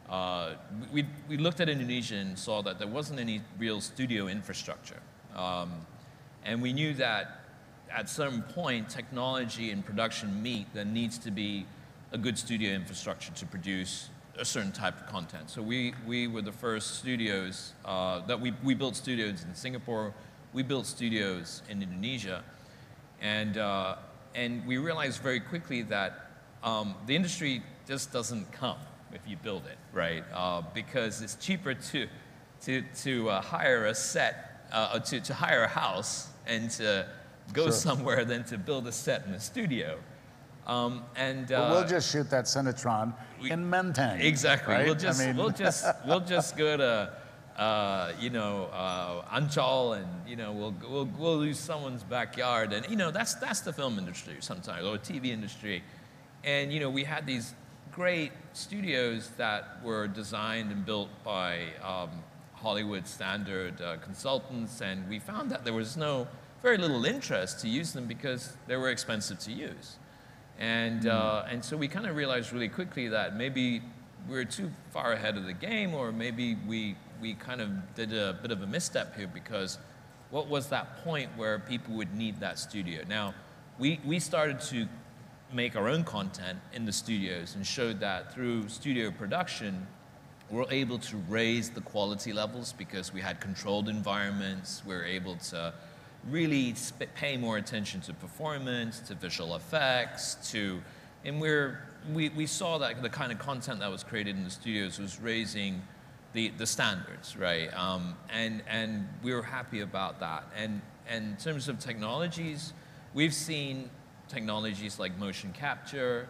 Uh, we, we looked at Indonesia and saw that there wasn't any real studio infrastructure. Um, and we knew that at some point, technology and production meet, there needs to be a good studio infrastructure to produce a certain type of content. So we, we were the first studios uh, that we, we built studios in Singapore, we built studios in Indonesia, and, uh, and we realized very quickly that um, the industry just doesn't come if you build it, right? Uh, because it's cheaper to, to, to uh, hire a set, uh, to, to hire a house and to go sure. somewhere than to build a set in a studio. Um, and well, we'll uh, just shoot that Sinetron we, in Menteng. Exactly. Right? We'll just I mean... we'll just we'll just go to uh, you know, uh, Ancol, and you know, we'll, we'll we'll use someone's backyard, and you know, that's that's the film industry sometimes, or TV industry, and you know, we had these great studios that were designed and built by um, Hollywood standard uh, consultants, and we found that there was no very little interest to use them because they were expensive to use, and mm. and so we kind of realized really quickly that maybe we we're too far ahead of the game, or maybe we we kind of did a bit of a misstep here because what was that point where people would need that studio? Now, we, we started to make our own content in the studios and showed that through studio production, we're able to raise the quality levels because we had controlled environments. We are able to, really pay more attention to performance, to visual effects, to, and we're, we, we saw that the kind of content that was created in the studios was raising the, the standards, right? Um, and, and we were happy about that. And, and in terms of technologies, we've seen technologies like motion capture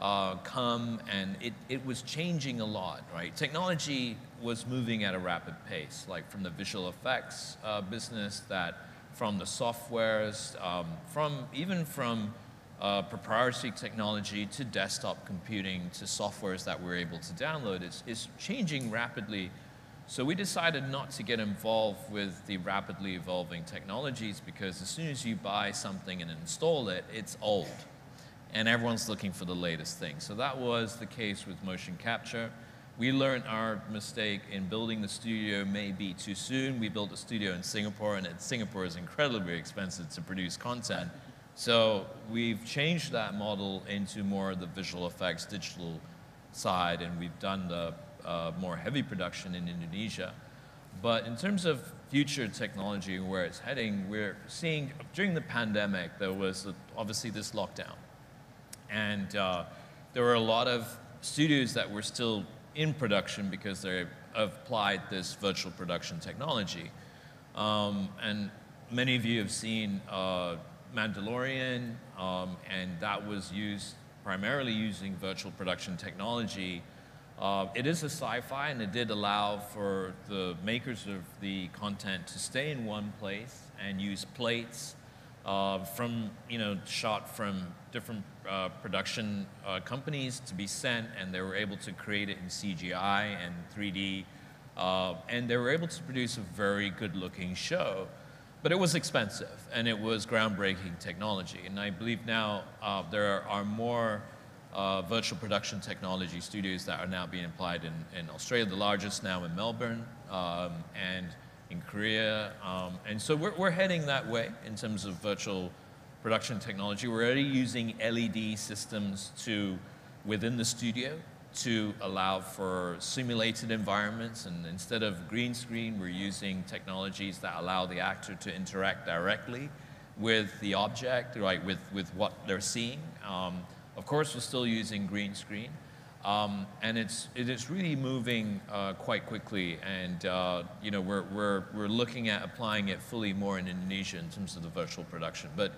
uh, come and it, it was changing a lot, right? Technology was moving at a rapid pace, like from the visual effects uh, business, that from the softwares, um, from even from uh, proprietary technology to desktop computing to softwares that we're able to download is, is changing rapidly. So we decided not to get involved with the rapidly evolving technologies because as soon as you buy something and install it, it's old. And everyone's looking for the latest thing. So that was the case with motion capture. We learned our mistake in building the studio maybe too soon. We built a studio in Singapore, and Singapore is incredibly expensive to produce content. So we've changed that model into more of the visual effects digital side, and we've done the uh, more heavy production in Indonesia. But in terms of future technology and where it's heading, we're seeing during the pandemic, there was obviously this lockdown. And uh, there were a lot of studios that were still in production because they applied this virtual production technology. Um, and many of you have seen uh, Mandalorian, um, and that was used primarily using virtual production technology. Uh, it is a sci-fi, and it did allow for the makers of the content to stay in one place and use plates uh, from, you know, shot from different uh, production uh, companies to be sent, and they were able to create it in CGI and 3D. Uh, and they were able to produce a very good looking show. But it was expensive, and it was groundbreaking technology. And I believe now uh, there are more uh, virtual production technology studios that are now being applied in, in Australia, the largest now in Melbourne, um, and in Korea. Um, and so we're, we're heading that way in terms of virtual production technology. We're already using LED systems to, within the studio, to allow for simulated environments. And instead of green screen, we're using technologies that allow the actor to interact directly with the object, right, with, with what they're seeing. Um, of course, we're still using green screen. Um, and it's, it is really moving uh, quite quickly. And, uh, you know, we're, we're, we're looking at applying it fully more in Indonesia in terms of the virtual production. But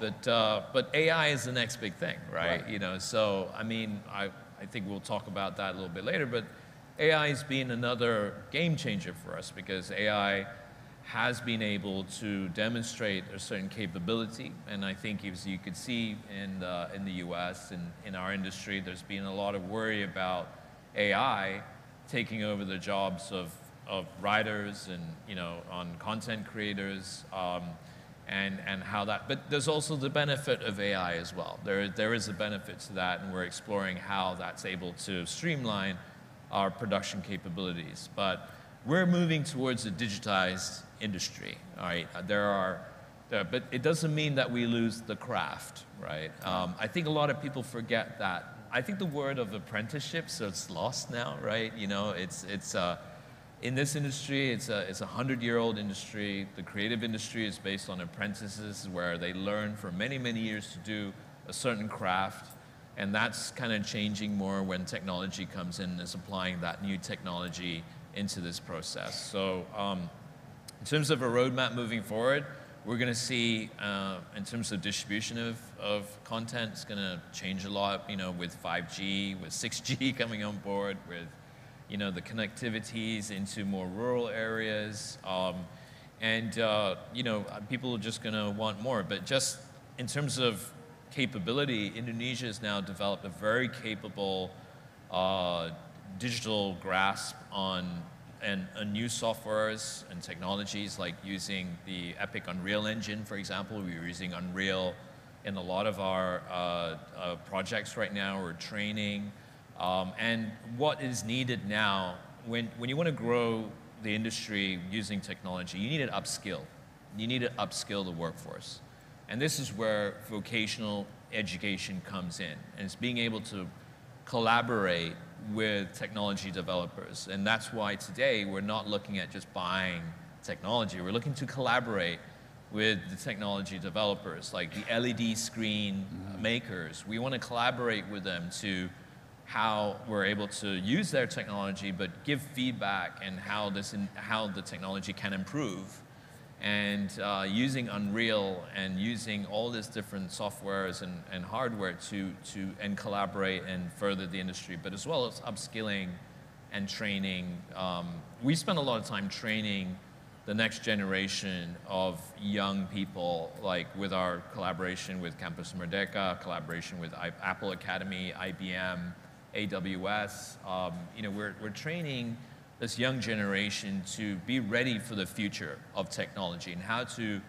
but, uh, but AI is the next big thing, right? right? You know, so I mean, I, I think we'll talk about that a little bit later, but AI has been another game changer for us because AI has been able to demonstrate a certain capability. And I think as you could see in the, in the US and in our industry, there's been a lot of worry about AI taking over the jobs of, of writers and, you know, on content creators. Um, and, and how that, but there's also the benefit of AI as well. There, there is a benefit to that, and we're exploring how that's able to streamline our production capabilities. But we're moving towards a digitized industry, all right? There are, there, but it doesn't mean that we lose the craft, right? Um, I think a lot of people forget that. I think the word of apprenticeship, so it's lost now, right? You know, it's, it's, uh, in this industry, it's a, it's a 100-year-old industry. The creative industry is based on apprentices where they learn for many, many years to do a certain craft. And that's kind of changing more when technology comes in and is applying that new technology into this process. So um, in terms of a roadmap moving forward, we're going to see, uh, in terms of distribution of, of content, it's going to change a lot, you know, with 5G, with 6G coming on board, with you know, the connectivities into more rural areas. Um, and, uh, you know, people are just going to want more. But just in terms of capability, Indonesia has now developed a very capable uh, digital grasp on and, and new softwares and technologies like using the Epic Unreal Engine, for example. We're using Unreal in a lot of our uh, uh projects right now. We're training. Um, and what is needed now, when, when you want to grow the industry using technology, you need to upskill. You need to upskill the workforce. And this is where vocational education comes in. And it's being able to collaborate with technology developers. And that's why today we're not looking at just buying technology. We're looking to collaborate with the technology developers, like the LED screen makers. We want to collaborate with them to how we're able to use their technology, but give feedback and how this in, how the technology can improve. And uh, using Unreal and using all these different softwares and, and hardware to, to and collaborate and further the industry, but as well as upskilling and training. Um, we spend a lot of time training the next generation of young people, like with our collaboration with Kampus Merdeka, collaboration with I- Apple Academy, IBM, AWS. Um, you know, we're, we're training this young generation to be ready for the future of technology and how to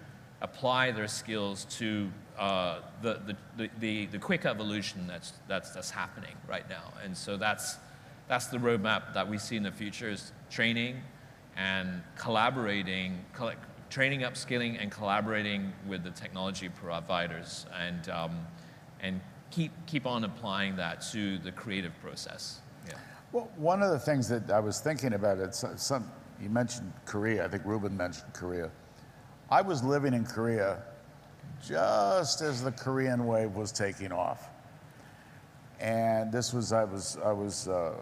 apply their skills to uh, the, the, the, the, quick evolution that's, that's, that's happening right now. And so that's, that's the roadmap that we see in the future is training and collaborating, coll- training, upskilling, and collaborating with the technology providers and, um, and keep, keep on applying that to the creative process. Yeah. Well, one of the things that I was thinking about, it's some, you mentioned Korea, I think Ruben mentioned Korea. I was living in Korea just as the Korean wave was taking off. And this was, I was, I was, uh,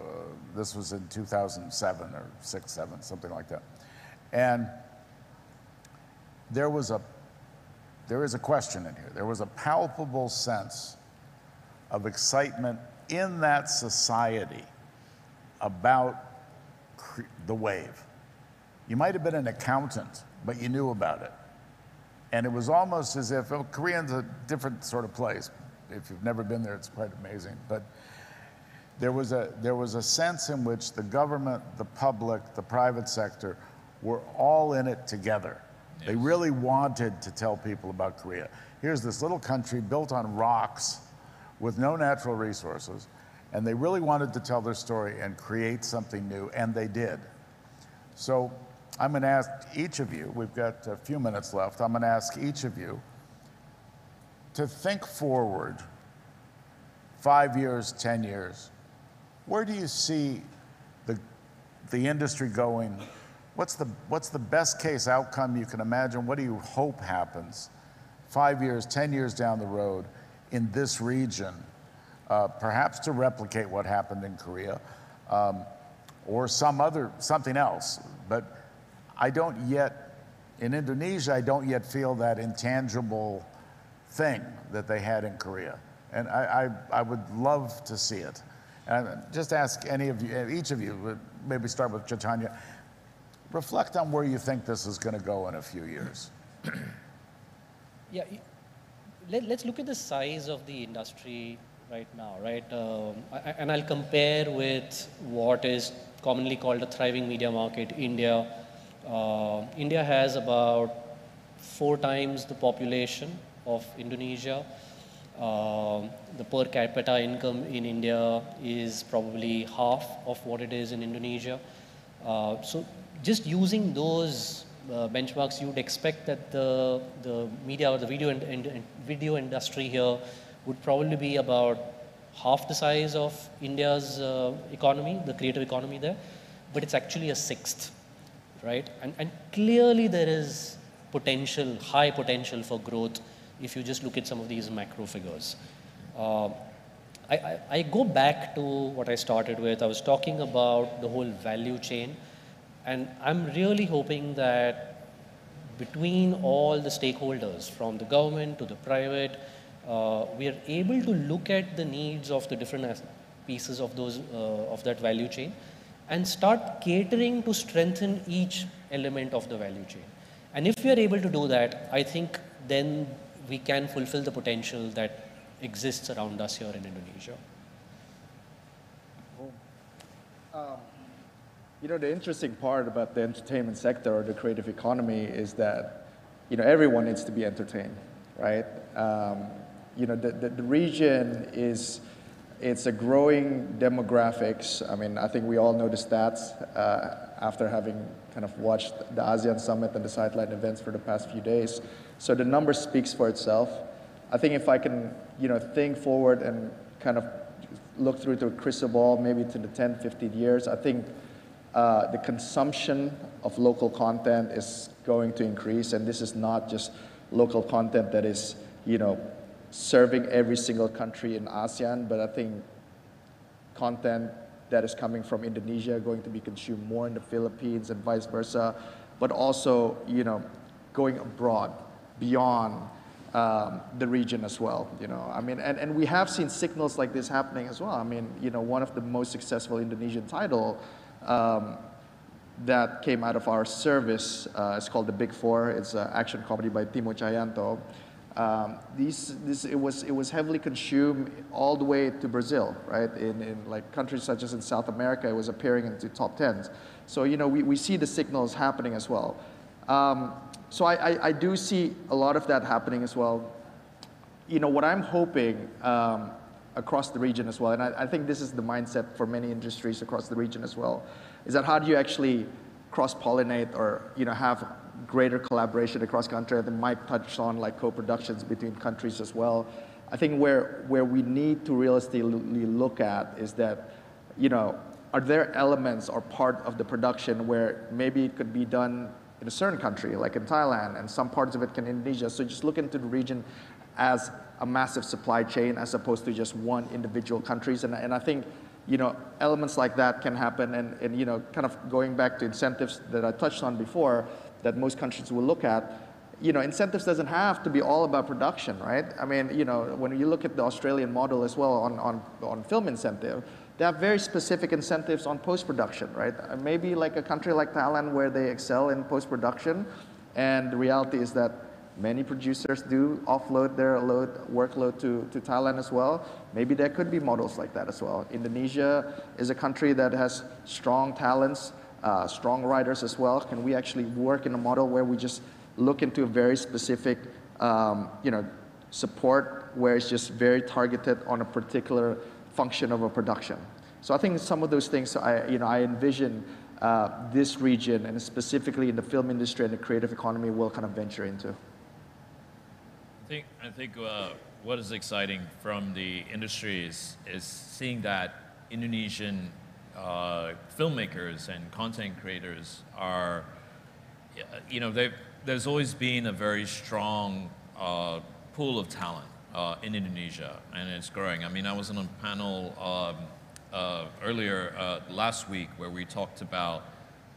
this was in 2007 or six, seven, something like that. And there was a, there is a question in here. There was a palpable sense of excitement in that society about the wave. You might have been an accountant, but you knew about it. And it was almost as if, well, Korea's a different sort of place. If you've never been there, it's quite amazing. But there was a, there was a sense in which the government, the public, the private sector were all in it together. They really wanted to tell people about Korea. Here's this little country built on rocks with no natural resources, and they really wanted to tell their story and create something new, and they did. So I'm going to ask each of you, we've got a few minutes left, I'm going to ask each of you to think forward five years, 10 years. Where do you see the, the industry going? What's the, what's the best case outcome you can imagine? What do you hope happens five years, 10 years down the road in this region? Uh, perhaps to replicate what happened in Korea um, or some other, something else. But I don't yet, in Indonesia, I don't yet feel that intangible thing that they had in Korea. And I, I, I would love to see it. And just ask any of you, each of you, maybe start with Chaitanya, reflect on where you think this is going to go in a few years. Yeah, let, let's look at the size of the industry right now, right? Um, I, and I'll compare with what is commonly called a thriving media market, India. Uh, India has about four times the population of Indonesia. Um, the per capita income in India is probably half of what it is in Indonesia. Uh, so just using those benchmarks, you would expect that the, the media or the video, and, and, and video industry here would probably be about half the size of India's uh, economy, the creative economy there, but it's actually a sixth, right? And, and clearly there is potential, high potential for growth if you just look at some of these macro figures. Uh, I, I, I go back to what I started with. I was talking about the whole value chain, and I'm really hoping that between all the stakeholders, from the government to the private, uh, we are able to look at the needs of the different pieces of those uh, of that value chain, and start catering to strengthen each element of the value chain. And if we are able to do that, I think then we can fulfill the potential that exists around us here in Indonesia. Um, you know, the interesting part about the entertainment sector or the creative economy is that, you know, everyone needs to be entertained, right? Um, you know, the, the, the region is, it's a growing demographics. I mean, I think we all know the stats uh, after having kind of watched the ASEAN Summit and the sideline events for the past few days. So the number speaks for itself. I think if I can, you know, think forward and kind of look through to a crystal ball, maybe to the 10, 15 years, I think uh, the consumption of local content is going to increase, and this is not just local content that is, you know, serving every single country in ASEAN, but I think content that is coming from Indonesia going to be consumed more in the Philippines and vice versa, but also, you know, going abroad beyond um, the region as well. You know, I mean, and, and we have seen signals like this happening as well. I mean, you know, one of the most successful Indonesian title um, that came out of our service uh, is called The Big Four. It's an action comedy by Timo Tjahjanto. Um, these, this, it, was, it was heavily consumed all the way to Brazil, right? In, in like countries such as in South America, it was appearing into top tens. So, you know, we, we see the signals happening as well. Um, so I, I, I, do see a lot of that happening as well. You know, what I'm hoping um, across the region as well, and I, I think this is the mindset for many industries across the region as well, is that how do you actually cross-pollinate or, you know, have greater collaboration across country. I think Mike touched on like co-productions between countries as well. I think where, where we need to realistically look at is that, you know, are there elements or part of the production where maybe it could be done in a certain country, like in Thailand, and some parts of it can in Indonesia. So just look into the region as a massive supply chain as opposed to just one individual countries. And, and I think, you know, elements like that can happen. And, and, you know, kind of going back to incentives that I touched on before, that most countries will look at, you know, incentives doesn't have to be all about production, right? I mean, you know, when you look at the Australian model as well on, on, on film incentive, they have very specific incentives on post-production, right? Maybe like a country like Thailand where they excel in post-production, and the reality is that many producers do offload their load, workload to, to Thailand as well. Maybe there could be models like that as well. Indonesia is a country that has strong talents uh, strong writers as well? Can we actually work in a model where we just look into a very specific, um, you know, support where it's just very targeted on a particular function of a production? So I think some of those things, I, you know, I envision uh, this region and specifically in the film industry and the creative economy will kind of venture into. I think, I think uh, what is exciting from the industry is, is seeing that Indonesian uh, filmmakers and content creators are, you know, there's always been a very strong uh, pool of talent uh, in Indonesia, and it's growing. I mean, I was on a panel um, uh, earlier uh, last week where we talked about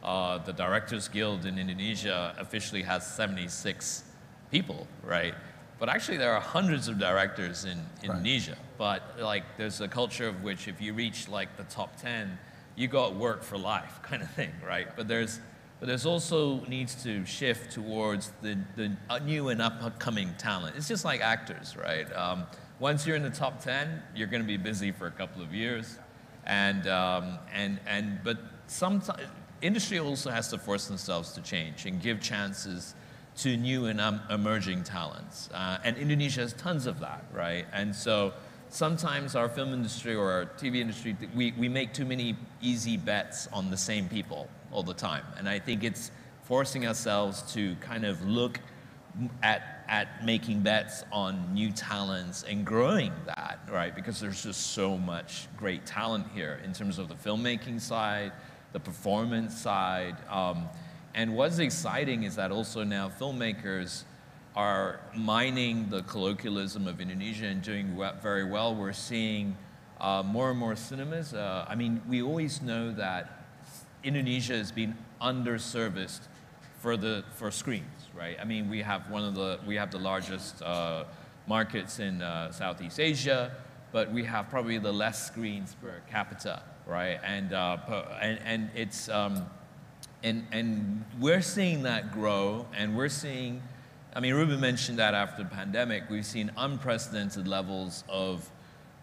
the Directors Guild in Indonesia officially has 76 people, right? But actually, there are hundreds of directors in Indonesia. Right. But like, there's a culture of which if you reach like the top 10, you got work for life kind of thing, right? But there's, but there's also needs to shift towards the, the new and upcoming talent. It's just like actors, right? Um, once you're in the top 10, you're going to be busy for a couple of years. And, um, and, and, but sometimes industry also has to force themselves to change and give chances to new and um, emerging talents. Uh, and Indonesia has tons of that, right? And so sometimes our film industry or our TV industry, we, we make too many easy bets on the same people all the time. And I think it's forcing ourselves to kind of look at, at making bets on new talents and growing that, right? Because there's just so much great talent here in terms of the filmmaking side, the performance side. Um, and what's exciting is that also now filmmakers are mining the colloquialism of Indonesia and doing very well. We're seeing uh, more and more cinemas. Uh, I mean, we always know that Indonesia has been underserviced for the for screens, right? I mean, we have one of the we have the largest uh, markets in uh, Southeast Asia, but we have probably the less screens per capita, right? And uh, per, and and it's um, and and we're seeing that grow, and we're seeing I mean, Ruben mentioned that after the pandemic, we've seen unprecedented levels of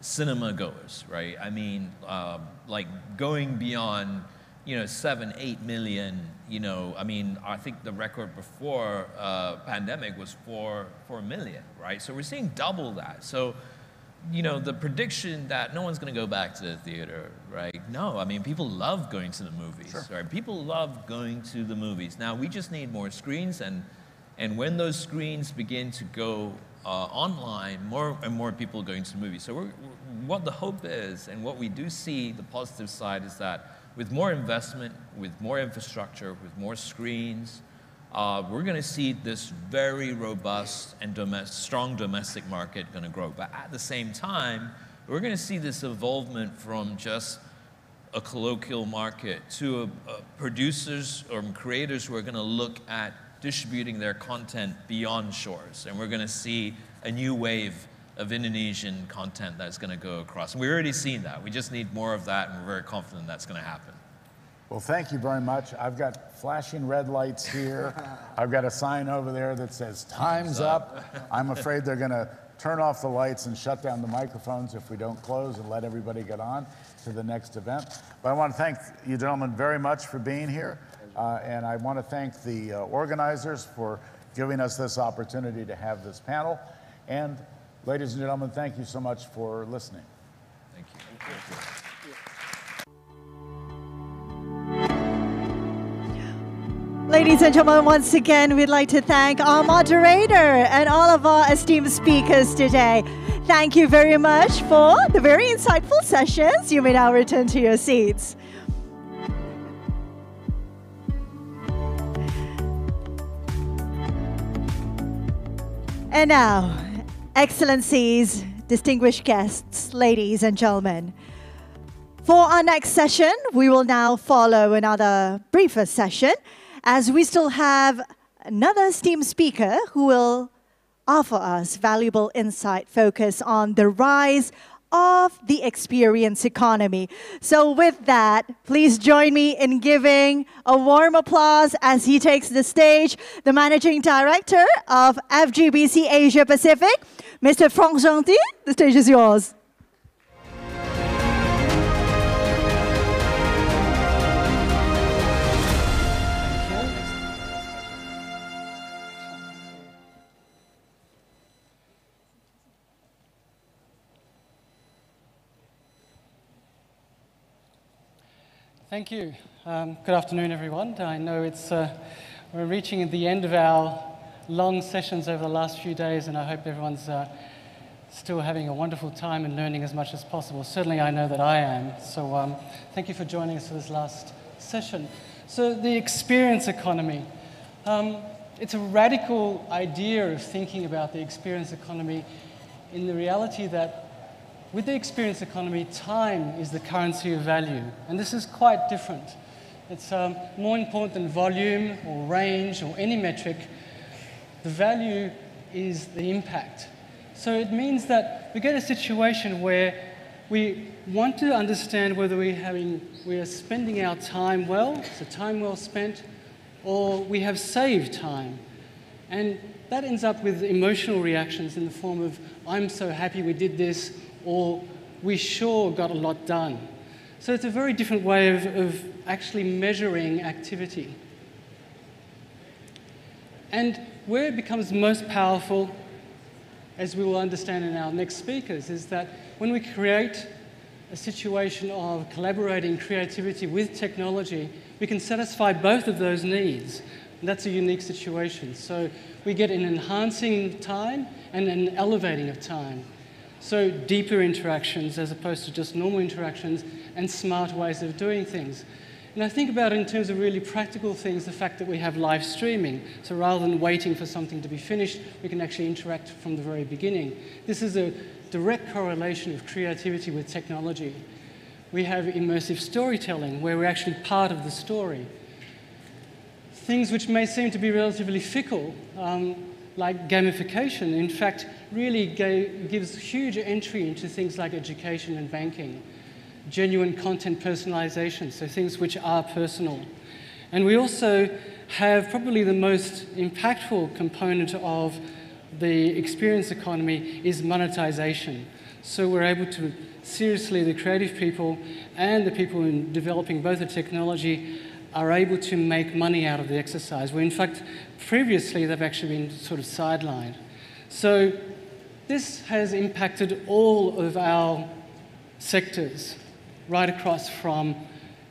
cinema goers, right? I mean, uh, like going beyond, you know, seven, eight million, you know, I mean, I think the record before uh, pandemic was four, four million, right? So we're seeing double that. So, you know, the prediction that no one's going to go back to the theater, right? No, I mean, people love going to the movies, sure. right? People love going to the movies. Now, we just need more screens and and when those screens begin to go uh, online, more and more people are going to the movies. So what the hope is, and what we do see, the positive side is that with more investment, with more infrastructure, with more screens, uh, we're going to see this very robust and strong domestic market going to grow. But at the same time, we're going to see this evolvement from just a colloquial market to a, a producers or creators who are going to look at distributing their content beyond shores. And we're going to see a new wave of Indonesian content that's going to go across. And we've already seen that. We just need more of that, and we're very confident that's going to happen. Well, thank you very much. I've got flashing red lights here. I've got a sign over there that says time's up. I'm afraid they're going to turn off the lights and shut down the microphones if we don't close and let everybody get on to the next event. But I want to thank you gentlemen very much for being here. Uh, and I want to thank the uh, organizers for giving us this opportunity to have this panel. And ladies and gentlemen, thank you so much for listening. Thank you. Thank you. Ladies and gentlemen, once again, we'd like to thank our moderator and all of our esteemed speakers today. Thank you very much for the very insightful sessions. You may now return to your seats. And now, Excellencies, distinguished guests, ladies and gentlemen. For our next session, we will now follow another briefer session as we still have another esteemed speaker who will offer us valuable insight focus on the rise of the experience economy. So, with that, please join me in giving a warm applause as he takes the stage, the Managing Director of FGBC Asia Pacific, Mr. Franck Gentil. The stage is yours. Thank you. Um, good afternoon, everyone. I know it's uh, we're reaching the end of our long sessions over the last few days, and I hope everyone's uh, still having a wonderful time and learning as much as possible. Certainly, I know that I am. So, um, thank you for joining us for this last session. So, the experience economy. Um, it's a radical idea of thinking about the experience economy in the reality that with the experience economy, time is the currency of value. And this is quite different. It's um, more important than volume or range or any metric. The value is the impact. So it means that we get a situation where we want to understand whether we, having, we are spending our time well, so time well spent, or we have saved time. And that ends up with emotional reactions in the form of, I'm so happy we did this, or we sure got a lot done. So it's a very different way of, of actually measuring activity. And where it becomes most powerful, as we will understand in our next speakers, is that when we create a situation of collaborating creativity with technology, we can satisfy both of those needs. And that's a unique situation. So we get an enhancing time and an elevating of time. So deeper interactions as opposed to just normal interactions and smart ways of doing things. And I think about it in terms of really practical things, the fact that we have live streaming. So rather than waiting for something to be finished, we can actually interact from the very beginning. This is a direct correlation of creativity with technology. We have immersive storytelling, where we're actually part of the story. Things which may seem to be relatively fickle, um, like gamification, in fact, really gives huge entry into things like education and banking, genuine content personalization, so things which are personal. And we also have probably the most impactful component of the experience economy is monetization. So we're able to seriously, the creative people and the people in developing both the technology are able to make money out of the exercise, where in fact, previously they've actually been sort of sidelined. So this has impacted all of our sectors, right across from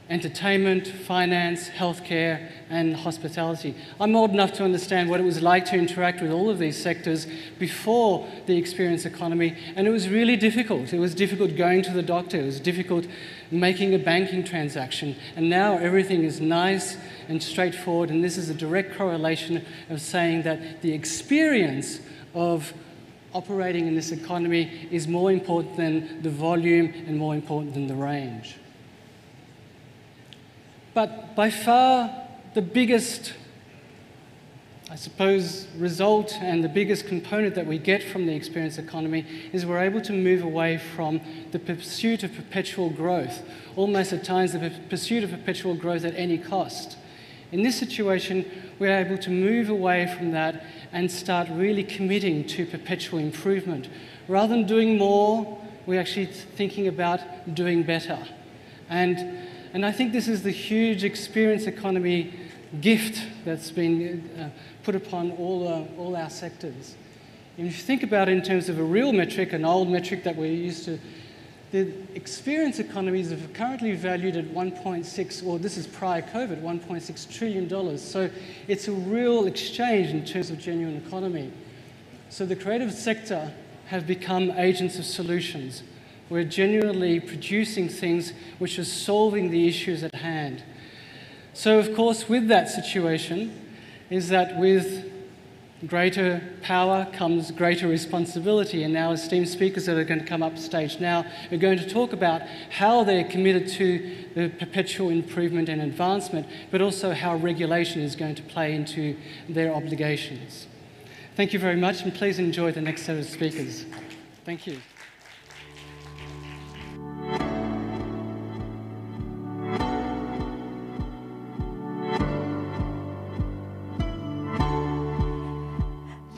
entertainment, finance, healthcare, and hospitality. I'm old enough to understand what it was like to interact with all of these sectors before the experience economy, and it was really difficult. It was difficult going to the doctor, it was difficult making a banking transaction, and now everything is nice and straightforward, and this is a direct correlation of saying that the experience of operating in this economy is more important than the volume and more important than the range. But by far the biggest, I suppose, result and the biggest component that we get from the experience economy is we're able to move away from the pursuit of perpetual growth, almost at times the pursuit of perpetual growth at any cost. In this situation, we're able to move away from that and start really committing to perpetual improvement. Rather than doing more, we're actually thinking about doing better. And and I think this is the huge experience economy gift that's been uh, put upon all, uh, all our sectors. And if you think about it in terms of a real metric, an old metric that we're used to, the experience economies are currently valued at 1.6, or this is prior COVID, 1.6 trillion dollars. So it's a real exchange in terms of genuine economy. So the creative sector have become agents of solutions. We're genuinely producing things which are solving the issues at hand. So, of course, with that situation, is that with greater power comes greater responsibility. And now, esteemed speakers that are going to come up stage now are going to talk about how they're committed to the perpetual improvement and advancement, but also how regulation is going to play into their obligations. Thank you very much, and please enjoy the next set of speakers. Thank you.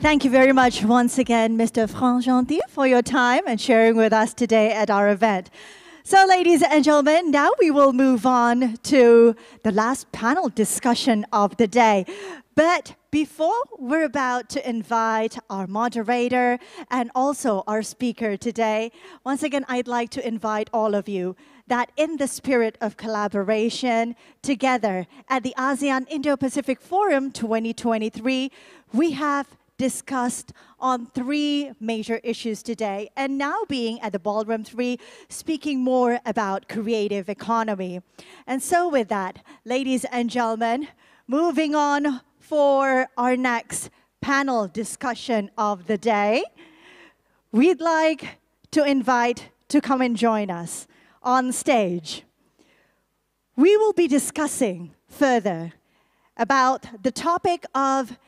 Thank you very much once again, Mr. Franck Gentil, for your time and sharing with us today at our event. So, ladies and gentlemen, now we will move on to the last panel discussion of the day. But before we're about to invite our moderator and also our speaker today, once again, I'd like to invite all of you that in the spirit of collaboration, together at the ASEAN Indo Pacific Forum 2023, we have discussed on three major issues today, and now being at the Ballroom 3, speaking more about creative economy. And so with that, ladies and gentlemen, moving on for our next panel discussion of the day, we'd like to invite to come and join us on stage. We will be discussing further about the topic of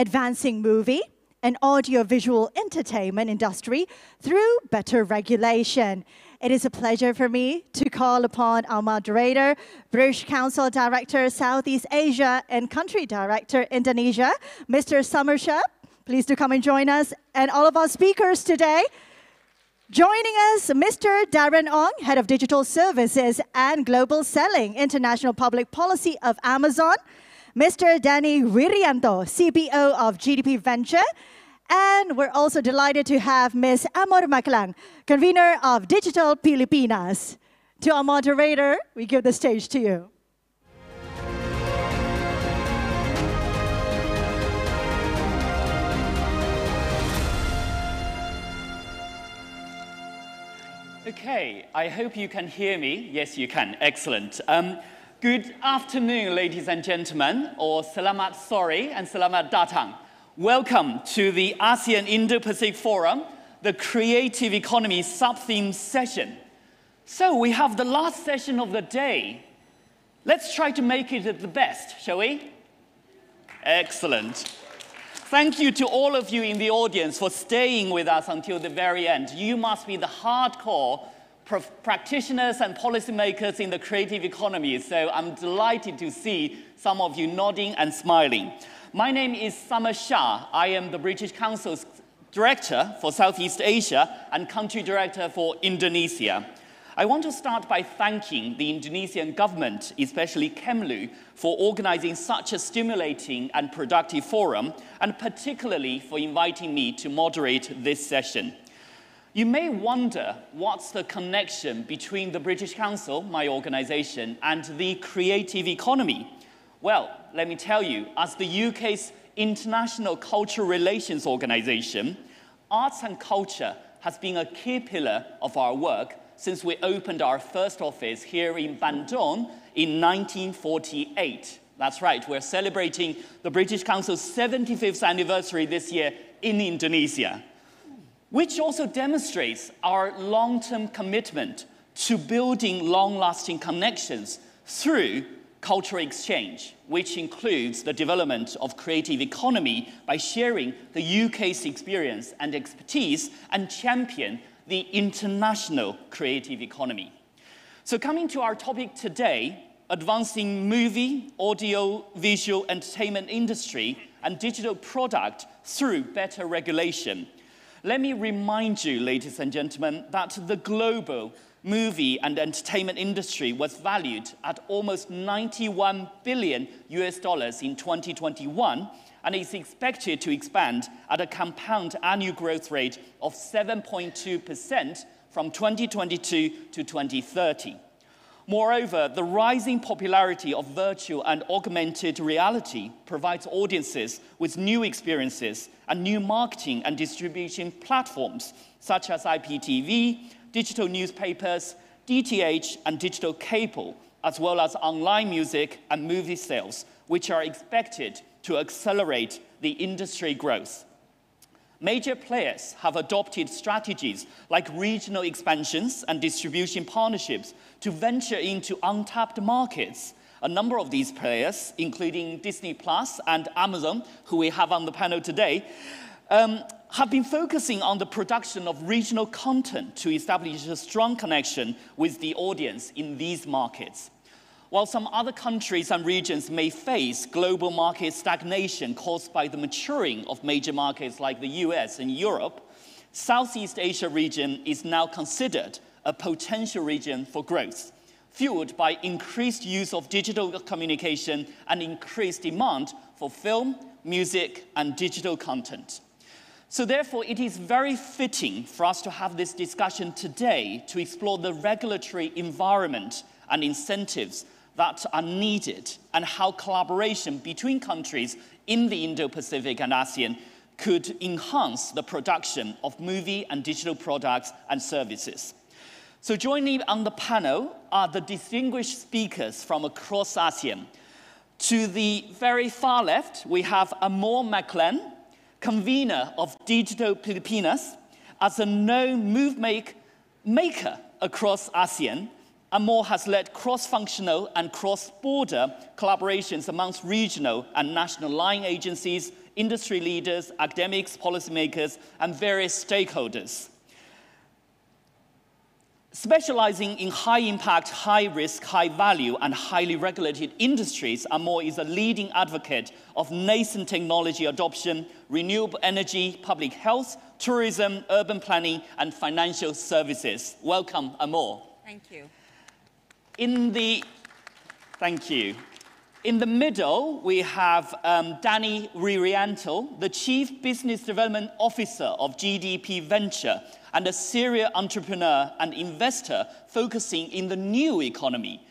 advancing movie and audiovisual entertainment industry through better regulation. It is a pleasure for me to call upon our moderator, British Council Director, Southeast Asia and Country Director, Indonesia, Mr. Summer Xia. Please do come and join us. And all of our speakers today, Joining us, Mr. Darren Ong, Head of Digital Services and Global Selling, International Public Policy of Amazon. Mr. Danny Wirianto, CPO of GDP Venture. And we're also delighted to have Ms. Amor Maclang, convener of Digital Pilipinas. To our moderator, we give the stage to you. Okay, I hope you can hear me. Yes, you can. Excellent. Um, Good afternoon, ladies and gentlemen, or selamat sore and selamat datang. Welcome to the ASEAN Indo-Pacific Forum, the Creative Economy sub-theme session. So we have the last session of the day. Let's try to make it the best, shall we? Excellent. Thank you to all of you in the audience for staying with us until the very end. You must be the hardcore practitioners and policymakers in the creative economy, so I'm delighted to see some of you nodding and smiling. My name is Summer Xia. I am the British Council's Director for Southeast Asia and Country Director for Indonesia. I want to start by thanking the Indonesian government, especially Kemlu, for organizing such a stimulating and productive forum, and particularly for inviting me to moderate this session. You may wonder what's the connection between the British Council, my organization, and the creative economy. Well, let me tell you, as the UK's international cultural relations organization, arts and culture has been a key pillar of our work since we opened our first office here in Bandung in 1948. That's right, we're celebrating the British Council's 75th anniversary this year in Indonesia which also demonstrates our long term commitment to building long lasting connections through cultural exchange, which includes the development of creative economy by sharing the UK's experience and expertise and champion the international creative economy. So, coming to our topic today, advancing movie, audio, visual entertainment industry and digital product through better regulation. Let me remind you, ladies and gentlemen, that the global movie and entertainment industry was valued at almost 91 billion US dollars in 2021 and is expected to expand at a compound annual growth rate of 7.2% from 2022 to 2030. Moreover, the rising popularity of virtual and augmented reality provides audiences with new experiences and new marketing and distribution platforms, such as IPTV, digital newspapers, DTH, and digital cable, as well as online music and movie sales, which are expected to accelerate the industry growth. Major players have adopted strategies like regional expansions and distribution partnerships to venture into untapped markets. A number of these players, including Disney Plus and Amazon, who we have on the panel today, um, have been focusing on the production of regional content to establish a strong connection with the audience in these markets. While some other countries and regions may face global market stagnation caused by the maturing of major markets like the US and Europe, Southeast Asia region is now considered a potential region for growth, fueled by increased use of digital communication and increased demand for film, music, and digital content. So therefore, it is very fitting for us to have this discussion today to explore the regulatory environment and incentives that are needed and how collaboration between countries in the Indo-Pacific and ASEAN could enhance the production of movie and digital products and services. So joining on the panel are the distinguished speakers from across ASEAN. To the very far left, we have Amor Maclang, convener of Digital Pilipinas, as a known move make maker across ASEAN Amor has led cross-functional and cross-border collaborations amongst regional and national line agencies, industry leaders, academics, policymakers, and various stakeholders. Specializing in high impact, high risk, high value, and highly regulated industries, Amor is a leading advocate of nascent technology adoption, renewable energy, public health, tourism, urban planning, and financial services. Welcome, Amor. Thank you. In the, thank you. In the middle, we have um, Danny Wirianto, the Chief Business Development Officer of GDP Venture and a serial entrepreneur and investor focusing in the new economy.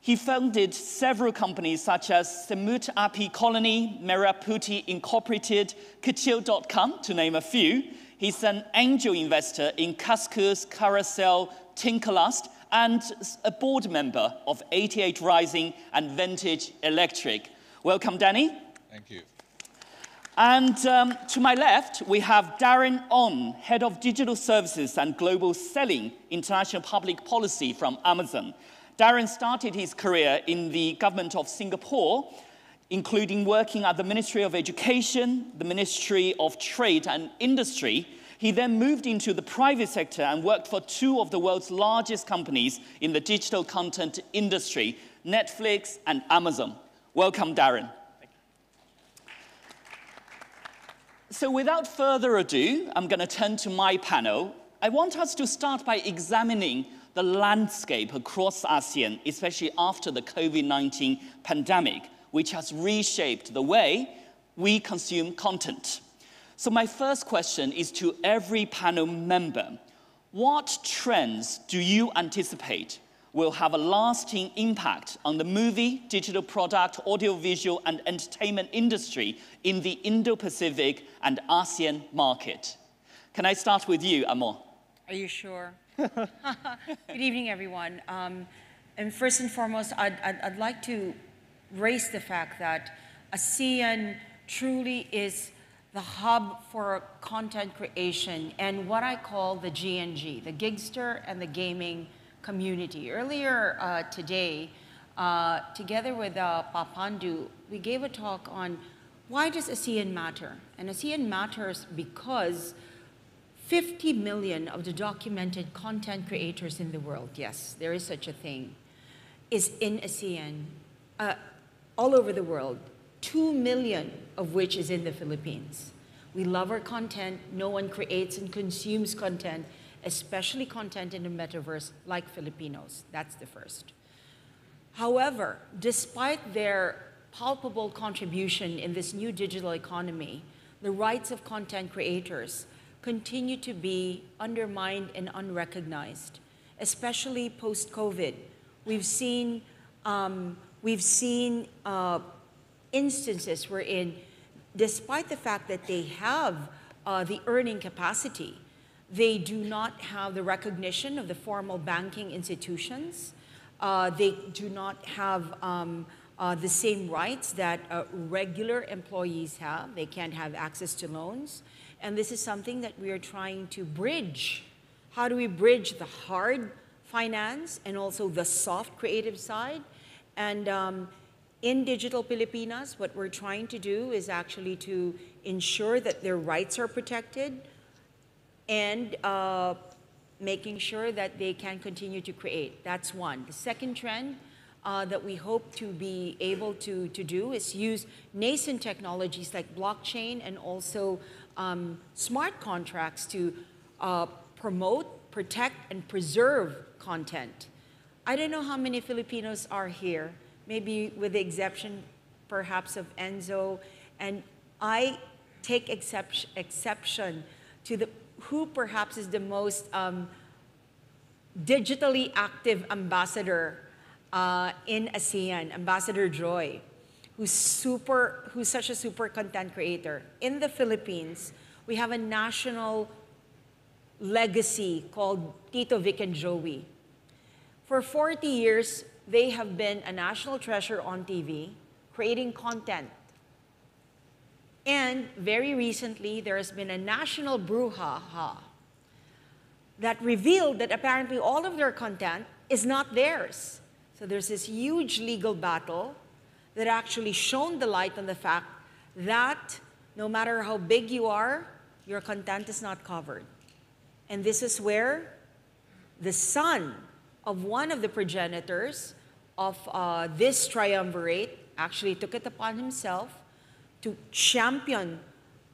He founded several companies such as Semut Api Colony, Merah Putih Incorporated, Kecil.com, to name a few. He's an angel investor in Kaskus, Carousell, Tinkerlust, and a board member of 88 Rising and Vantage Electric. Welcome, Danny. Thank you. And um, to my left, we have Darren Ong, Head of Digital Services and Global Selling, International Public Policy from Amazon. Darren started his career in the government of Singapore, including working at the Ministry of Education, the Ministry of Trade and Industry, he then moved into the private sector and worked for two of the world's largest companies in the digital content industry, Netflix and Amazon. Welcome, Darren. So without further ado, I'm going to turn to my panel. I want us to start by examining the landscape across ASEAN, especially after the COVID-19 pandemic, which has reshaped the way we consume content. So my first question is to every panel member. What trends do you anticipate will have a lasting impact on the movie, digital product, audiovisual, and entertainment industry in the Indo-Pacific and ASEAN market? Can I start with you, Amor? Are you sure? Good evening, everyone. Um, and first and foremost, I'd, I'd, I'd like to raise the fact that ASEAN truly is the hub for content creation and what I call the GNG, the Gigster and the gaming community. Earlier uh, today, uh, together with uh, Papandu, we gave a talk on why does ASEAN matter? And ASEAN matters because 50 million of the documented content creators in the world, yes, there is such a thing, is in ASEAN, uh, all over the world, 2 million of which is in the Philippines. We love our content. No one creates and consumes content, especially content in the metaverse like Filipinos. That's the first. However, despite their palpable contribution in this new digital economy, the rights of content creators continue to be undermined and unrecognized, especially post-COVID. We've seen, um, we've seen uh, instances wherein, despite the fact that they have uh, the earning capacity, they do not have the recognition of the formal banking institutions. Uh, they do not have um, uh, the same rights that uh, regular employees have. They can't have access to loans. And this is something that we are trying to bridge. How do we bridge the hard finance and also the soft creative side? And um, in Digital Pilipinas, what we're trying to do is actually to ensure that their rights are protected and uh, making sure that they can continue to create. That's one. The second trend uh, that we hope to be able to, to do is use nascent technologies like blockchain and also um, smart contracts to uh, promote, protect, and preserve content. I don't know how many Filipinos are here maybe with the exception perhaps of Enzo. And I take exception, exception to the, who perhaps is the most um, digitally active ambassador uh, in ASEAN, Ambassador Joy, who's super, who's such a super content creator. In the Philippines, we have a national legacy called Tito Vic and Joey. For 40 years, they have been a national treasure on TV, creating content. And very recently, there has been a national brouhaha that revealed that apparently all of their content is not theirs. So there's this huge legal battle that actually shone the light on the fact that no matter how big you are, your content is not covered. And this is where the son of one of the progenitors of uh, this triumvirate actually took it upon himself to champion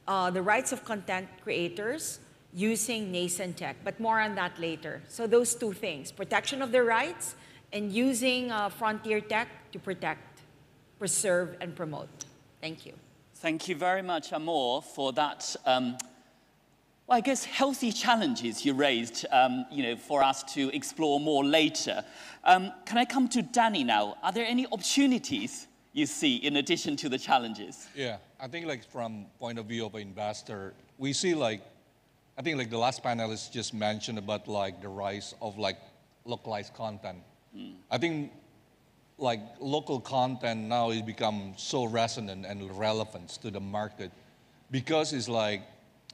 uh, the rights of content creators using nascent tech, but more on that later. So those two things, protection of their rights and using uh, frontier tech to protect, preserve, and promote. Thank you. Thank you very much, Amor, for that um, well, I guess healthy challenges you raised, um, you know, for us to explore more later. Um, can I come to Danny now? Are there any opportunities you see in addition to the challenges? Yeah, I think like from point of view of an investor, we see like, I think like the last panelist just mentioned about like the rise of like localized content. Mm. I think like local content now has become so resonant and relevant to the market because it's like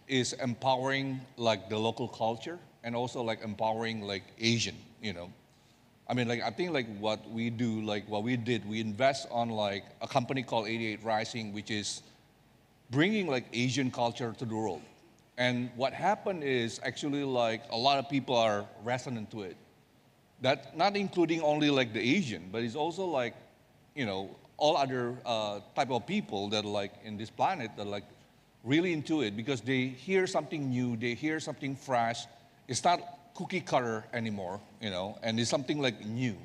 is empowering like the local culture and also like empowering like Asian, you know. I mean, like I think like what we do, like what we did, we invest on like a company called 88 Rising, which is bringing like Asian culture to the world. And what happened is actually like a lot of people are resonant to it. That not including only like the Asian, but it's also like, you know, all other uh, type of people that like in this planet that like really into it because they hear something new, they hear something fresh. It's not cookie cutter anymore, you know, and it's something like new.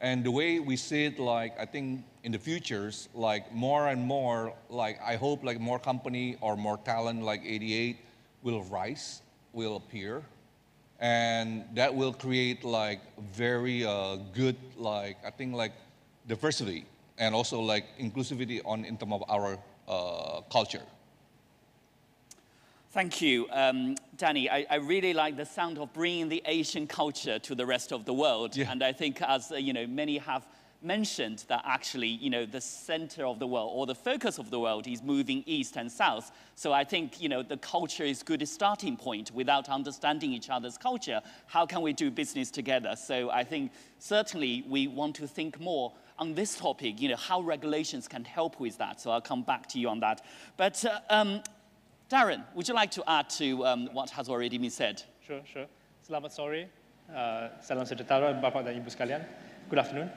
And the way we see it, like I think in the futures, like more and more, like I hope like more company or more talent like 88 will rise, will appear. and that will create like very uh, good like I think like diversity and also like inclusivity on in terms of our uh, culture. Thank you, um, Danny. I, I, really like the sound of bringing the Asian culture to the rest of the world. Yeah. And I think, as uh, you know, many have mentioned that actually, you know, the center of the world or the focus of the world is moving east and south. So I think, you know, the culture is good starting point. Without understanding each other's culture, how can we do business together? So I think certainly we want to think more on this topic, you know, how regulations can help with that. So I'll come back to you on that. But uh, um, Darren, would you like to add to um, what has already been said? Sure, sure. Selamat sore. Uh, salam sejahtera, Bapak dan Ibu sekalian. Good afternoon.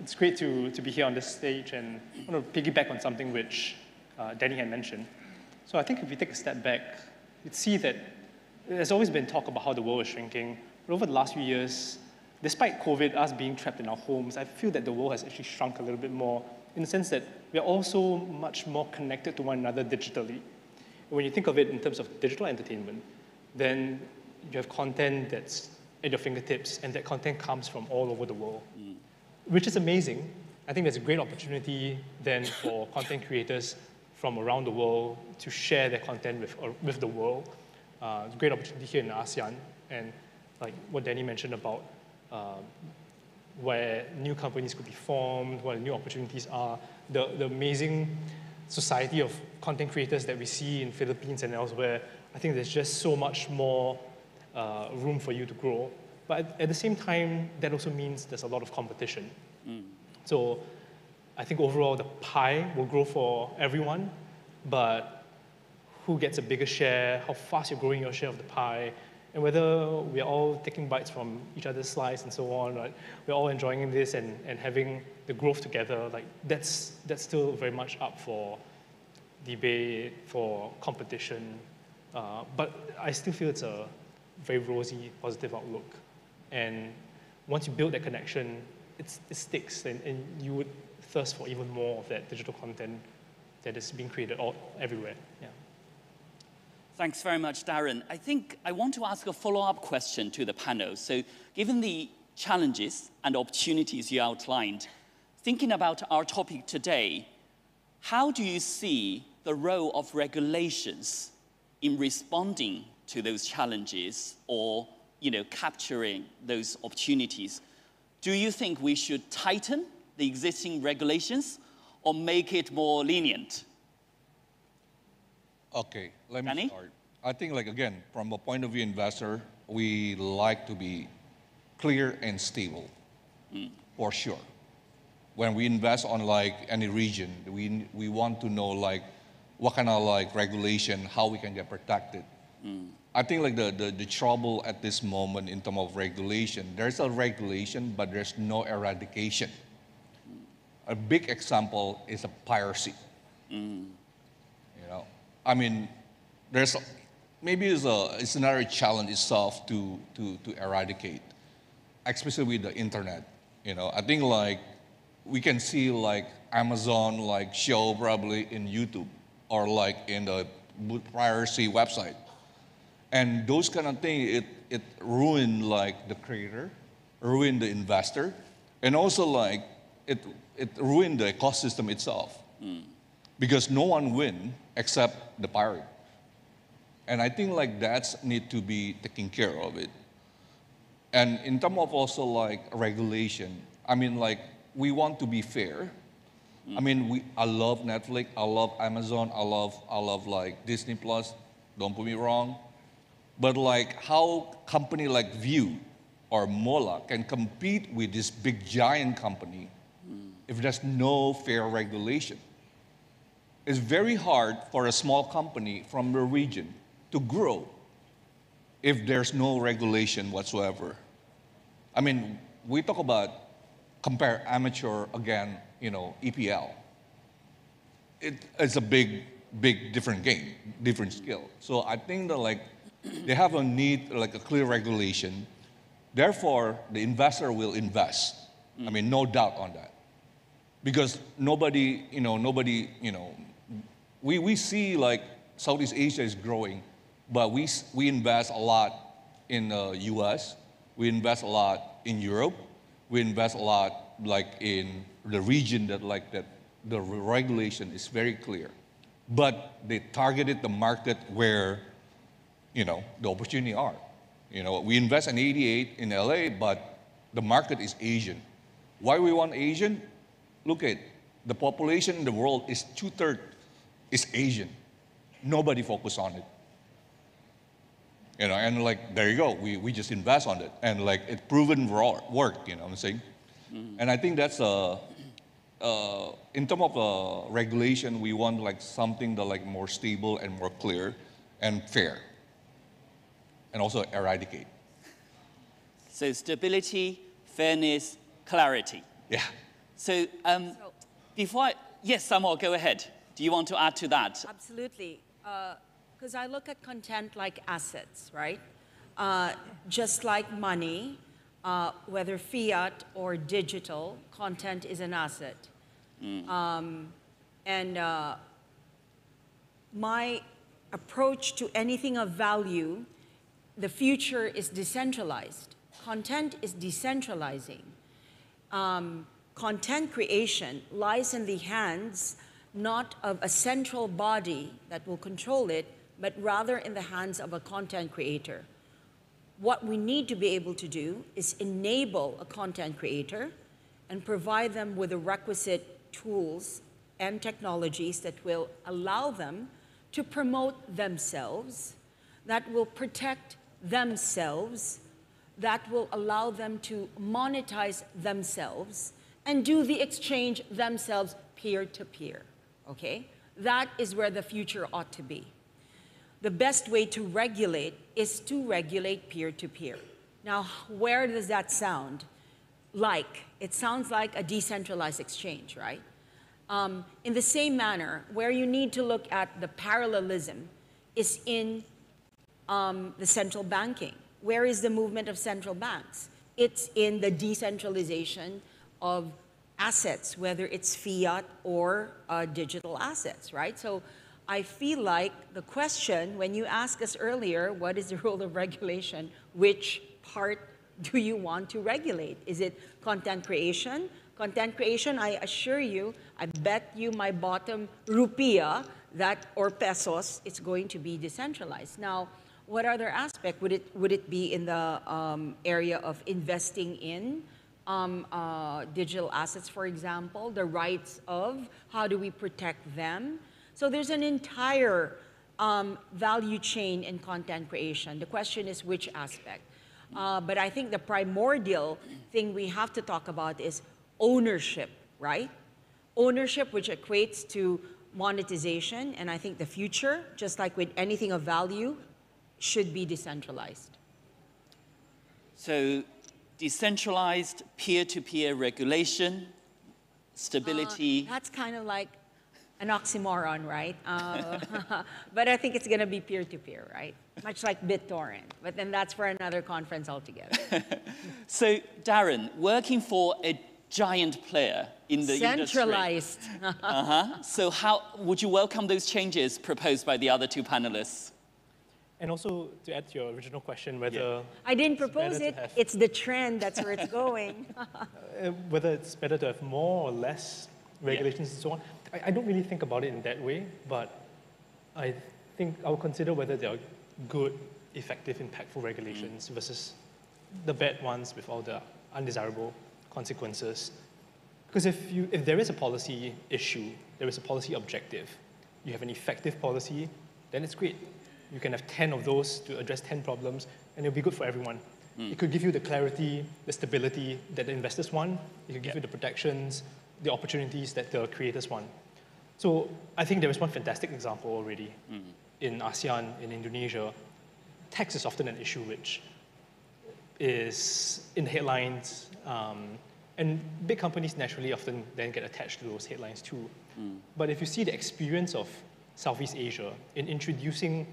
It's great to, to be here on this stage and I want to piggyback on something which uh, Danny had mentioned. So I think if we take a step back, you'd see that there's always been talk about how the world is shrinking. But over the last few years, despite COVID, us being trapped in our homes, I feel that the world has actually shrunk a little bit more in the sense that we are also much more connected to one another digitally when you think of it in terms of digital entertainment, then you have content that's at your fingertips, and that content comes from all over the world, mm. which is amazing. I think there's a great opportunity then for content creators from around the world to share their content with, uh, with the world. Uh, great opportunity here in ASEAN, and like what Danny mentioned about uh, where new companies could be formed, what the new opportunities are, the, the amazing society of content creators that we see in Philippines and elsewhere, I think there's just so much more uh, room for you to grow. But at the same time, that also means there's a lot of competition. Mm. So I think overall the pie will grow for everyone, but who gets a bigger share, how fast you're growing your share of the pie, and whether we're all taking bites from each other's slice and so on, right? We're all enjoying this and, and having the growth together, like that's, that's still very much up for debate, for competition. Uh, but I still feel it's a very rosy, positive outlook. And once you build that connection, it sticks and, and you would thirst for even more of that digital content that is being created all, everywhere. Yeah. Thanks very much, Darren. I think I want to ask a follow-up question to the panel. So given the challenges and opportunities you outlined, thinking about our topic today, how do you see the role of regulations in responding to those challenges or you know, capturing those opportunities? Do you think we should tighten the existing regulations or make it more lenient? Okay, let me Danny? start. I think, like again, from a point of view investor, we like to be clear and stable, mm. for sure. When we invest on like any region, we we want to know like what kind of like regulation, how we can get protected. Mm. I think like the, the, the trouble at this moment in terms of regulation, there's a regulation, but there's no eradication. A big example is a piracy. Mm. I mean, there's maybe it's, a, it's another challenge itself to, to, to eradicate, especially with the internet. You know, I think like we can see like Amazon like show probably in YouTube or like in the piracy website. And those kind of things, it, it ruin like the creator, ruined the investor, and also like it, it ruined the ecosystem itself. Mm. Because no one win except the pirate. And I think like that's need to be taken care of it. And in terms of also like regulation, I mean like we want to be fair. I mean we I love Netflix, I love Amazon, I love I love like Disney Plus, don't put me wrong. But like how company like Viu or Mola can compete with this big giant company if there's no fair regulation. It's very hard for a small company from the region to grow if there's no regulation whatsoever. I mean, we talk about compare amateur again, you know, EPL. It, it's a big, big different game, different skill. So I think that like they have a need like a clear regulation. Therefore, the investor will invest. I mean, no doubt on that. Because nobody, you know, nobody, you know, we, we see like Southeast Asia is growing, but we, we invest a lot in uh, the US. We invest a lot in Europe. We invest a lot like in the region that like that the regulation is very clear. But they targeted the market where, you know, the opportunity are. You know, we invest in 88 in LA, but the market is Asian. Why we want Asian? Look at the population in the world is two-thirds is Asian. Nobody focus on it. You know, and like there you go. We, we just invest on it, and like it proven ro- work. You know what I'm saying? And I think that's a uh, in terms of uh, regulation, we want like something that like more stable and more clear and fair, and also eradicate. So stability, fairness, clarity. Yeah. So um, before I, yes, Samuel, go ahead. Do you want to add to that? Absolutely. Because I look at content like assets, right? Uh, just like money, uh, whether fiat or digital, content is an asset. Um, and uh, my approach to anything of value, the future is decentralized. Content is decentralizing. Um, content creation lies in the hands not of a central body that will control it, but rather in the hands of a content creator. What we need to be able to do is enable a content creator and provide them with the requisite tools and technologies that will allow them to promote themselves, that will protect themselves, that will allow them to monetize themselves and do the exchange themselves peer to peer. Okay? That is where the future ought to be. The best way to regulate is to regulate peer to peer. Now, where does that sound? Like, it sounds like a decentralized exchange, right? Um, in the same manner, where you need to look at the parallelism is in um, the central banking. Where is the movement of central banks? It's in the decentralization of assets, whether it's fiat or uh, digital assets, right? So I feel like the question, when you asked us earlier, what is the role of regulation? Which part do you want to regulate? Is it content creation? Content creation, I assure you, I bet you my bottom rupiah that or pesos, it's going to be decentralized. Now, what other aspect would it would it be in the um, area of investing in um, uh, digital assets, for example, the rights of how do we protect them? So there's an entire um, value chain in content creation. The question is which aspect. Uh, but I think the primordial thing we have to talk about is ownership, right? Ownership, which equates to monetization, and I think the future, just like with anything of value, should be decentralized. So decentralized peer-to-peer regulation, stability. Uh, that's kind of like an oxymoron, right? Uh, but I think it's going to be peer-to-peer, right? Much like BitTorrent. But then that's for another conference altogether. so, Darren, working for a giant player in the Centralized. industry. uh-huh. So, how would you welcome those changes proposed by the other two panelists? And also to add to your original question, whether I didn't propose it. have- It's the trend. That's where it's going. uh, whether it's better to have more or less regulations and so on, I, I don't really think about it in that way, but I think I'll consider whether they are good, effective, impactful regulations versus the bad ones with all the undesirable consequences. Because if, you, if there is a policy issue, there is a policy objective, you have an effective policy, then it's great. You can have 10 of those to address 10 problems, and it'll be good for everyone. Hmm. It could give you the clarity, the stability that the investors want. It could give you the protections, the opportunities that the creators want. So I think there is one fantastic example already hmm. in ASEAN, in Indonesia. Tax is often an issue which is in the headlines, um, and big companies naturally often then get attached to those headlines too. Hmm. But if you see the experience of Southeast Asia in introducing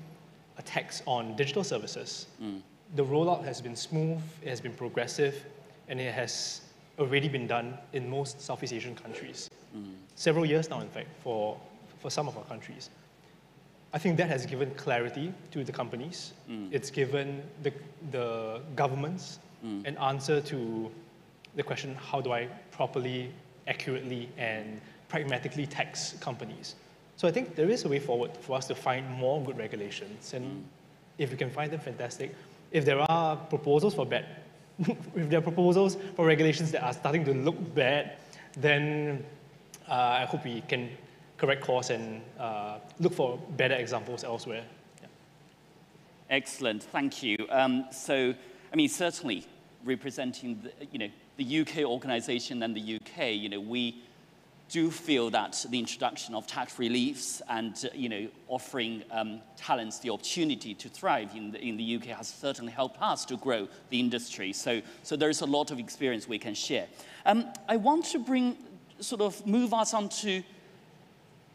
a tax on digital services, hmm. the rollout has been smooth, it has been progressive, and it has already been done in most Southeast Asian countries. Several years now, in fact, for, for some of our countries. I think that has given clarity to the companies. Mm. It's given the, the governments Mm. an answer to the question how do I properly, accurately, and pragmatically tax companies? So I think there is a way forward for us to find more good regulations. And Mm. if we can find them, fantastic. If there are proposals for bad, if their proposals for regulations that are starting to look bad, then uh, I hope we can correct course and uh, look for better examples elsewhere. Excellent, thank you. Um, so, I mean, certainly representing the, you know, the UK organization and the UK, you know, we do feel that the introduction of tax reliefs and, uh, you know, offering um, talents the opportunity to thrive in the, in the UK has certainly helped us to grow the industry. So, so there's a lot of experience we can share. Um, I want to bring, sort of move us on to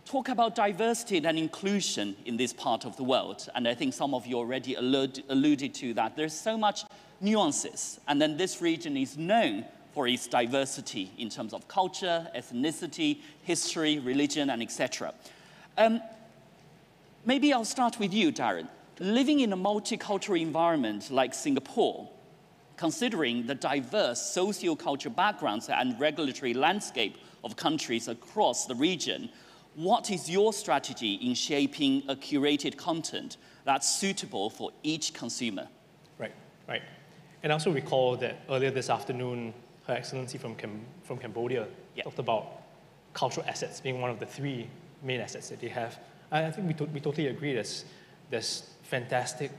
talk about diversity and inclusion in this part of the world. And I think some of you already allude, alluded to that. There's so much nuances. And then this region is known for its diversity in terms of culture, ethnicity, history, religion, and etc. Um, maybe I'll start with you, Darren. Living in a multicultural environment like Singapore, considering the diverse socio-cultural backgrounds and regulatory landscape of countries across the region, what is your strategy in shaping a curated content that's suitable for each consumer? Right, right. And I also recall that earlier this afternoon, Her Excellency from, Cam- from Cambodia talked about cultural assets being one of the three main assets that they have. And I think we, to- we totally agree. There's, there's fantastic,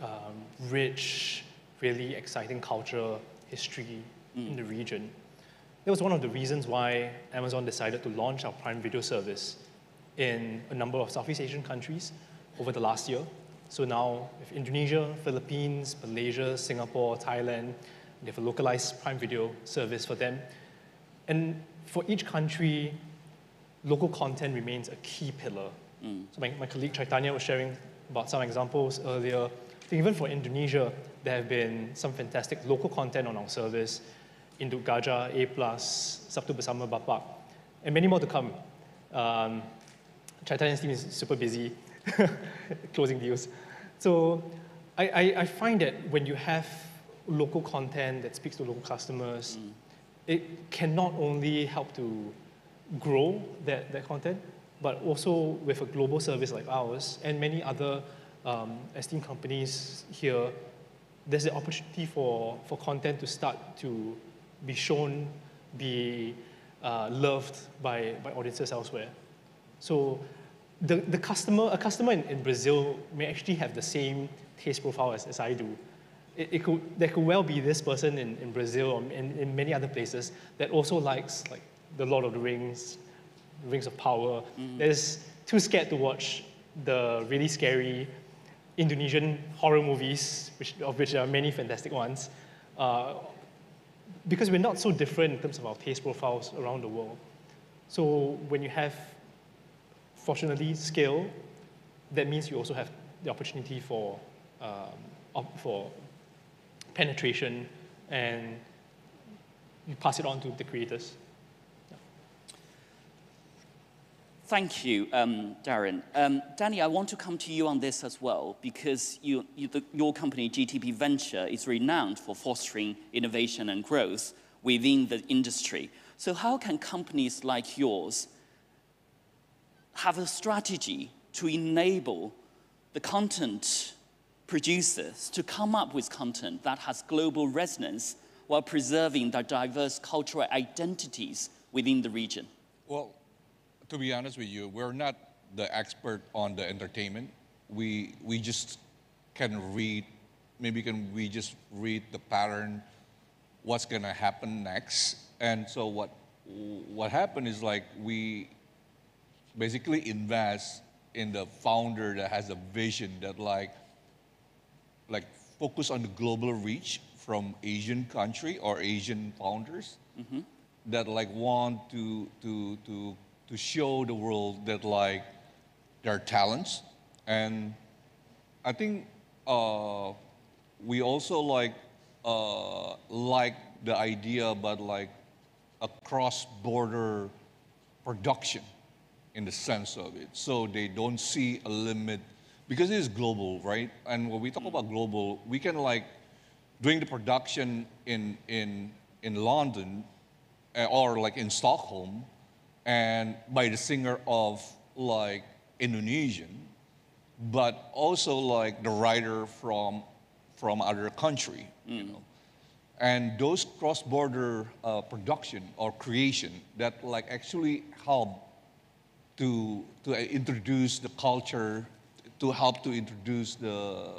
um, rich, really exciting culture, history in the region. That was one of the reasons why Amazon decided to launch our Prime Video service in a number of Southeast Asian countries over the last year. So now, with Indonesia, Philippines, Malaysia, Singapore, Thailand, they have a localized Prime Video service for them. And for each country, local content remains a key pillar. So my, my colleague Chaitanya was sharing about some examples earlier. I think even for Indonesia, there have been some fantastic local content on our service. Induk Gajah, A+, Sabtu Bersama Bapak, and many more to come. Um, Chaitanya's team is super busy closing deals. So I, I, I find that when you have local content that speaks to local customers, it can not only help to grow that, that content, but also with a global service like ours and many other um, esteemed companies here, there's the opportunity for, for content to start to be shown, be uh, loved by, by audiences elsewhere. So the, the customer, a customer in, in Brazil may actually have the same taste profile as, as I do. It, it could, there could well be this person in, in Brazil or in, in many other places that also likes like the Lord of the Rings, Rings of Power, that is too scared to watch the really scary Indonesian horror movies, which, of which there are many fantastic ones, uh, because we're not so different in terms of our taste profiles around the world. So when you have, fortunately, scale, that means you also have the opportunity for, um, for penetration and you pass it on to the creators. Thank you, um, Darren. Um, Danny, I want to come to you on this as well because you, you, the, your company, GDP Venture, is renowned for fostering innovation and growth within the industry. So, how can companies like yours have a strategy to enable the content producers to come up with content that has global resonance while preserving the diverse cultural identities within the region? Well, to be honest with you, we're not the expert on the entertainment. We we just can read, maybe can we just read the pattern, what's gonna happen next. And so what what happened is like we basically invest in the founder that has a vision that like like focus on the global reach from Asian country or Asian founders that like want to to to to show the world that like their talents and I think uh, we also like uh, like the idea about like a cross-border production in the sense of it. So they don't see a limit because it is global, right? And when we talk about global, we can like doing the production in in in London uh, or like in Stockholm, and by the singer of like Indonesian, but also like the writer from from other country, you know. And those cross-border uh, production or creation that like actually help to to introduce the culture, to help to introduce the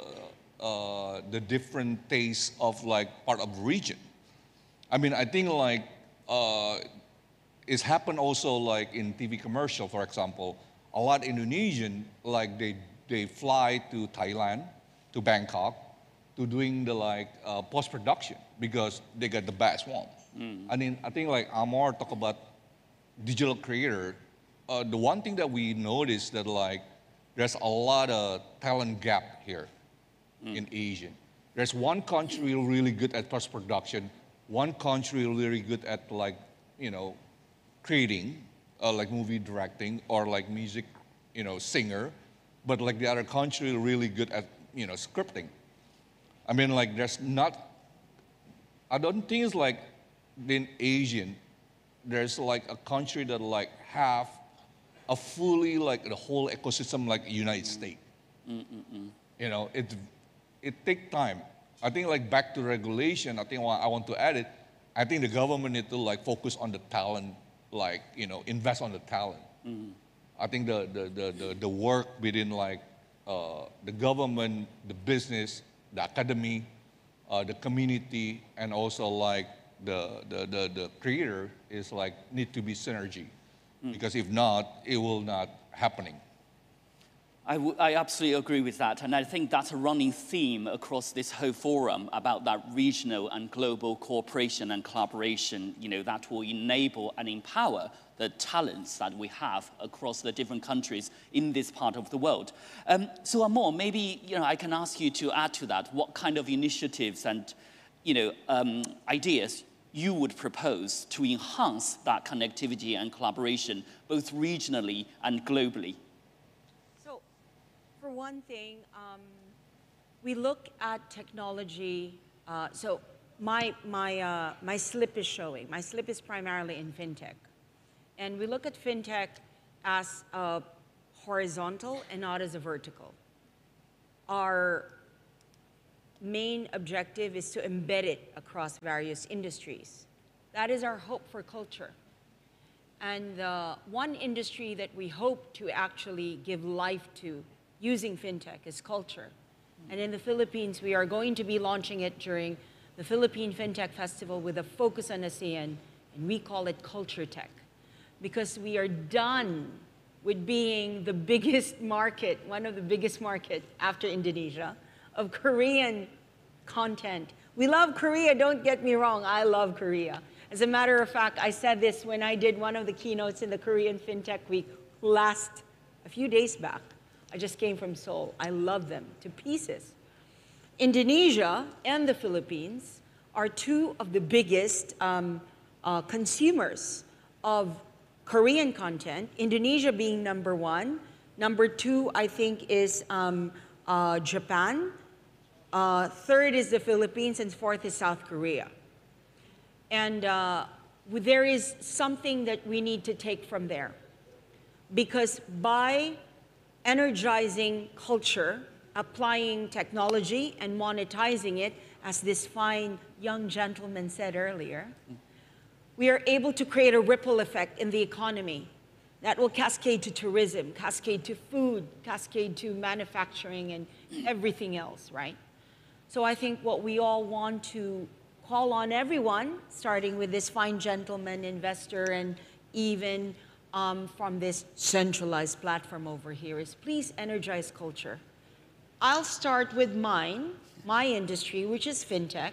uh, the different tastes of like part of the region. I mean, I think like uh, it's happened also like in TV commercial, for example. A lot Indonesian like they they fly to Thailand, to Bangkok, to doing the like uh, post production because they got the best one. I mean, I think like Amor talk about digital creator. Uh, the one thing that we noticed that like there's a lot of talent gap here in Asia. There's one country really good at post production, one country really good at like you know creating, uh, like movie directing or like music, you know, singer, but like the other country really good at you know scripting. I mean, like there's not. I don't think it's like in Asian. There's like a country that like have a fully like the whole ecosystem like United States. You know, it it take time. I think like back to regulation. I think what I want to add it. I think the government need to like focus on the talent, like you know, invest on the talent. I think the the the the, the work within like uh, the government, the business, the academy, uh, the community, and also like the, the, the, the creator is like need to be synergy. Because if not, it will not happening. I, w- I absolutely agree with that. And I think that's a running theme across this whole forum about that regional and global cooperation and collaboration, you know, that will enable and empower the talents that we have across the different countries in this part of the world. Um, so Amor, maybe, you know, I can ask you to add to that what kind of initiatives and, you know, um, ideas you would propose to enhance that connectivity and collaboration both regionally and globally. So, for one thing, um, we look at technology. Uh, so, my, my, uh, my slip is showing. My slip is primarily in fintech. And we look at fintech as a horizontal and not as a vertical. Our main objective is to embed it across various industries. That is our hope for culture. And the one industry that we hope to actually give life to using fintech is culture. And in the Philippines, we are going to be launching it during the Philippine FinTech Festival with a focus on ASEAN, and we call it Culture Tech. Because we are done with being the biggest market, one of the biggest market after Indonesia, of Korean content. We love Korea, don't get me wrong, I love Korea. As a matter of fact, I said this when I did one of the keynotes in the Korean FinTech Week last, a few days back. I just came from Seoul. I love them to pieces. Indonesia and the Philippines are two of the biggest um, uh, consumers of Korean content, Indonesia being number one. Number two, I think, is um, uh, Japan. Uh, third is the Philippines, and fourth is South Korea. And uh, there is something that we need to take from there. Because by energizing culture, applying technology, and monetizing it, as this fine young gentleman said earlier, we are able to create a ripple effect in the economy that will cascade to tourism, cascade to food, cascade to manufacturing, and everything else, right? So I think what we all want to call on everyone, starting with this fine gentleman investor and even um, from this centralized platform over here, is please energize culture. I'll start with mine, my industry, which is fintech.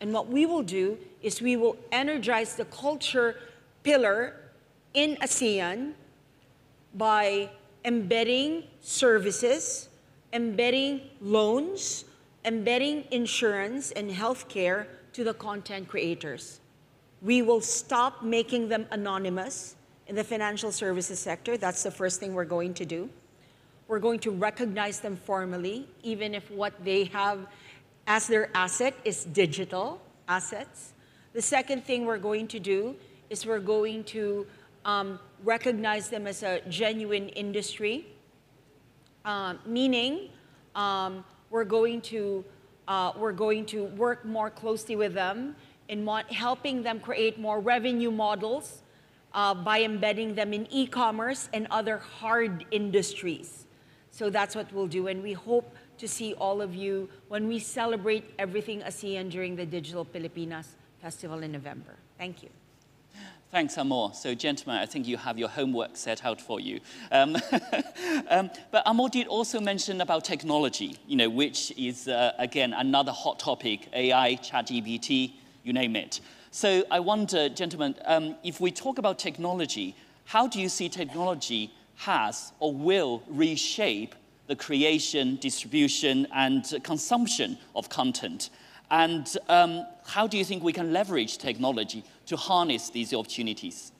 And what we will do is we will energize the culture pillar in ASEAN by embedding services, embedding loans, embedding insurance and healthcare to the content creators. We will stop making them anonymous in the financial services sector. That's the first thing we're going to do. We're going to recognize them formally, even if what they have as their asset is digital assets. The second thing we're going to do is we're going to um, recognize them as a genuine industry, uh, meaning um, we're going to uh, we're going to work more closely with them in helping them create more revenue models uh, by embedding them in e-commerce and other hard industries. So that's what we'll do, and we hope to see all of you when we celebrate everything ASEAN during the Digital Pilipinas Festival in November. Thank you. Thanks, Amor. So, gentlemen, I think you have your homework set out for you. Um, um, but Amor did also mention about technology, you know, which is, uh, again, another hot topic, AI, ChatGPT, you name it. So I wonder, gentlemen, um, if we talk about technology, how do you see technology has or will reshape the creation, distribution, and consumption of content? And um, how do you think we can leverage technology to harness these opportunities?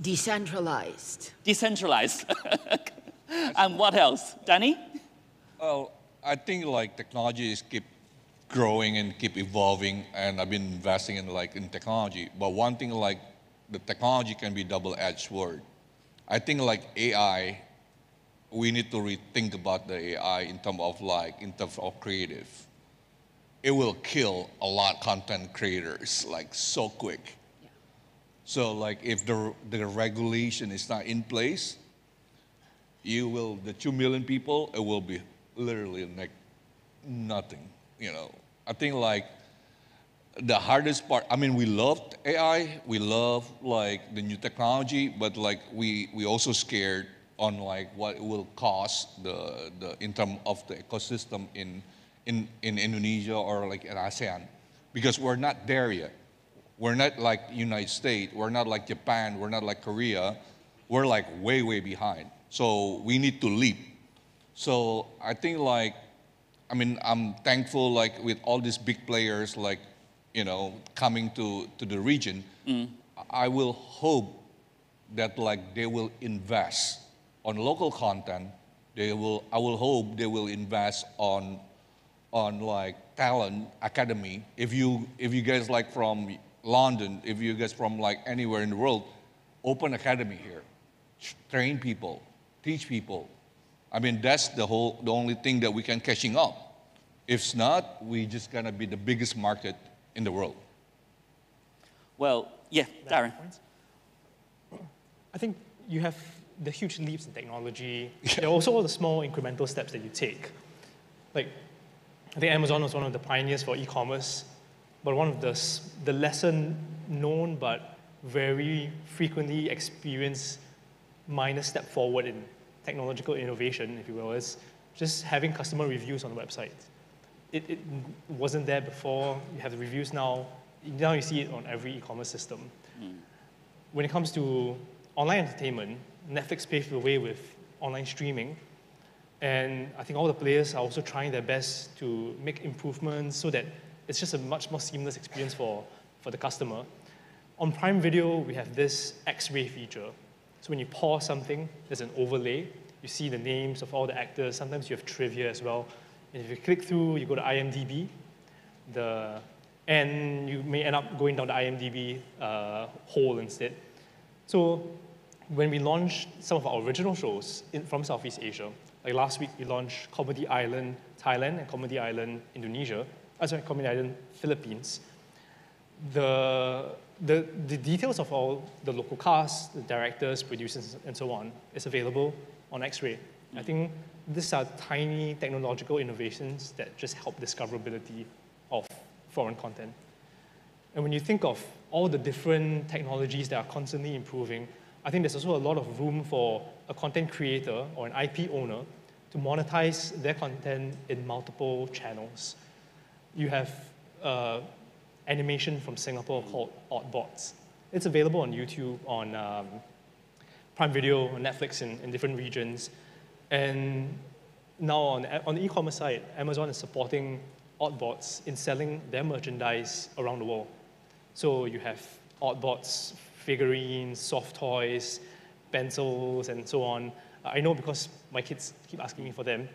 Decentralized. Decentralized. and what else? Danny? Well, I think like technology is keep growing and keep evolving and I've been investing in like in technology. But one thing like the technology can be double-edged sword. I think like AI, we need to rethink about the AI in terms of like in terms of creative it will kill a lot of content creators like so quick. So like if the, the regulation is not in place, you will, the two million people, it will be literally like nothing, you know. I think like the hardest part, I mean, we loved AI, we love like the new technology, but like we, we also scared on like what it will cost the, the, in terms of the ecosystem in, in, in Indonesia or like in ASEAN because we're not there yet. We're not like United States, we're not like Japan, we're not like Korea. We're like way, way behind. So we need to leap. So I think like, I mean, I'm thankful like with all these big players like, you know, coming to, to the region, mm. I will hope that like they will invest on local content. They will, I will hope they will invest on on like talent academy. If you if you guys like from London, if you guys from like anywhere in the world, open academy here, train people, teach people. I mean that's the whole the only thing that we can catching up. If not, we just gonna be the biggest market in the world. Well, yeah, Darren. I think you have the huge leaps in technology. Yeah. There are also all the small incremental steps that you take. Like I think Amazon was one of the pioneers for e-commerce, but one of the, the lesson known but very frequently experienced minor step forward in technological innovation, if you will, is just having customer reviews on the website. It, it wasn't there before. You have the reviews now. Now you see it on every e-commerce system. Mm. When it comes to online entertainment, Netflix paved the way with online streaming, and I think all the players are also trying their best to make improvements so that it's just a much more seamless experience for, for the customer. On Prime Video, we have this X-ray feature. So when you pause something, there's an overlay. You see the names of all the actors. Sometimes you have trivia as well. And if you click through, you go to IMDb, the, and you may end up going down the IMDb uh, hole instead. So when we launched some of our original shows in, from Southeast Asia, like last week, we launched Comedy Island Thailand and Comedy Island Indonesia. Uh, sorry, Comedy Island Philippines. The, the, the details of all the local cast, the directors, producers, and so on is available on X-Ray. I think these are tiny technological innovations that just help discoverability of foreign content. And when you think of all the different technologies that are constantly improving, I think there's also a lot of room for a content creator or an IP owner to monetize their content in multiple channels. You have uh, animation from Singapore called Oddbods. It's available on YouTube, on um, Prime Video, on Netflix in, in different regions. And now on, on the e-commerce side, Amazon is supporting Oddbods in selling their merchandise around the world. So you have Oddbods figurines, soft toys, pencils and so on. I know because my kids keep asking me for them.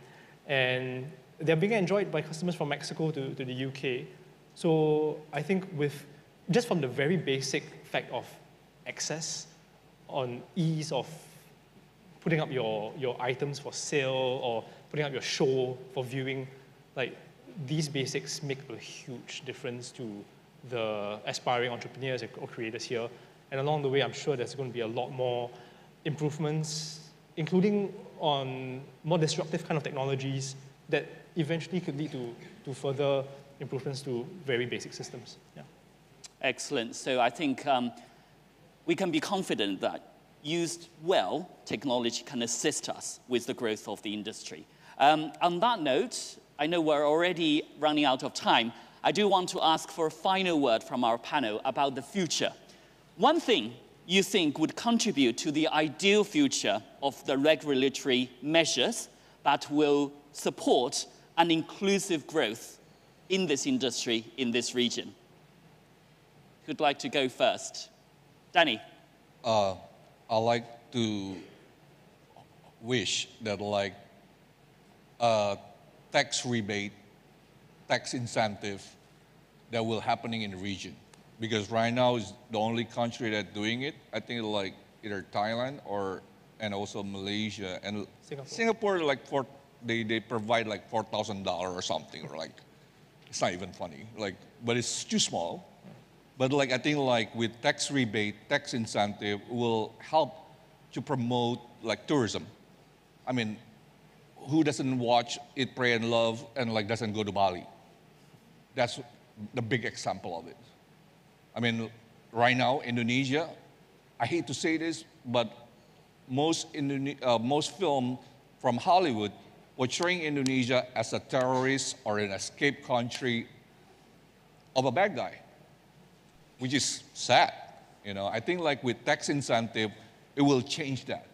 And they're being enjoyed by customers from Mexico to, to the UK. So I think with just from the very basic fact of access on ease of putting up your, your items for sale or putting up your show for viewing, like these basics make a huge difference to the aspiring entrepreneurs or creators here. And along the way, I'm sure there's going to be a lot more improvements, including on more disruptive kind of technologies that eventually could lead to, to further improvements to very basic systems. Yeah. Excellent. So I think um, we can be confident that used well, technology can assist us with the growth of the industry. Um, on that note, I know we're already running out of time. I do want to ask for a final word from our panel about the future. One thing you think would contribute to the ideal future of the regulatory measures that will support an inclusive growth in this industry, in this region? Who'd like to go first? Danny. Uh, I like to wish that like a tax rebate, tax incentive that will happening in the region. Because right now is the only country that's doing it. I think like either Thailand or and also Malaysia and Singapore, Singapore like for they, they provide like four thousand dollar or something or like it's not even funny like but it's too small but like I think like with tax rebate, tax incentive will help to promote like tourism. I mean, who doesn't watch Eat Pray, and Love and like doesn't go to Bali? That's the big example of it. I mean, right now, Indonesia, I hate to say this, but most, Indone- uh, most film from Hollywood portraying Indonesia as a terrorist or an escape country of a bad guy which is sad. You know, I think like with tax incentive, it will change that.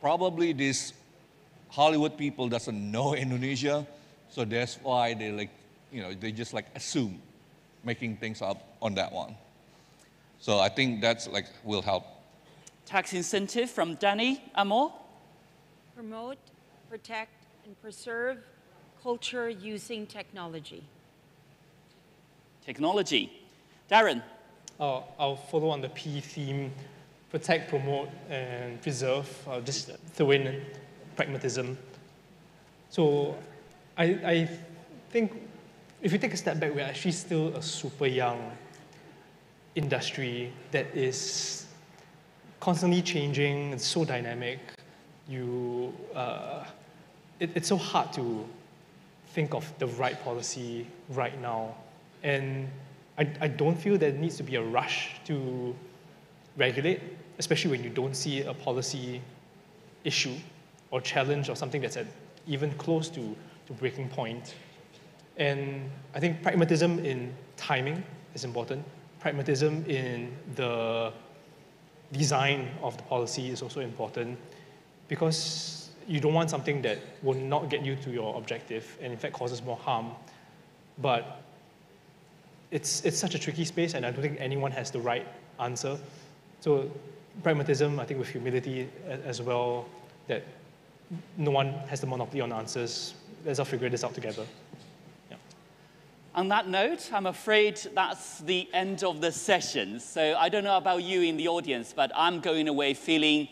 Probably this Hollywood people doesn't know Indonesia, so that's why they like, you know, they just like assume making things up on that one. So I think that's like will help. Tax incentive from Danny Amor. Promote, protect, and preserve culture using technology. Technology. Darren. Uh, I'll follow on the P theme, protect, promote, and preserve. I'll just throw in pragmatism. So I, I think if you take a step back, we're actually still a super young industry that is constantly changing, it's so dynamic. You, uh, it, it's so hard to think of the right policy right now. And I, I don't feel there needs to be a rush to regulate, especially when you don't see a policy issue or challenge or something that's at even close to, to breaking point. And I think pragmatism in timing is important. Pragmatism in the design of the policy is also important because you don't want something that will not get you to your objective and in fact causes more harm. But it's, it's such a tricky space, and I don't think anyone has the right answer. So pragmatism, I think with humility as well, that no one has the monopoly on answers. Let's all figure this out together. On that note, I'm afraid that's the end of the session. So I don't know about you in the audience, but I'm going away feeling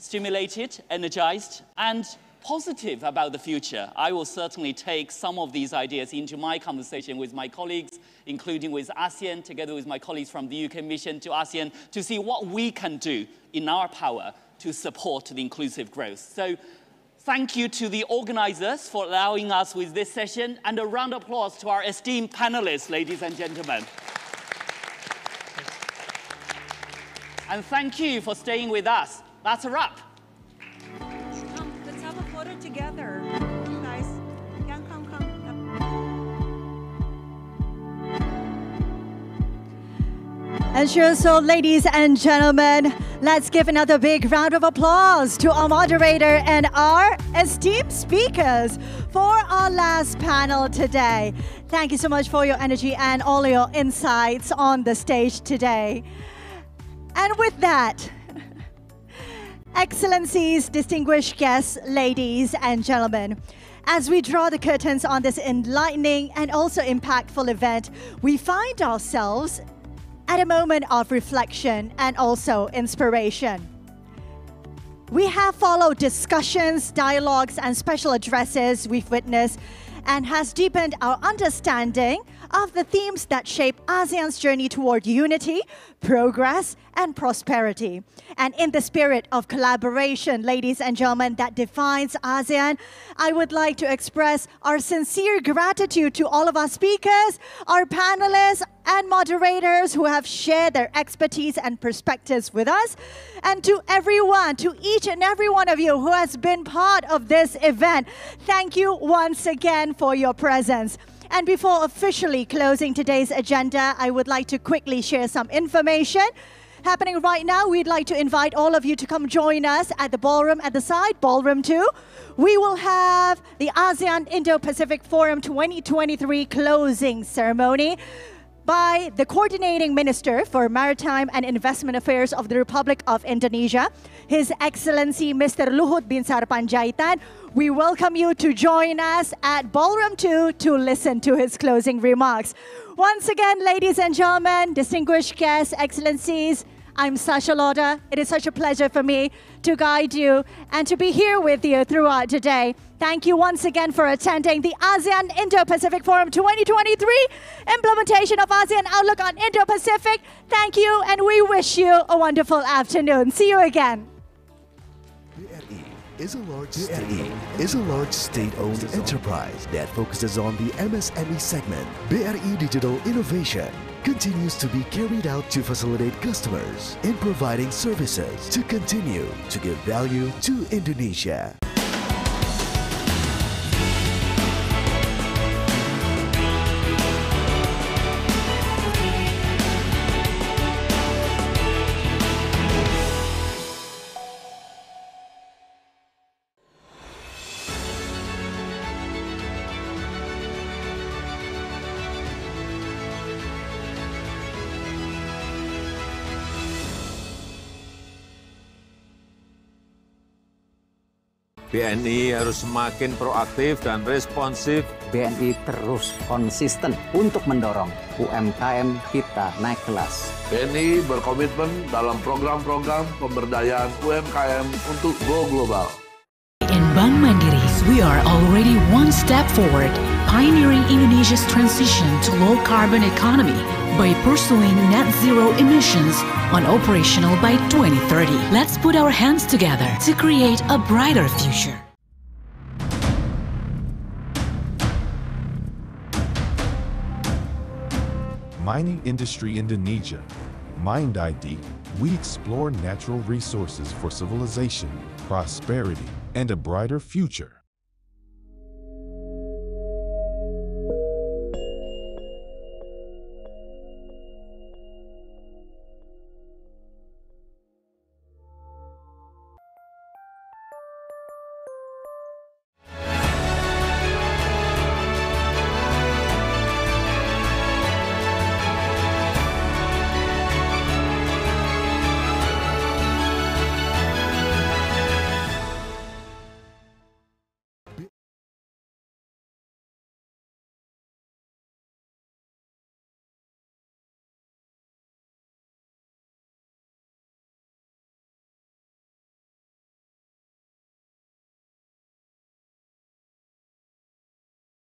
stimulated, energized, and positive about the future. I will certainly take some of these ideas into my conversation with my colleagues, including with ASEAN, together with my colleagues from the UK mission to ASEAN, to see what we can do in our power to support the inclusive growth. So thank you to the organizers for allowing us with this session, and a round of applause to our esteemed panelists, ladies and gentlemen. And thank you for staying with us. That's a wrap. Come, let's have a photo together. Guys, come, come, come. And sure, so ladies and gentlemen, let's give another big round of applause to our moderator and our esteemed speakers for our last panel today. Thank you so much for your energy and all your insights on the stage today. And with that, Excellencies, distinguished guests, ladies and gentlemen. As we draw the curtains on this enlightening and also impactful event, we find ourselves at a moment of reflection and also inspiration. We have followed discussions, dialogues, and special addresses we've witnessed and has deepened our understanding of the themes that shape ASEAN's journey toward unity, progress, and prosperity. And in the spirit of collaboration, ladies and gentlemen, that defines ASEAN, I would like to express our sincere gratitude to all of our speakers, our panelists, and moderators who have shared their expertise and perspectives with us, and to everyone, to each and every one of you who has been part of this event. Thank you once again for your presence. And before officially closing today's agenda, I would like to quickly share some information. Happening right now, we'd like to invite all of you to come join us at the ballroom at the side, Ballroom 2. We will have the ASEAN Indo Pacific Forum 2023 closing ceremony by the Coordinating Minister for Maritime and Investment Affairs of the Republic of Indonesia, His Excellency Mr. Luhut Binsar Panjaitan. We welcome you to join us at Ballroom 2 to listen to his closing remarks. Once again, ladies and gentlemen, distinguished guests, excellencies, I'm Sasha Loda. It is such a pleasure for me to guide you and to be here with you throughout today. Thank you once again for attending the ASEAN Indo-Pacific Forum 2023 implementation of ASEAN Outlook on Indo-Pacific. Thank you and we wish you a wonderful afternoon. See you again. is a large state is a large state-owned enterprise that focuses on the MSME segment. BRI Digital Innovation continues to be carried out to facilitate customers in providing services to continue to give value to Indonesia. BNI harus semakin proaktif dan responsif. BNI terus konsisten untuk mendorong UMKM kita naik kelas. BNI berkomitmen dalam program-program pemberdayaan UMKM untuk go global. In Bank Mandiri, we are already one step forward, pioneering Indonesia's transition to low carbon economy by pursuing net zero emissions on operational by 2030. Let's put our hands together to create a brighter future. Mining Industry Indonesia, Mind ID, we explore natural resources for civilization, prosperity, and a brighter future.